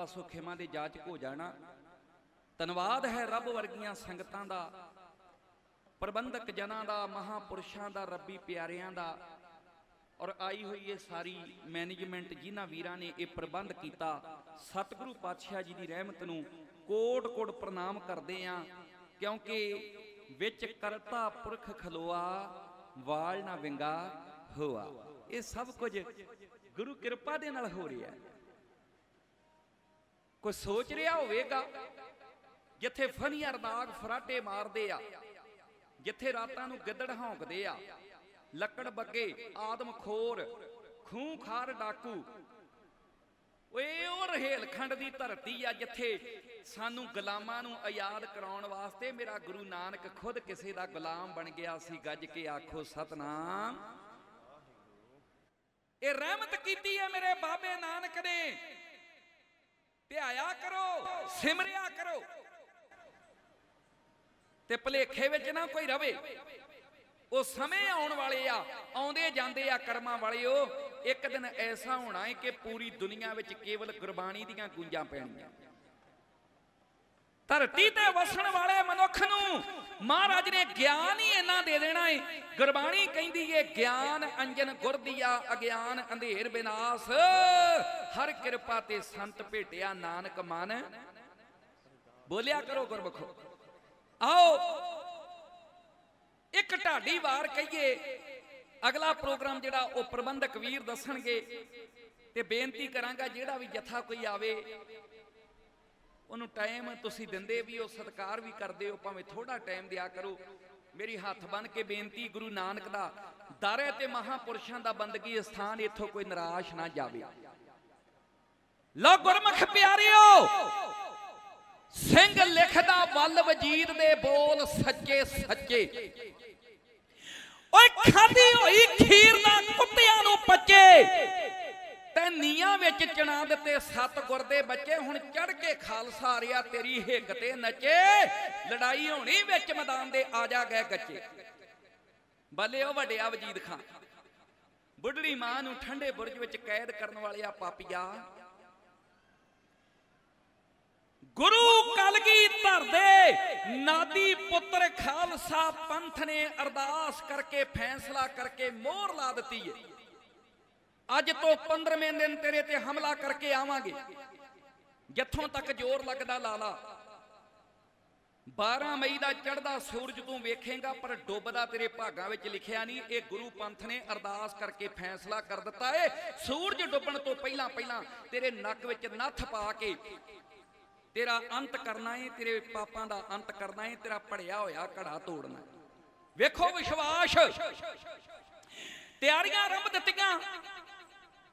ਪਾਸੋਂ ਖਿਮਾ ਦੇ ਜਾਚਕ ਹੋ ਜਾਣਾ। ਧੰਨਵਾਦ ਹੈ ਰੱਬ ਵਰਗੀਆਂ ਸੰਗਤਾਂ ਦਾ। ਪ੍ਰਬੰਧਕ ਜਨਾਂ ਦਾ, ਮਹਾਪੁਰਸ਼ਾਂ ਦਾ, ਰੱਬੀ ਪਿਆਰਿਆਂ ਦਾ। ਔਰ ਆਈ ਹੋਈ ਇਹ ਸਾਰੀ ਮੈਨੇਜਮੈਂਟ ਜਿਨ੍ਹਾਂ ਵੀਰਾਂ ਨੇ ਇਹ ਪ੍ਰਬੰਧ ਕੀਤਾ, ਸਤਿਗੁਰੂ ਪਾਤਸ਼ਾਹ ਜੀ ਦੀ ਰਹਿਮਤ ਨੂੰ ਕੋਟ ਕੋਟ ਪ੍ਰਣਾਮ ਕਰਦੇ ਆਂ, ਕਿਉਂਕਿ ਵਿੱਚ ਕਰਤਾ ਪੁਰਖ ਖਲੋਆ, ਵਾਲ ਨਾ ਵਿੰਗਾ ਹੋਆ। ਇਹ ਸਭ ਕੁਝ ਗੁਰੂ ਕਿਰਪਾ ਦੇ ਨਾਲ ਹੋ ਰਿਹਾ। ਹੈ ਕੋਈ ਸੋਚ ਰਿਹਾ ਹੋਵੇਗਾ? ਜਿੱਥੇ ਫਨੀ ਅਰਦਾਗ ਫਰਾਟੇ ਮਾਰਦੇ ਆ, ਜਿੱਥੇ ਰਾਤਾਂ ਨੂੰ ਗਿੱਦੜ ਹੌਂਕਦੇ ਆ, ਲੱਕੜ ਬੱਗੇ ਆਦਮ ਖੋਰ ਖੂੰ ਖਾਰ ਡਾਕੂ। ਓਏ, ਉਹ ਰਹੇਲਖੰਡ ਦੀ ਧਰਤੀ ਆ ਜਿੱਥੇ ਸਾਨੂੰ ਗੁਲਾਮਾਂ ਨੂੰ ਆਜ਼ਾਦ ਕਰਾਉਣ ਵਾਸਤੇ ਮੇਰਾ ਗੁਰੂ ਨਾਨਕ ਖੁਦ ਕਿਸੇ ਦਾ ਗੁਲਾਮ ਬਣ ਗਿਆ ਸੀ, ਗੱਜ ਕੇ ਆਖੋ, ਸਤਨਾਮ। ਇਹ ਰਹਿਮਤ ਕੀਤੀ ਹੈ ਮੇਰੇ ਬਾਬੇ ਨਾਨਕ ਨੇ। ਧਿਆਇਆ ਕਰੋ, ਸਿਮਰਿਆ ਕਰੋ। ਤੇ ਭਲੇਖੇ ਵਿੱਚ ਨਾ ਕੋਈ ਰਵੇ। ਉਹ ਸਮੇਂ ਆਉਣ ਵਾਲੇ ਆ, ਆਉਂਦੇ ਜਾਂਦੇ ਆ ਕਰਮਾਂ ਵਾਲਿਓ, ਇੱਕ ਦਿਨ ਐਸਾ ਹੋਣਾ ਹੈ ਕਿ ਪੂਰੀ ਦੁਨੀਆ ਵਿੱਚ ਕੇਵਲ ਗੁਰਬਾਣੀ ਦੀਆਂ ਗੂੰਜਾਂ ਪੈਣੀਆਂ। ਧਰਤੀ ਤੇ ਵਸਣ ਵਾਲੇ ਮਨੁੱਖ ਨੂੰ ਮਹਾਰਾਜ ਨੇ ਗਿਆਨ ਹੀ ਇੰਨਾ ਦੇ ਦੇਣਾ ਹੈ ਗੁਰਬਾਣੀ ਕਹਿੰਦੀ ਏ, ਗਿਆਨ ਅੰਜਨ ਗੁਰ ਅਗਿਆਨ ਅੰਧੇਰ ਬਿਨਾਸ਼। ਹਰ ਕਿਰਪਾ ਤੇ ਸੰਤ ਭੇਟਿਆ ਨਾਨਕ ਮਨ। ਬੋਲਿਆ ਕਰੋ ਗੁਰਮਖੋ। ਆਓ, ਇੱਕ ਢਾਡੀ ਵਾਰ ਕਹੀਏ। ਅਗਲਾ ਪ੍ਰੋਗਰਾਮ ਜਿਹੜਾ ਉਹ ਪ੍ਰਬੰਧਕ ਵੀਰ ਦੱਸਣਗੇ ਤੇ ਬੇਨਤੀ ਕਰਾਂਗਾ ਜਿਹੜਾ ਵੀ ਜਥਾ ਕੋਈ ਆਵੇ ਉਹਨੂੰ ਟਾਈਮ ਤੁਸੀਂ ਦਿੰਦੇ ਵੀ ਹੋ, ਸਤਿਕਾਰ ਵੀ ਕਰਦੇ ਹੋ, ਭਾਵੇਂ ਥੋੜਾ ਟਾਈਮ ਦਿਆ ਕਰੋ। ਮੇਰੀ ਹੱਥ ਬੰਨ ਕੇ ਬੇਨਤੀ ਗੁਰੂ ਨਾਨਕ ਦਾ, ਦਾਰੇ ਤੇ ਮਹਾਪੁਰਸ਼ਾਂ ਦਾ ਬੰਦਗੀ ਸਥਾਨ ਇੱਥੋਂ ਕੋਈ ਨਿਰਾਸ਼ ਨਾ ਜਾਵੇ। ਲੋ ਗੁਰਮੁਖ ਪਿਆਰਿਓ, ਸਿੰਘ ਲਿਖਦਾ ਵੱਲ ਵਜੀਦ ਦੇ ਬੋਲ ਸੱਚੇ ਸੱਚੇ। ਓਏ ਖਾਦੀ ਹੋਈ ਖੀਰ ਦਾ ਕੁੱਤਿਆਂ ਨੂੰ ਪੱਚੇ। ਤੇ ਨੀਆਂ ਵਿੱਚ ਚਣਾ ਦਿੱਤੇ ਸਤ ਗੁਰ ਦੇ ਬੱਚੇ, ਹੁਣ ਚੜ ਕੇ ਖਾਲਸਾ ਰਿਹਾ ਤੇਰੀ ਹਿੱਕ ਤੇ ਨੱਚੇ। ਲੜਾਈ ਹੋਣੀ ਵਿੱਚ ਮੈਦਾਨ ਦੇ ਆ ਜਾ ਗਏ ਗੱਚੇ। ਬੱਲੇ ਉਹ ਵੱਡਿਆ ਵਜੀਦ ਖਾਨ ਬੁੱਢੜੀ ਮਾਂ ਨੂੰ ਠੰਡੇ ਬੁਰਜ ਵਿੱਚ ਕੈਦ ਕਰਨ ਵਾਲਿਆ ਪਾਪੀਆ। ਗੁਰੂ ਕਲਗੀ ਧਰਦੇ ਨਾਦੀ ਪੁੱਤਰ ਖਾਲਸਾ ਪੰਥ ਨੇ ਅਰਦਾਸ ਕਰਕੇ, ਫੈਸਲਾ ਕਰਕੇ ਮੋਹਰ ਲਾ ਦਿੱਤੀ ਹੈ ਅੱਜ ਤੋਂ 15ਵੇਂ ਦਿਨ ਤੇਰੇ ਤੇ ਹਮਲਾ ਕਰਕੇ ਆਵਾਂਗੇ। ਜਿੱਥੋਂ ਤੱਕ ਜ਼ੋਰ ਲੱਗਦਾ ਲਾਲਾ 12 ਮਈ ਦਾ ਚੜਦਾ ਸੂਰਜ ਤੂੰ ਵੇਖੇਗਾ, ਪਰ ਡੁੱਬਦਾ ਤੇਰੇ ਭਾਗਾਂ ਵਿੱਚ ਲਿਖਿਆ ਨਹੀਂ। ਇਹ ਗੁਰੂ ਪੰਥ ਨੇ ਅਰਦਾਸ ਕਰਕੇ ਫੈਸਲਾ ਕਰ ਦਿੱਤਾ ਏ। ਸੂਰਜ ਡੁੱਬਣ ਤੋਂ ਪਹਿਲਾਂ ਪਹਿਲਾਂ ਤੇਰੇ ਨੱਕ ਵਿੱਚ ਨੱਥ ਪਾ ਕੇ ਤੇਰਾ ਅੰਤ ਕਰਨਾ ਏ, ਤੇਰੇ ਪਾਪਾਂ ਦਾ ਅੰਤ ਕਰਨਾ ਏ, ਤੇਰਾ ਭੜਿਆ ਹੋਇਆ ਘੜਾ ਤੋੜਨਾ। ਵੇਖੋ ਵਿਸ਼ਵਾਸ। ਤਿਆਰੀਆਂ ਆਰੰਭ ਦਿੱਤੀਆਂ।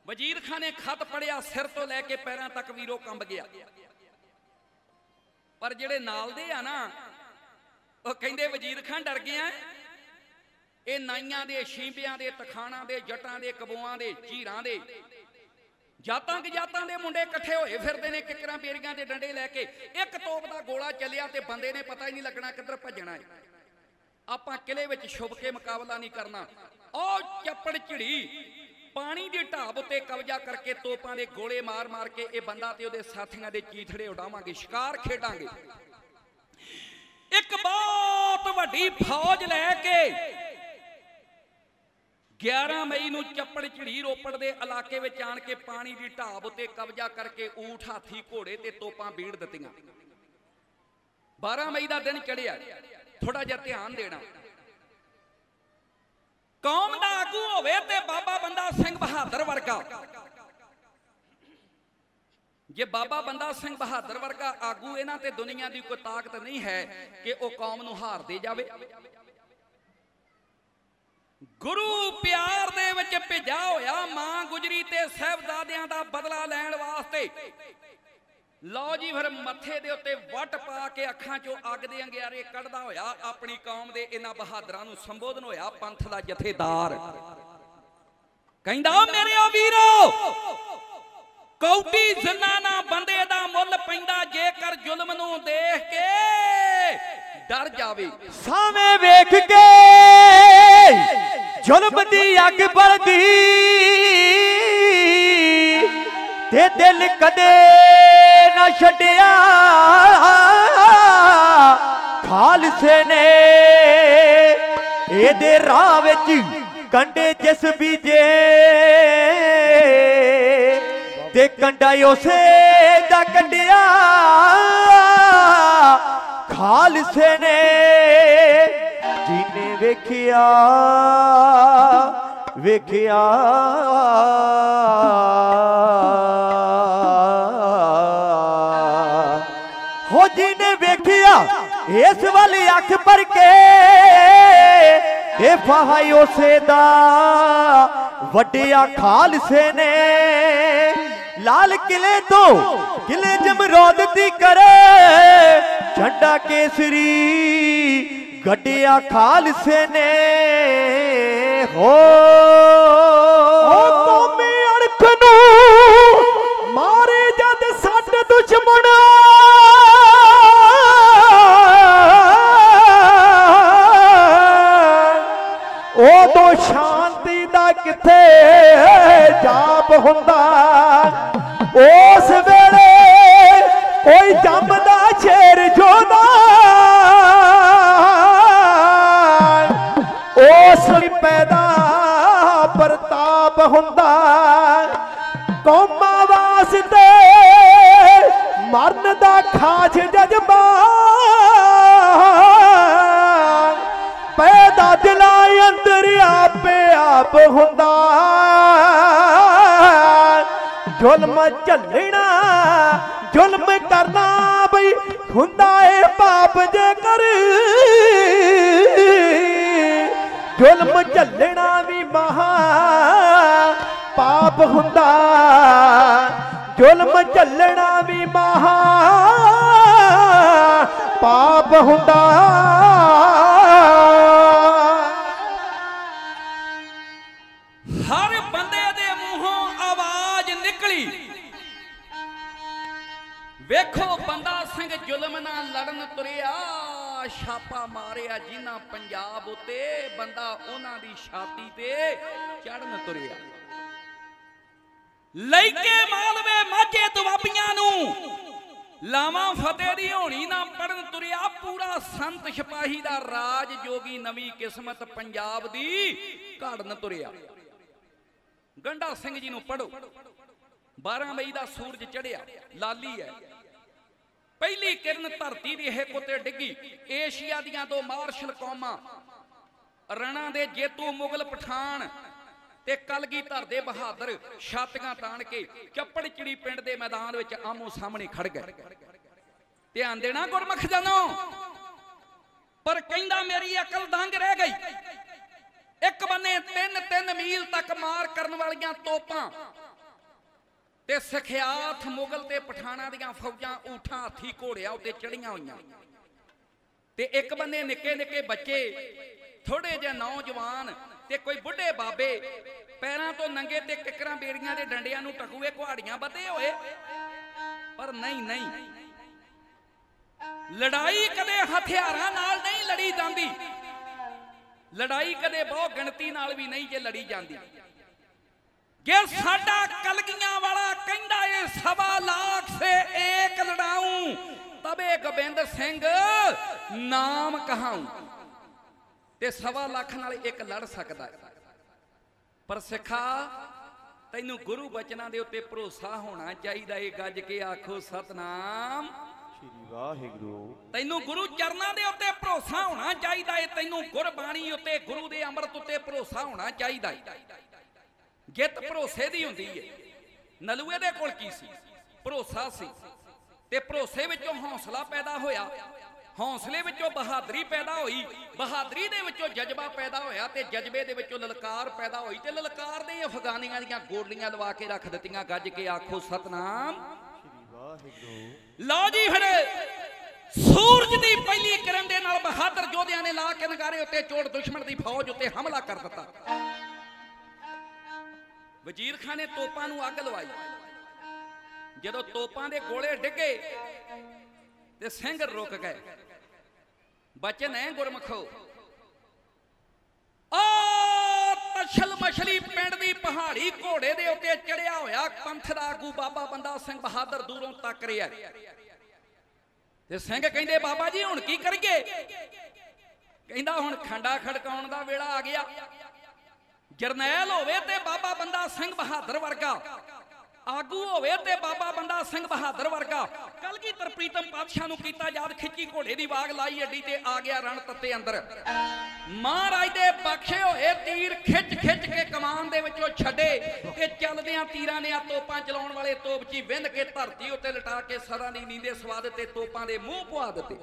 ਵਜ਼ੀਰ ਖਾਨ ਨੇ ਖਤ ਪੜਿਆ, ਸਿਰ ਤੋਂ ਲੈ ਕੇ ਪੈਰਾਂ ਤੱਕ ਵੀਰੋ ਕੰਬ ਗਿਆ। ਪਰ ਜਿਹੜੇ ਨਾਲ ਦੇ ਆ ਨਾ, ਉਹ ਕਹਿੰਦੇ ਵਜ਼ੀਰ ਖਾਨ ਡਰ ਗਿਆ। ਇਹ ਨਾਈਆਂ ਦੇ, ਸ਼ੀਂਬਿਆਂ ਦੇ, ਤਖਾਣਾਂ ਦੇ, ਜੱਟਾਂ ਦੇ, ਕਬੂਆਂ ਦੇ, ਝੀਰਾਂ ਦੇ। ਜਾਤਾਂ ਗਜਾਤਾਂ ਦੇ ਮੁੰਡੇ ਇਕੱਠੇ ਹੋਏ ਫਿਰਦੇ ਨੇ ਕਿਕਰਾਂ ਬੇਰੀਆਂ ਦੇ ਡੰਡੇ ਲੈ ਕੇ। ਇੱਕ ਤੋਪ ਦਾ ਗੋਲਾ ਚੱਲਿਆ ਤੇ ਬੰਦੇ ਨੇ ਪਤਾ ਹੀ ਨਹੀਂ ਲੱਗਣਾ ਕਿੱਧਰ ਭੱਜਣਾ ਹੈ। ਆਪਾਂ ਕਿਲੇ ਵਿੱਚ ਛੁਪ ਕੇ ਮੁਕਾਬਲਾ ਨਹੀਂ ਕਰਨਾ। ਉਹ ਚੱਪੜ ਝਿੜੀ ਪਾਣੀ ਦੀ ਢਾਬ ਉੱਤੇ ਕਬਜ਼ਾ ਕਰਕੇ ਤੋਪਾਂ ਦੇ ਗੋਲੇ ਮਾਰ-ਮਾਰ ਕੇ ਇਹ ਬੰਦਾ ਤੇ ਉਹਦੇ ਸਾਥੀਆਂ ਦੇ ਚੀਥੜੇ ਉਡਾਵਾਂਗੇ, ਸ਼ਿਕਾਰ ਖੇਡਾਂਗੇ। ਇੱਕ ਬਹੁਤ ਵੱਡੀ ਫੌਜ ਲੈ ਕੇ 11 ਮਈ ਨੂੰ ਚੱਪੜ ਝਿੜੀ ਰੋਪੜ ਦੇ ਇਲਾਕੇ ਵਿੱਚ ਆਣ ਕੇ ਪਾਣੀ ਦੀ ਢਾਬ ਉੱਤੇ ਕਬਜ਼ਾ ਕਰਕੇ ਊਠ ਹਾਥੀ ਘੋੜੇ ਤੇ ਤੋਪਾਂ ਬੀੜ ਦਿੱਤੀਆਂ। 12 ਮਈ ਦਾ ਦਿਨ ਚੜਿਆ ਥੋੜਾ ਜਿਹਾ ਧਿਆਨ ਦੇਣਾ। ਕੌਮ ਦਾ ਆਗੂ ਹੋਵੇ ਤੇ ਬਾਬਾ ਬੰਦਾ ਸਿੰਘ ਬਹਾਦਰ ਵਰਗਾ। ਜੇ ਬਾਬਾ ਬੰਦਾ ਸਿੰਘ ਬਹਾਦਰ ਵਰਗਾ ਆਗੂ ਇਹਨਾਂ ਤੇ ਦੁਨੀਆ ਦੀ ਕੋਈ ਤਾਕਤ ਨਹੀਂ ਹੈ ਕਿ ਉਹ ਕੌਮ ਨੂੰ ਹਾਰ ਦੇ ਜਾਵੇ। ਗੁਰੂ ਪਿਆਰ ਦੇ ਵਿੱਚ ਭਿੱਜਾ ਹੋਇਆ ਮਾਂ ਗੁਜਰੀ ਤੇ ਸਹਿਬਜ਼ਾਦਿਆਂ ਦਾ ਬਦਲਾ ਲੈਣ ਵਾਸਤੇ ਲਓ ਜੀ ਫਿਰ ਮੱਥੇ ਦੇ ਉੱਤੇ ਵੱਟ ਪਾ ਕੇ ਅੱਖਾਂ 'ਚੋਂ ਅੱਗ ਦੇ ਅੰਗਿਆਰੇ ਕੱਢਦਾ ਹੋਇਆ ਆਪਣੀ ਕੌਮ ਦੇ ਇਹਨਾਂ ਬਹਾਦਰਾਂ ਨੂੰ ਸੰਬੋਧਨ ਹੋਇਆ ਪੰਥ ਦਾ ਜਥੇਦਾਰ। ਕਹਿੰਦਾ, ਮੇਰਿਓ ਵੀਰੋ, ਕੌਡੀ ਜ਼ਨਾਨਾ ਬੰਦੇ ਦਾ ਮੁੱਲ ਪੈਂਦਾ ਜੇਕਰ ਜ਼ੁਲਮ ਨੂੰ ਦੇਖ ਕੇ ਡਰ ਜਾਵੇ। ਸਾਵੇਂ ਵੇਖ ਕੇ ਜ਼ੁਲਮ ਦੀ ਅੱਗ ਬਲਦੀ ਤੇ ਦਿਲ ਕਦੇ ਨਾ ਛੱਡਿਆ। ਖਾਲਸੇ ਨੇ ਇਹਦੇ ਰਾਹ ਵਿੱਚ ਕੰਡੇ ਜਿਸ ਬੀਜੇ ਤੇ ਕੰਡਾ ਉਸੇ ਦਾ ਕੱਢਿਆ। ਖਾਲਸੇ ਨੇ ਜਿਹਨੇ ਵੇਖਿਆ ਵੇਖਿਆ। ਹੋ ਨੇ ਵੇਖਿਆ, ਇਸ ਵੱਲ ਅੱਖ ਭਰ ਕੇ। ਇਹ ਫਹਾਈ ਉਸੇ ਦਾ ਵੱਡਿਆ ਖਾਲਸੇ ਨੇ। ਲਾਲ ਕਿਲੇ ਤੋਂ ਕਿਲੇ ਜਮਰੋਦ ਦੀ ਕਰੇ, ਝੰਡਾ ਕੇਸਰੀ ਗੱਡਿਆ ਖਾਲਸੇ ਨੇ। ਹੋ। ਉਹ ਅਣਖ ਨੂੰ ਮਾਰੇ ਜਦ ਸੱਟ ਦੁਸ਼ਮਣ ਉਦੋਂ ਸ਼ਾਂਤੀ ਦਾ ਕਿੱਥੇ ਜਾਪ ਹੁੰਦਾ? ਉਸ ਵੇਲੇ ਕੋਈ ਜੰਮਦਾ ਛੇਰ ਜੋਦਾ। ਉਸ ਪੈਦਾ ਪ੍ਰਤਾਪ ਹੁੰਦਾ। ਕੌਮਾਂ ਵਾਸਤੇ ਮਰਨ ਦਾ ਖਾਜ ਜਜ਼ਬਾ ਜ਼ੁਲਮ ਝੱਲਣਾ, ਜ਼ੁਲਮ ਕਰਨਾ ਬਈ, ਹੁੰਦਾ ਏ ਪਾਪ ਜੇ ਕਰ ਜ਼ੁਲਮ ਝੱਲਣਾ ਵੀ ਮਹਾ ਪਾਪ ਹੁੰਦਾ। ਜ਼ੁਲਮ ਝੱਲਣਾ ਵੀ ਮਹਾ ਪਾਪ ਹੁੰਦਾ। ਜ਼ੁਲਮ ਨਾਲ ਲੜਨ ਤੁਰਿਆ, ਛਾਪਾ ਮਾਰਿਆ ਜਿਨ੍ਹਾਂ ਪੰਜਾਬ ਉਤੇ, ਬੰਦਾ ਉਹਨਾਂ ਦੀ ਛਾਤੀ ਤੇ ਚੜਨ ਤੁਰਿਆ। ਲੈ ਕੇ ਮਾਲਵੇ ਮਾਝੇ ਦੁਆਬੀਆਂ ਨੂੰ, ਲਾਵਾਂ ਫਤਿਹ ਦੀ ਹੋਣੀ ਨਾ ਪੜਨ ਤੁਰਿਆ, ਪੂਰਾ ਸੰਤ ਸਿਪਾਹੀ ਦਾ ਰਾਜ ਜੋਗੀ ਨਵੀਂ ਕਿਸਮਤ ਪੰਜਾਬ ਦੀ ਘੜਨ ਤੁਰਿਆ। ਗੰਡਾ ਸਿੰਘ ਜੀ ਨੂੰ ਪੜੋ 12 ਮਈ ਦਾ ਸੂਰਜ ਚੜਿਆ ਲਾਲੀ ਹੈ। ਪਹਿਲੀ ਕਿਰਨ ਧਰਤੀ ਦੀ ਹਿੱਕ ਉਤੇ ਡਿੱਗੀ। ਏਸ਼ੀਆ ਦੀਆਂ ਦੋ ਮਾਰਸ਼ਲ ਕੌਮਾਂ, ਰਣਾ ਦੇ ਜੇਤੂ ਮੁਗਲ ਪਠਾਨ ਤੇ ਕਲਗੀਧਰ ਦੇ ਬਹਾਦਰ ਛਾਤੀਆਂ ਤਾਣ ਕੇ ਚੱਪੜਚਿੜੀ ਪਿੰਡ ਦੇ ਮੈਦਾਨ ਵਿੱਚ ਆਮੋ ਸਾਹਮਣੇ ਖੜ ਗਏ। ਧਿਆਨ ਦੇਣਾ ਗੁਰਮੁਖ ਜਨੋ। ਪਰ ਕਹਿੰਦਾ ਮੇਰੀ ਅਕਲ ਦੰਗ ਰਹਿ ਗਈ। ਇੱਕ ਬੰਨੇ 3-3 ਮੀਲ ਤੱਕ ਮਾਰ ਕਰਨ ਵਾਲੀਆਂ ਤੋਪਾਂ ਤੇ ਸਖਿਆਤ ਮੁਗਲ ਤੇ ਪਠਾਣਾ ਦੀਆਂ ਫੌਜਾਂ ਊਠਾਂ ਹਾਥੀ ਘੋੜਿਆਂ ਉੱਤੇ ਚੜੀਆਂ ਹੋਈਆਂ। ਤੇ ਇੱਕ ਬੰਦੇ ਨਿੱਕੇ ਨਿੱਕੇ ਬੱਚੇ ਥੋੜੇ ਜਿਹੇ ਨੌਜਵਾਨ ਤੇ ਕੋਈ ਬੁੱਢੇ ਬਾਬੇ, ਪੈਰਾਂ ਤੋਂ ਨੰਗੇ ਤੇ ਕਿਕਰਾਂ ਬੇੜੀਆਂ ਦੇ ਡੰਡਿਆਂ ਨੂੰ ਟਕੂਏ ਕੁਹਾੜੀਆਂ ਬੱਧੇ ਹੋਏ। ਪਰ ਨਹੀਂ ਨਹੀਂ। ਲੜਾਈ ਕਦੇ ਹਥਿਆਰਾਂ ਨਾਲ ਨਹੀਂ ਲੜੀ ਜਾਂਦੀ। ਲੜਾਈ ਕਦੇ ਬਹੁ ਗਿਣਤੀ ਨਾਲ ਵੀ ਨਹੀਂ ਜੇ ਲੜੀ ਜਾਂਦੀ। ਜੇ ਸਾਡਾ ਕਲਗੀਆਂ ਵਾਲਾ ਕਹਿੰਦਾ ਏ ਸਵਾ ਲੱਖ ਸੇ ਏਕ ਲੜਾਉਂ। ਤਬੇ ਗੋਬਿੰਦ ਸਿੰਘ ਨਾਮ ਕਹਾਉਂ। ਤੇ ਸਵਾ ਲੱਖ ਨਾਲ ਇੱਕ ਲੜ ਸਕਦਾ ਹੈ ਪਰ ਸਿੱਖਾ ਤੈਨੂੰ ਗੁਰੂ ਬਚਨਾਂ ਦੇ ਉੱਤੇ ਭਰੋਸਾ ਹੋਣਾ ਚਾਹੀਦਾ ਏ ਗੱਜ ਕੇ ਆਖੋ ਸਤਨਾਮ। ਸ਼੍ਰੀ ਵਾਹਿਗੁਰੂ। ਤੈਨੂੰ ਗੁਰੂ ਚਰਨਾਂ ਦੇ ਉੱਤੇ ਭਰੋਸਾ ਹੋਣਾ ਚਾਹੀਦਾ ਏ ਤੈਨੂੰ ਗੁਰਬਾਣੀ ਉੱਤੇ ਗੁਰੂ ਦੇ ਅੰਮ੍ਰਿਤ ਉੱਤੇ ਭਰੋਸਾ ਹੋਣਾ ਚਾਹੀਦਾ ਏ। ਜਿੱਤ ਭਰੋਸੇ ਦੀ ਹੁੰਦੀ ਹੈ ਨਲੂਏ ਦੇ ਕੋਲ ਕੀ ਸੀ? ਭਰੋਸਾ ਸੀ। ਤੇ ਭਰੋਸੇ ਵਿੱਚੋਂ ਹੌਸਲਾ ਪੈਦਾ ਹੋਇਆ। ਹੌਸਲੇ ਵਿੱਚੋਂ ਬਹਾਦਰੀ ਪੈਦਾ ਹੋਈ। ਬਹਾਦਰੀ ਦੇ ਵਿੱਚੋਂ ਜਜ਼ਬਾ ਪੈਦਾ ਹੋਇਆ ਤੇ ਜਜ਼ਬੇ ਦੇ ਵਿੱਚੋਂ ਲਲਕਾਰ ਪੈਦਾ ਹੋਈ ਤੇ ਲਲਕਾਰ ਦੇ ਅਫਗਾਨੀਆਂ ਦੀਆਂ ਗੋਲੀਆਂ ਲਵਾ ਕੇ ਰੱਖ ਦਿੱਤੀਆਂ। ਗੱਜ ਕੇ ਆਖੋ, ਸਤਨਾਮ। ਲਓ ਜੀ ਫਿਰ, ਸੂਰਜ ਦੀ ਪਹਿਲੀ ਕਿਰਨ ਦੇ ਨਾਲ ਬਹਾਦਰ ਯੋਧਿਆਂ ਨੇ ਲਾ ਕੇ ਨਗਾਰੇ ਉੱਤੇ ਚੋੜ ਦੁਸ਼ਮਣ ਦੀ ਫੌਜ ਉੱਤੇ ਹਮਲਾ ਕਰ ਦਿੱਤਾ। ਵਜ਼ੀਰ ਖਾਨ ਨੇ ਤੋਪਾਂ ਨੂੰ ਅੱਗ ਲਵਾਈ। ਜਦੋਂ ਤੋਪਾਂ ਦੇ ਗੋਲੇ ਡਿੱਗੇ ਤੇ ਸਿੰਘ ਰੁਕ ਗਏ। ਬਚਨ ਹੈ ਗੁਰਮਖੋ, ਆ ਤਛਲ ਮਛਲੀ ਪਿੰਡ ਦੀ ਪਹਾੜੀ ਘੋੜੇ ਦੇ ਉੱਤੇ ਚੜਿਆ ਹੋਇਆ ਪੰਥ ਦਾ ਆਗੂ ਬਾਬਾ ਬੰਦਾ ਸਿੰਘ ਬਹਾਦਰ ਦੂਰੋਂ ਤੱਕ ਰਿਹਾ ਤੇ ਸਿੰਘ ਕਹਿੰਦੇ, ਬਾਬਾ ਜੀ, ਹੁਣ ਕੀ ਕਰੀਏ? ਕਹਿੰਦਾ, ਹੁਣ ਖੰਡਾ ਖੜਕਾਉਣ ਦਾ ਵੇਲਾ ਆ ਗਿਆ। ਜਰਨੈਲ ਹੋਵੇ ਤੇ ਬਾਬਾ ਬੰਦਾ ਸਿੰਘ ਬਹਾਦਰ ਵਰਗਾ, ਆਗੂ ਹੋਵੇ ਤੇ ਬਾਬਾ ਬੰਦਾ ਸਿੰਘ ਬਹਾਦਰ ਵਰਗਾ। ਕਲਗੀਧਰ ਪ੍ਰੀਤਮ ਪਾਤਸ਼ਾਹ ਨੂੰ ਕੀਤਾ ਯਾਦ, ਖਿੱਚੀ ਘੋੜੇ ਦੀ ਵਾਗ ਲਾਈ, ਅੱਡੀ ਤੇ ਆ ਗਿਆ ਰਣ ਤੱਤੇ ਅੰਦਰ। ਮਹਾਰਾਜ ਦੇ ਬਖਸ਼ੇ ਹੋਏ ਤੀਰ ਖਿੱਚ ਖਿੱਚ ਕੇ ਕਮਾਨ ਦੇ ਵਿੱਚੋਂ ਛੱਡੇ ਤੇ ਚੱਲਦਿਆਂ ਤੀਰਾਂ ਨੇ ਆ ਤੋਪਾਂ ਚਲਾਉਣ ਵਾਲੇ ਤੋਪਚੀ ਵਿੰਨ ਕੇ ਧਰਤੀ ਉੱਤੇ ਲਟਾ ਕੇ ਸਰਾਂ ਦੀ ਨੀਂਦੇ ਸਵਾ ਦਿੱਤੇ ਤੋਪਾਂ ਦੇ ਮੂੰਹ ਪਵਾ ਦਿੱਤੇ।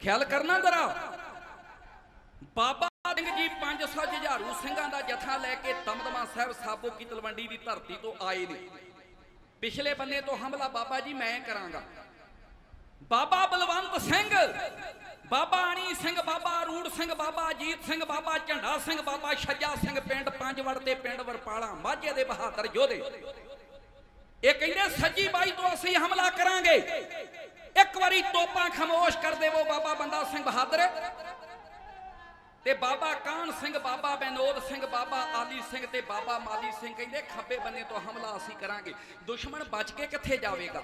ਖਿਆਲ ਕਰਨਾ ਜ਼ਰਾ। ਬਾਬਾ ਸਿੰਘ ਜੀ 500 ਜੁਝਾਰੂ ਸਿੰਘਾਂ ਦਾ ਜਥਾ ਲੈ ਕੇ ਦਮਦਮਾ ਸਾਹਿਬ ਸਾਬੋ ਕੀ ਤਲਵੰਡੀ ਦੀ ਧਰਤੀ ਤੋਂ ਆਏ ਨੇ। ਪਿਛਲੇ ਬੰਨੇ ਤੋਂ ਹਮਲਾ ਬਾਬਾ ਜੀ, ਮੈਂ ਕਰਾਂਗਾ। ਬਾਬਾ ਬਲਵੰਤ ਸਿੰਘ, ਬਾਬਾ ਅਣੀ ਸਿੰਘ, ਬਾਬਾ ਅਰੂੜ ਸਿੰਘ, ਬਾਬਾ ਅਜੀਤ ਸਿੰਘ, ਬਾਬਾ ਝੰਡਾ ਸਿੰਘ, ਬਾਬਾ ਛੱਜਾ ਸਿੰਘ ਪਿੰਡ ਪੰਜਵੜ ਤੇ ਪਿੰਡ ਵਰਪਾਲਾ ਮਾਝੇ ਦੇ ਬਹਾਦਰ ਯੋਧੇ। ਇਹ ਕਹਿੰਦੇ, ਸੱਜੀ ਬਾਈ ਤੋਂ ਅਸੀਂ ਹਮਲਾ ਕਰਾਂਗੇ। ਇੱਕ ਵਾਰੀ ਤੋਪਾਂ ਖਮੋਸ਼ ਕਰ ਦੇਵੋ ਬਾਬਾ ਬੰਦਾ ਸਿੰਘ ਬਹਾਦਰ। ਤੇ ਬਾਬਾ ਕਾਹਨ ਸਿੰਘ, ਬਾਬਾ ਬੈਨੋਦ ਸਿੰਘ, ਬਾਬਾ ਆਲੀ ਸਿੰਘ ਤੇ ਬਾਬਾ ਮਾਲੀ ਸਿੰਘ ਕਹਿੰਦੇ, ਖੱਬੇ ਬੰਨੇ ਤੋਂ ਹਮਲਾ ਅਸੀਂ ਕਰਾਂਗੇ। ਦੁਸ਼ਮਣ ਬਚ ਕੇ ਕਿੱਥੇ ਜਾਵੇਗਾ?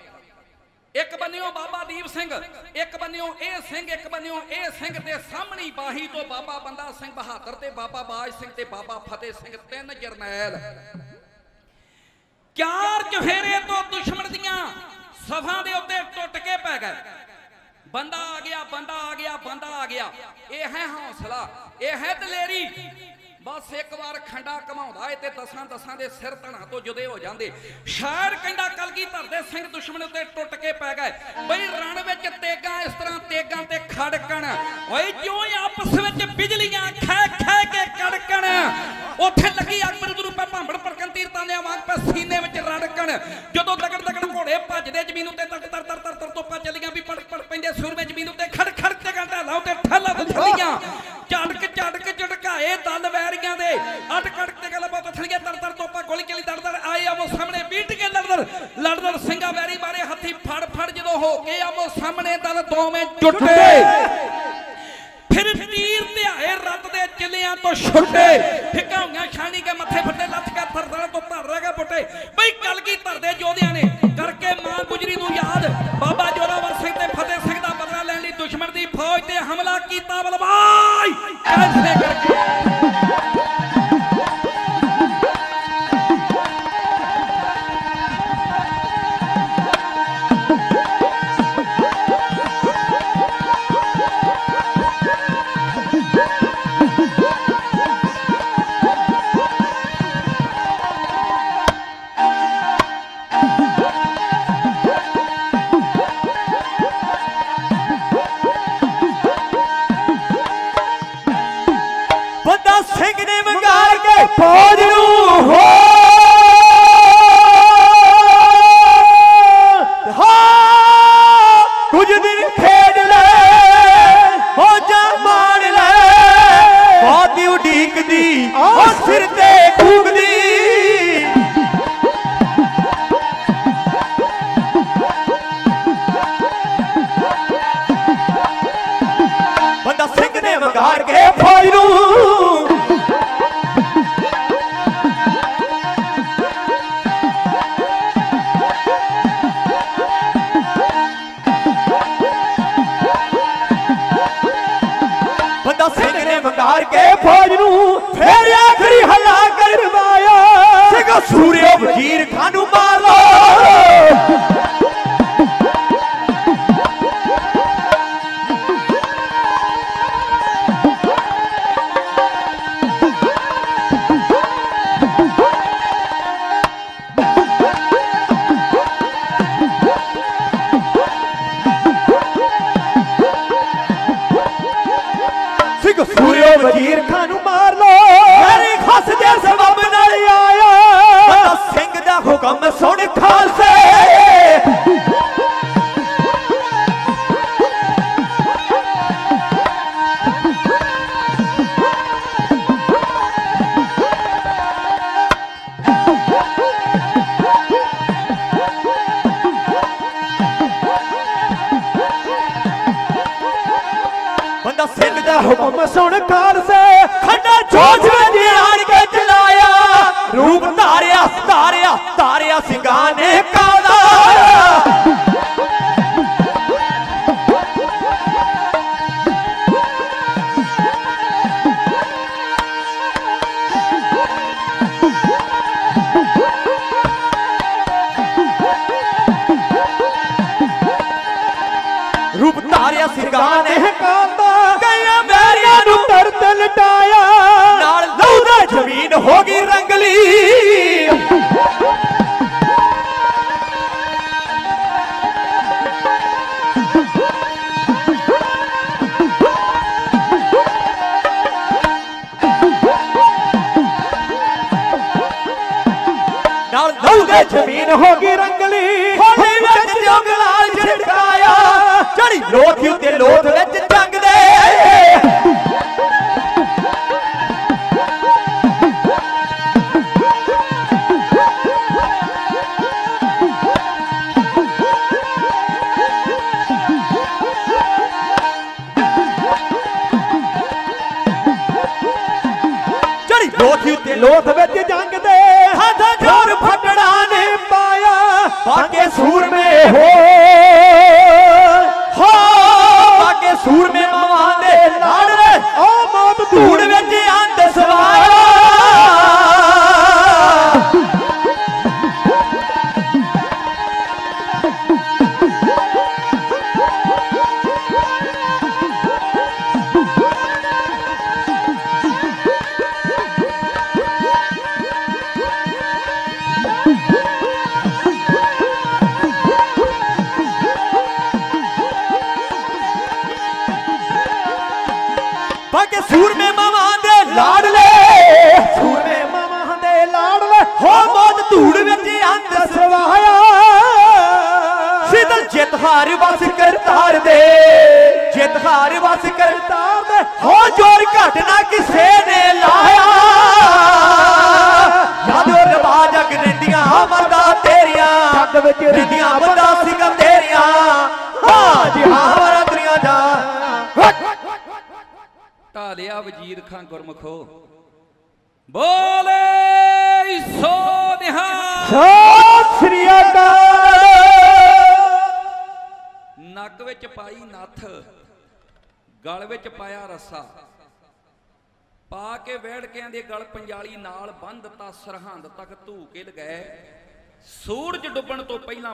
ਇੱਕ ਬੰਨਿਓ ਬਾਬਾ ਦੀਪ ਸਿੰਘ, ਇੱਕ ਬੰਨਿਓ ਇਹ ਸਿੰਘ, ਇੱਕ ਬੰਨਿਓ ਇਹ ਸਿੰਘ ਤੇ ਸਾਹਮਣੀ ਬਾਹੀ ਤੋਂ ਬਾਬਾ ਬੰਦਾ ਸਿੰਘ ਬਹਾਦਰ ਤੇ ਬਾਬਾ ਬਾਜ ਸਿੰਘ ਤੇ ਬਾਬਾ ਫਤਿਹ ਸਿੰਘ ਤਿੰਨ ਜਰਨੈਲ। ਚਾਰ ਚਫੇਰੇ ਤੋਂ ਦੁਸ਼ਮਣ ਦੀਆਂ ਸਫਾਂ ਦੇ ਉੱਤੇ ਟੁੱਟ ਕੇ ਪੈ ਗਏ। ਬੰਦਾ ਆ ਗਿਆ, ਬੰਦਾ ਆ ਗਿਆ, ਬੰਦਾ ਆ ਗਿਆ। ਇਹ ਹੈ ਹੌਸਲਾ, ਇਹ ਹੈ ਦਲੇਰੀ। ਬਸ ਇੱਕ ਵਾਰ ਖੰਡਾ ਕਮਾਉਂਦਾ ਏ ਤੇ ਦਸਾਂ ਦਸਾਂ ਦੇ ਸਿਰ ਧਣਾ ਤੋਂ ਜੁਦੇ ਹੋ ਜਾਂਦੇ। ਸ਼ਾਇਰ ਕਹਿੰਦਾ ਕਲਗੀ ਧਰਦੇ ਸਿੰਘ ਦੁਸ਼ਮਣ ਉੱਤੇ ਟੁੱਟ ਕੇ ਪੈ ਗਏ। ਬਈ ਰਣ ਵਿੱਚ ਤੇਗਾਂ ਇਸ ਤਰ੍ਹਾਂ ਤੇਗਾਂ ਤੇ ਖੜਕਣ। ਓਏ ਹੀ ਆਪਸ ਵਿੱਚ ਬਿਜਲੀਆਂ ਖੈ ਖੈ ਕੇ ਕੜਕਣ? ਉੱਥੇ ਲੱਗੀ ਅਕਬਰ ਗੁਰੂ ਪੈ ਭਾਂਬੜ ਪਰਕਨ ਤੀਰਤਾਂ ਦੇ ਵਾਂਗ ਪੈ ਸੀਨੇ ਵਿੱਚ ਰੜਕਣ। ਜਦੋਂ ਦਗੜ ਦਗੜ ਘੋੜੇ ਭੱਜਦੇ ਜ਼ਮੀਨ ਉੱਤੇ ਤਰ ਤਰ ਤਰ ਤਰ ਤਰ ਤੋਪਾਂ ਚੱਲੀਆਂ ਵੀ ਪੜ ਪੜ ਪੈਂਦੇ ਸੂਰ ਵਿੱਚ ਜ਼ਮੀਨ ਉੱਤੇ ਖੜ ਖੜ ਤੇ ਗੰਡਾ ਲਾਉ ਤੇ ਠੱਲਾ ਚੱਲੀਆਂ ਝੜਕ ਝੜਕ ਦਲ ਵੈਰੀਆਂ ਦੇ। ਅਟ ਤੇ ਗੱਲ ਬਹੁਤ ਥਲੀਆਂ ਤਰ ਤਰ ਤੋਪਾਂ ਗੋਲੀ ਚਲੀ ਦੜ ਦੜ ਆਏ ਆਵੋ ਸਾਹਮਣੇ, ਬੀਟ ਕੇ ਲੜਦਰ ਲੜਦਰ ਸਿੰਘਾ ਵੈਰੀ ਮਾਰੇ ਹੱਥੀ ਫੜ ਫੜ ਜਦੋਂ ਹੋ ਕੇ ਆਵੋ ਸਾਹਮਣੇ ਦਲ ਦੋਵੇਂ ਜੁੱਟੇ। ਫਿਰ ਤੀਰ ਧਿਆਏ ਰੱਤ ਦੇ ਚਿਲਿਆਂ ਤੋਂ ਛੁੱਟੇ। ਫਿਕਾਉਂਗਾ ਛਾਣੀ ਕੇ ਮੱਥੇ ਫੱਟੇ, ਲੱਥ ਕੇ ਥਰਥਰ ਤੋਂ ਧਰ ਰਹਿ ਗਏ ਪੁੱਟੇ। ਬਈ ਗੱਲ ਕੀ ਧਰਦੇ ਜੋਧਿਆਂ ਨੇ? ਕਰਕੇ ਮਾਂ ਗੁਜਰੀ ਨੂੰ ਯਾਦ, ਬਾਬਾ ਜੋਰਾਵਰ ਸਿੰਘ ਤੇ ਫਤਿਹ ਸਿੰਘ ਦੁਸ਼ਮਣ ਦੀ ਫੌਜ ਤੇ ਹਮਲਾ ਕੀਤਾ ਬਲਵਾਈ! ਐਸੇ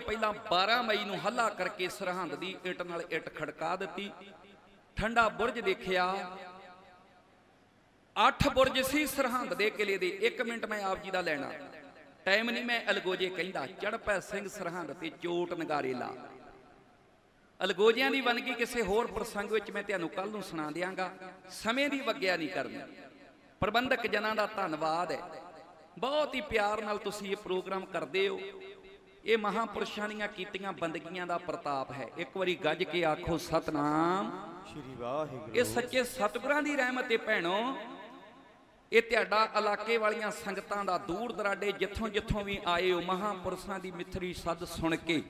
ਪਹਿਲਾਂ ਪਹਿਲਾਂ 12 ਮਈ ਨੂੰ ਹੱਲਾ ਕਰਕੇ ਸਰਹੰਦ ਦੀ ਇੱਟ ਨਾਲ ਇੱਟ ਖੜਕਾ ਦਿੱਤੀ। ਠੰਡਾ ਬੁਰਜ ਦੇਖਿਆ। ਅੱਠ ਬੁਰਜ ਸੀ ਸਰਹੰਦ ਦੇ ਕਿਲੇ ਦੇ। 1 ਮਿੰਟ ਮੈਂ ਆਪ ਜੀ ਦਾ ਲੈਣਾ। ਟਾਈਮ ਨਹੀਂ ਮੈਂ ਅਲਗੋਜੇ ਕਹਿੰਦਾ। ਚੜਪੈ ਸਿੰਘ ਸਰਹੰਦ ਤੇ ਚੋਟ ਨਗਾਰੇ ਲਾ। ਅਲਗੋਜਿਆਂ ਦੀ ਵੰਨਗੀ ਕਿਸੇ ਹੋਰ ਪ੍ਰਸੰਗ ਵਿੱਚ ਮੈਂ ਤੁਹਾਨੂੰ ਕੱਲ ਨੂੰ ਸੁਣਾ ਦਿਆਂਗਾ। ਸਮੇਂ ਦੀ ਵਗਿਆ ਨਹੀਂ ਕਰਨੀ। ਪ੍ਰਬੰਧਕ ਜਨਾਂ ਦਾ ਧੰਨਵਾਦ ਹੈ। ਬਹੁਤ ਹੀ ਪਿਆਰ ਨਾਲ ਤੁਸੀਂ ਇਹ ਪ੍ਰੋਗਰਾਮ ਕਰਦੇ ਹੋ। ਇਹ ਮਹਾਪੁਰਸ਼ਾਂ ਦੀਆਂ ਕੀਤੀਆਂ ਬੰਦਗੀਆਂ ਦਾ ਪ੍ਰਤਾਪ ਹੈ। ਇੱਕ ਵਾਰੀ ਗੱਜ ਕੇ ਆਖੋ ਸਤਨਾਮ। ਸ੍ਰੀ ਵਾਹਿਗੁਰੂ। ਇਹ ਸੱਚੇ ਸਤਿਗੁਰਾਂ ਦੀ ਰਹਿਮਤ ਹੈ ਭੈਣੋ। ਇਹ ਤੁਹਾਡਾ ਇਲਾਕੇ ਵਾਲੀਆਂ ਸੰਗਤਾਂ ਦਾ ਦੂਰ ਦਰਾਡੇ ਜਿੱਥੋਂ ਜਿੱਥੋਂ ਵੀ ਆਏ ਹੋ ਮਹਾਪੁਰਸ਼ਾਂ ਦੀ ਮਿੱਥਰੀ ਸੱਦ ਸੁਣ ਕੇ।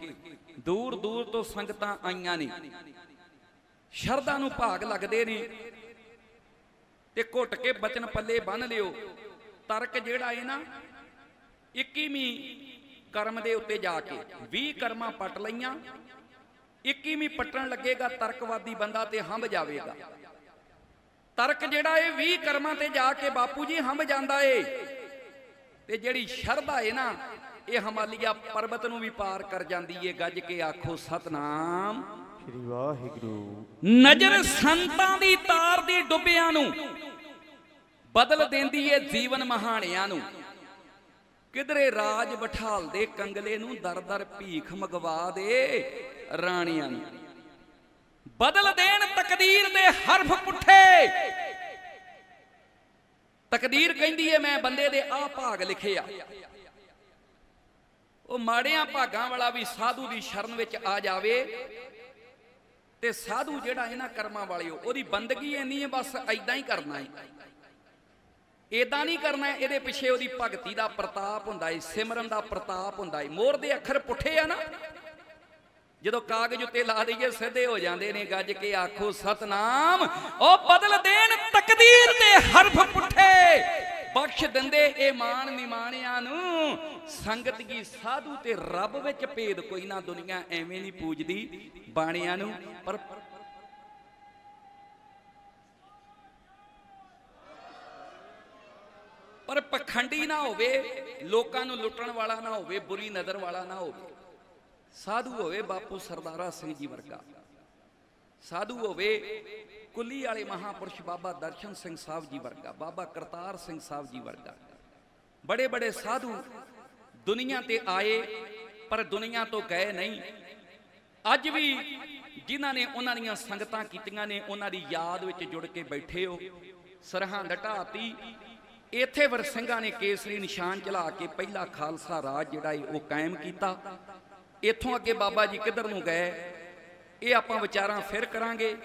ਦੂਰ ਦੂਰ ਤੋਂ ਸੰਗਤਾਂ ਆਈਆਂ ਨੇ। ਸ਼ਰਧਾ ਨੂੰ ਭਾਗ ਲੱਗਦੇ ਨੇ। ਤੇ ਘੁੱਟ ਕੇ ਬਚਨ ਪੱਲੇ ਬੰਨ ਲਿਓ। ਤਰਕ ਜਿਹੜਾ ਹੈ ਨਾ 21ਵੀਂ ਕਰਮ ਦੇ ਉੱਤੇ ਜਾ ਕੇ। 20 ਕਰਮਾਂ ਪਟ ਲਈਆਂ। 21ਵੀਂ ਪੱਟਣ ਲੱਗੇਗਾ ਤਰਕਵਾਦੀ ਬੰਦਾ ਤੇ ਹੰਬ ਜਾਵੇਗਾ। ਤਰਕ ਜਿਹੜਾ ਇਹ 20 ਕਰਮਾਂ ਤੇ ਜਾ ਕੇ ਬਾਪੂ ਜੀ ਹੰਬ ਜਾਂਦਾ ਏ। ਤੇ ਜਿਹੜੀ ਸ਼ਰਧਾ ਏ ਨਾ ਇਹ ਹਿਮਾਲਿਆ ਪਰਬਤ ਨੂੰ ਵੀ ਪਾਰ ਕਰ ਜਾਂਦੀ ਏ। ਗੱਜ ਕੇ ਆਖੋ ਸਤਨਾਮ। ਸ੍ਰੀ ਵਾਹਿਗੁਰੂ। ਨਜ਼ਰ ਸੰਤਾਂ ਦੀ ਤਾਰ ਦੀ ਡੁੱਬਿਆਂ ਨੂੰ ਬਦਲ ਦਿੰਦੀ ਏ ਜੀਵਨ ਮਹਾਣਿਆਂ ਨੂੰ। ਕਿਧਰੇ ਰਾਜ ਬਿਠਾਲ ਦੇ ਕੰਗਲੇ ਨੂੰ ਦਰ ਦਰ ਭੀਖ ਮਗਵਾ ਦੇ ਰਾਣੀਆਂ ਨੂੰ। ਬਦਲ ਦੇਣ ਤਕਦੀਰ ਦੇ ਹਰਫ ਪੁੱਠੇ। ਤਕਦੀਰ ਕਹਿੰਦੀ ਏ, ਮੈਂ ਬੰਦੇ ਦੇ ਆ ਭਾਗ ਲਿਖੇ ਆ। ਉਹ ਮਾੜਿਆਂ ਭਾਗਾਂ ਵਾਲਾ ਵੀ ਸਾਧੂ ਦੀ ਸ਼ਰਨ ਵਿੱਚ ਆ ਜਾਵੇ ਤੇ ਸਾਧੂ ਜਿਹੜਾ ਇਹਨਾਂ ਕਰਮਾਂ ਵਾਲਿਓ ਉਹਦੀ ਬੰਦਗੀ ਇੰਨੀ ਹੈ ਬਸ ਐਦਾਂ ਹੀ ਕਰਨਾ ਹੈ ਏਦਾਂ ਨਹੀਂ ਕਰਨਾ ਇਹਦੇ ਪਿੱਛੇ ਉਹਦੀ ਭਗਤੀ ਦਾ ਪ੍ਰਤਾਪ ਹੁੰਦਾ ਏ ਸਿਮਰਨ ਦਾ ਪ੍ਰਤਾਪ ਹੁੰਦਾ ਏ ਮੋਰ ਦੇ ਅੱਖਰ ਪੁੱਠੇ ਆ ਨਾ। ਜਦੋਂ ਕਾਗਜ਼ ਉੱਤੇ ਲਾ ਦਈਏ, ਸਿੱਧੇ ਹੋ ਜਾਂਦੇ ਨੇ ਗੱਜ ਕੇ ਆਖੋ, ਸਤਨਾਮ, ਉਹ ਬਦਲ ਦੇਣ ਤਕਦੀਰ ਦੇ ਹਰਫ ਪੁੱਠੇ। ਬਖਸ਼ ਦਿੰਦੇ ਇਹ ਮਾਨ ਨਿਮਾਣਿਆਂ ਨੂੰ। ਸੰਗਤ ਕੀ ਸਾਧੂ ਤੇ ਰੱਬ ਵਿੱਚ ਭੇਦ ਕੋਈ ਨਾ, ਦੁਨੀਆ ਐਵੇਂ ਨਹੀਂ ਪੂਜਦੀ ਬਾਣਿਆਂ ਨੂੰ। ਪਰ ਪਰ ਪਖੰਡੀ ਨਾ ਹੋਵੇ, ਲੋਕਾਂ ਨੂੰ ਲੁੱਟਣ ਵਾਲਾ ਨਾ ਹੋਵੇ, ਬੁਰੀ ਨਜ਼ਰ ਵਾਲਾ ਨਾ ਹੋਵੇ। ਸਾਧੂ ਹੋਵੇ ਬਾਪੂ ਸਰਦਾਰਾ ਸਿੰਘ ਜੀ ਵਰਗਾ। ਸਾਧੂ ਹੋਵੇ ਕੁੱਲੀ ਵਾਲੇ ਮਹਾਪੁਰਸ਼ ਬਾਬਾ ਦਰਸ਼ਨ ਸਿੰਘ ਸਾਹਿਬ ਜੀ ਵਰਗਾ, ਬਾਬਾ ਕਰਤਾਰ ਸਿੰਘ ਸਾਹਿਬ ਜੀ ਵਰਗਾ। ਬੜੇ ਬੜੇ ਸਾਧੂ ਦੁਨੀਆ ਤੇ ਆਏ, ਪਰ ਦੁਨੀਆ ਤੋਂ ਗਏ ਨਹੀਂ। ਅੱਜ ਵੀ ਜਿਨ੍ਹਾਂ ਨੇ ਉਹਨਾਂ ਦੀਆਂ ਸੰਗਤਾਂ ਕੀਤੀਆਂ ਨੇ, ਉਹਨਾਂ ਦੀ ਯਾਦ ਵਿੱਚ ਜੁੜ ਕੇ ਬੈਠੇ ਹੋ। ਸਰਹੰਦ ਢਾਤੀ ਇੱਥੇ ਵਰਸਿੰਘਾਂ ਨੇ ਕੇਸਰੀ ਨਿਸ਼ਾਨ ਚਲਾ ਕੇ ਪਹਿਲਾ ਖਾਲਸਾ ਰਾਜ ਜਿਹੜਾ ਏ, ਉਹ ਕਾਇਮ ਕੀਤਾ। ਇੱਥੋਂ ਅੱਗੇ ਬਾਬਾ ਜੀ ਕਿੱਧਰ ਨੂੰ ਗਏ? ਇਹ ਆਪਾਂ ਵਿਚਾਰਾਂ ਫਿਰ ਕਰਾਂਗੇ।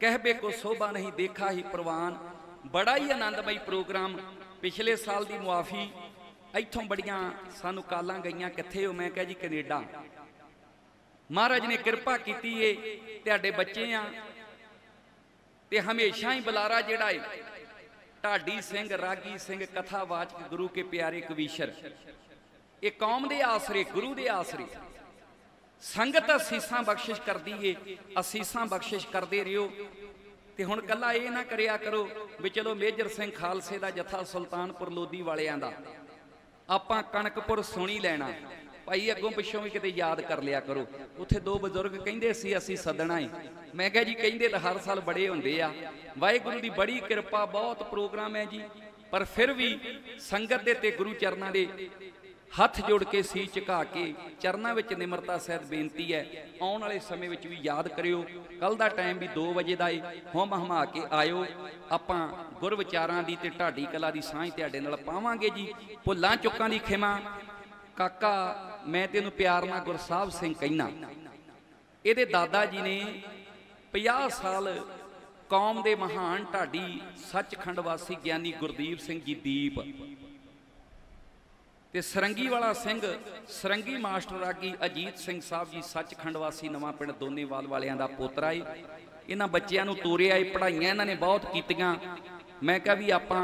ਕਹਿਬੇ ਕੋ ਸੋਭਾ ਨਹੀਂ ਦੇਖਾ ਹੀ ਪ੍ਰਵਾਨ। ਬੜਾ ਹੀ ਆਨੰਦਮਈ ਪ੍ਰੋਗਰਾਮ। ਪਿਛਲੇ ਸਾਲ ਦੀ ਮੁਆਫੀ। ਇੱਥੋਂ ਬੜੀਆਂ ਸਾਨੂੰ ਕਾਲਾਂ ਗਈਆਂ, ਕਿੱਥੇ ਹੋ? ਮੈਂ ਕਿਹਾ ਜੀ ਕੈਨੇਡਾ। ਮਹਾਰਾਜ ਨੇ ਕਿਰਪਾ ਕੀਤੀ ਏ, ਤੁਹਾਡੇ ਬੱਚੇ ਆ। ਤੇ ਹਮੇਸ਼ਾ ਹੀ ਬੁਲਾਰਾ ਜਿਹੜਾ ਏ। ਢਾਡੀ ਸਿੰਘ, ਰਾਗੀ ਸਿੰਘ, ਕਥਾਵਾਚਕ ਗੁਰੂ ਕੇ ਪਿਆਰੇ ਕਵੀਸ਼ਰ। ਇਹ ਕੌਮ ਦੇ ਆਸਰੇ, ਗੁਰੂ ਦੇ ਆਸਰੇ। ਸੰਗਤ ਅਸੀਸਾਂ ਬਖਸ਼ਿਸ਼ ਕਰਦੀ ਏ, ਅਸੀਸਾਂ ਬਖਸ਼ਿਸ਼ ਕਰਦੇ ਰਿਓ ਤੇ ਹੁਣ ਕੱਲਾ ਇਹ ਨਾ ਕਰਿਆ ਕਰੋ ਵੀ ਚਲੋ ਮੇਜਰ ਸਿੰਘ ਖਾਲਸੇ ਦਾ ਜਥਾ ਸੁਲਤਾਨਪੁਰ ਲੋਧੀ ਵਾਲਿਆਂ ਦਾ। ਆਪਾਂ ਕਣਕਪੁਰ ਸੁਣੀ ਲੈਣਾ। ਭਾਈ ਅੱਗੋਂ ਪਿੱਛੋਂ ਵੀ ਕਿਤੇ ਯਾਦ ਕਰ ਲਿਆ ਕਰੋ। ਉੱਥੇ ਦੋ ਬਜ਼ੁਰਗ ਕਹਿੰਦੇ ਸੀ, ਅਸੀਂ ਸੱਦਣਾ ਏ। ਮੈਂ ਕਿਹਾ ਜੀ, ਕਹਿੰਦੇ ਤਾਂ ਹਰ ਸਾਲ ਬੜੇ ਹੁੰਦੇ ਆ। ਵਾਹਿਗੁਰੂ ਦੀ ਬੜੀ ਕਿਰਪਾ, ਬਹੁਤ ਪ੍ਰੋਗਰਾਮ ਹੈ ਜੀ। ਪਰ ਫਿਰ ਵੀ ਸੰਗਤ ਦੇ ਤੇ ਗੁਰੂ ਚਰਨਾਂ ਦੇ ਹੱਥ ਜੋੜ ਕੇ ਸੀ ਝੁਕਾ ਕੇ ਚਰਨਾਂ ਵਿੱਚ ਨਿਮਰਤਾ ਸਹਿਤ ਬੇਨਤੀ ਹੈ, ਆਉਣ ਵਾਲੇ ਸਮੇਂ ਵਿੱਚ ਵੀ ਯਾਦ ਕਰਿਓ। ਕੱਲ ਦਾ ਟਾਈਮ ਵੀ 2 ਵਜੇ ਦਾ ਏ। ਹੋਮ ਹਮਾ ਕੇ ਆਇਓ। ਆਪਾਂ ਗੁਰ ਵਿਚਾਰਾਂ ਦੀ ਤੇ ਢਾਡੀ ਕਲਾ ਦੀ ਸਾਂਝ ਤੁਹਾਡੇ ਨਾਲ ਪਾਵਾਂਗੇ ਜੀ। ਭੁੱਲਾਂ ਚੁੱਕਾਂ ਦੀ ਖਿਮਾ। ਕਾਕਾ, ਮੈਂ ਤੈਨੂੰ ਪਿਆਰ ਨਾਲ ਗੁਰਸਾਹਿਬ ਸਿੰਘ ਕਹਿਣਾ ਇਹਦੇ ਦਾਦਾ ਜੀ ਨੇ 50 ਸਾਲ ਕੌਮ ਦੇ ਮਹਾਨ ਢਾਡੀ ਸੱਚਖੰਡ ਵਾਸੀ ਗਿਆਨੀ ਗੁਰਦੀਪ ਸਿੰਘ ਜੀ ਦੀਪ ਤੇ ਸਰੰਗੀ ਵਾਲਾ ਸਿੰਘ, ਸਰੰਗੀ ਮਾਸਟਰ ਆਗੀ ਅਜੀਤ ਸਿੰਘ ਸਾਹਿਬ ਜੀ ਸੱਚਖੰਡ ਵਾਸੀ ਨਵਾਂ ਪਿੰਡ ਦੋਨੇਵਾਲ ਵਾਲਿਆਂ ਦਾ ਪੋਤਰਾ ਏ। ਇਹਨਾਂ ਬੱਚਿਆਂ ਨੂੰ ਤੋਰਿਆ ਏ, ਪੜ੍ਹਾਈਆਂ ਇਹਨਾਂ ਨੇ ਬਹੁਤ ਕੀਤੀਆਂ। ਮੈਂ ਕਿਹਾ ਵੀ ਆਪਾਂ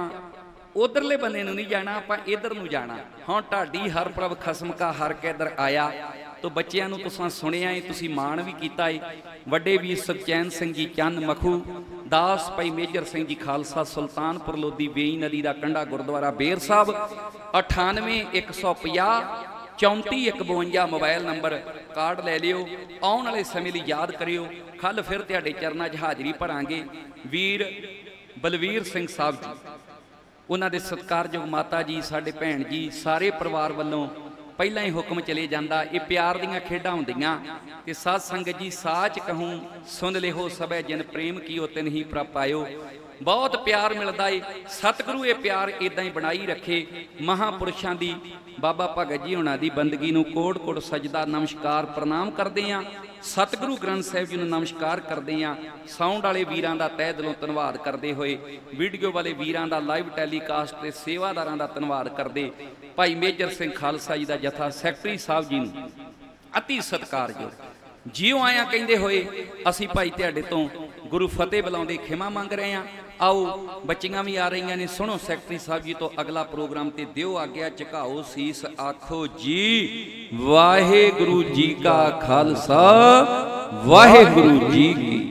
ਉਧਰਲੇ ਬੰਨੇ ਨੂੰ ਨਹੀਂ ਜਾਣਾ, ਆਪਾਂ ਇਧਰ ਨੂੰ ਜਾਣਾ। ਹੁਣ ਢਾਡੀ ਹਰ ਪ੍ਰਭ ਖਸਮ ਕਾ ਹਰ ਕੇ ਆਇਆ। ਤੋ ਬੱਚਿਆਂ ਨੂੰ ਤੁਸੀਂ ਸੁਣਿਆ ਏ, ਤੁਸੀਂ ਮਾਣ ਵੀ ਕੀਤਾ ਏ। ਵੱਡੇ ਵੀਰ ਸੁਖਚੈਨ ਸਿੰਘ ਜੀ ਚੰਨ ਮਖੂ, ਦਾਸ ਭਾਈ ਮੇਜਰ ਸਿੰਘ ਜੀ ਖਾਲਸਾ, ਸੁਲਤਾਨਪੁਰ ਲੋਧੀ ਵੇਈ ਨਦੀ ਦਾ ਕੰਢਾ Gurdwara Ber Sahib 98 150 3452 mobile number card ਲੈ ਲਿਓ। ਆਉਣ ਵਾਲੇ ਸਮੇਂ ਲਈ ਯਾਦ ਕਰਿਓ। ਕੱਲ ਫਿਰ ਤੁਹਾਡੇ ਚਰਨਾਂ 'ਚ ਹਾਜ਼ਰੀ ਭਰਾਂਗੇ। ਵੀਰ ਬਲਵੀਰ ਸਿੰਘ ਸਾਹਿਬ ਜੀ। ਉਹਨਾਂ ਦੇ ਸਤਿਕਾਰਯੋਗ ਮਾਤਾ ਜੀ, ਸਾਡੇ ਭੈਣ ਜੀ, ਸਾਰੇ ਪਰਿਵਾਰ ਵੱਲੋਂ ਪਹਿਲਾਂ ਹੀ ਹੁਕਮ ਚਲੇ ਜਾਂਦਾ, ਇਹ ਪਿਆਰ ਦੀਆਂ ਖੇਡਾਂ ਹੁੰਦੀਆਂ। ਕਿ ਸਾਧ ਸੰਗਤ ਜੀ, ਸਾਚ ਕਹੂੰ, ਸੁਣ ਲਿਹੋ ਸਭੈ ਜਿਨ ਪ੍ਰੇਮ ਕੀਓ ਤਿਨ ਹੀ ਪ੍ਰਪਾਇਓ ਬਹੁਤ ਪਿਆਰ ਮਿਲਦਾ ਏ। ਸਤਿਗੁਰੂ ਇਹ ਪਿਆਰ ਇਦਾਂ ਹੀ ਬਣਾਈ ਰੱਖੇ। ਮਹਾਪੁਰਸ਼ਾਂ ਦੀ, ਬਾਬਾ ਭਗਤ ਜੀ ਹੁਣਾਂ ਦੀ ਬੰਦਗੀ ਨੂੰ ਕੋਟ ਕੋਟ ਸਜਦਾ ਨਮਸਕਾਰ ਪ੍ਰਣਾਮ ਕਰਦੇ ਆਂ। ਸਤਿਗੁਰੂ ਗ੍ਰੰਥ ਸਾਹਿਬ ਜੀ ਨੂੰ ਨਮਸਕਾਰ ਕਰਦੇ ਆਂ। ਸਾਊਂਡ ਵਾਲੇ ਵੀਰਾਂ ਦਾ ਤਹਿ ਦਿਲੋਂ ਧੰਨਵਾਦ ਕਰਦੇ ਹੋਏ, ਵੀਡੀਓ ਵਾਲੇ ਵੀਰਾਂ ਦਾ ਲਾਈਵ ਟੈਲੀਕਾਸਟ ਤੇ ਸੇਵਾਦਾਰਾਂ ਦਾ ਧੰਨਵਾਦ ਕਰਦੇ ਭਾਈ ਮੇਜਰ ਸਿੰਘ ਖਾਲਸਾ ਜੀ ਦਾ ਜਥਾ ਸੈਕਟਰੀ ਸਾਹਿਬ ਜੀ ਨੂੰ। ਅਤੀ ਸਤਿਕਾਰਯੋਗ। ਜਿਉ ਆਇਆਂ ਕਹਿੰਦੇ ਹੋਏ, ਅਸੀਂ ਭਾਈ ਤੁਹਾਡੇ ਤੋਂ ਗੁਰੂ ਫਤਿਹ ਬੁਲਾਉਂਦੇ ਖਿਮਾ ਮੰਗ ਰਹੇ ਆਂ ਆਓ, ਬੱਚੀਆਂ ਵੀ ਆ ਰਹੀਆਂ ਨੇ, ਸੁਣੋ ਸੈਕਟਰੀ ਸਾਹਿਬ ਜੀ ਤੋਂ ਅਗਲਾ ਪ੍ਰੋਗਰਾਮ ਤੇ ਦਿਓ ਆਗਿਆ, ਝੁਕਾਓ ਸੀਸ, ਆਖੋ ਜੀ, ਵਾਹਿਗੁਰੂ ਜੀ ਕਾ ਖਾਲਸਾ, ਵਾਹਿਗੁਰੂ ਜੀ ਕੀ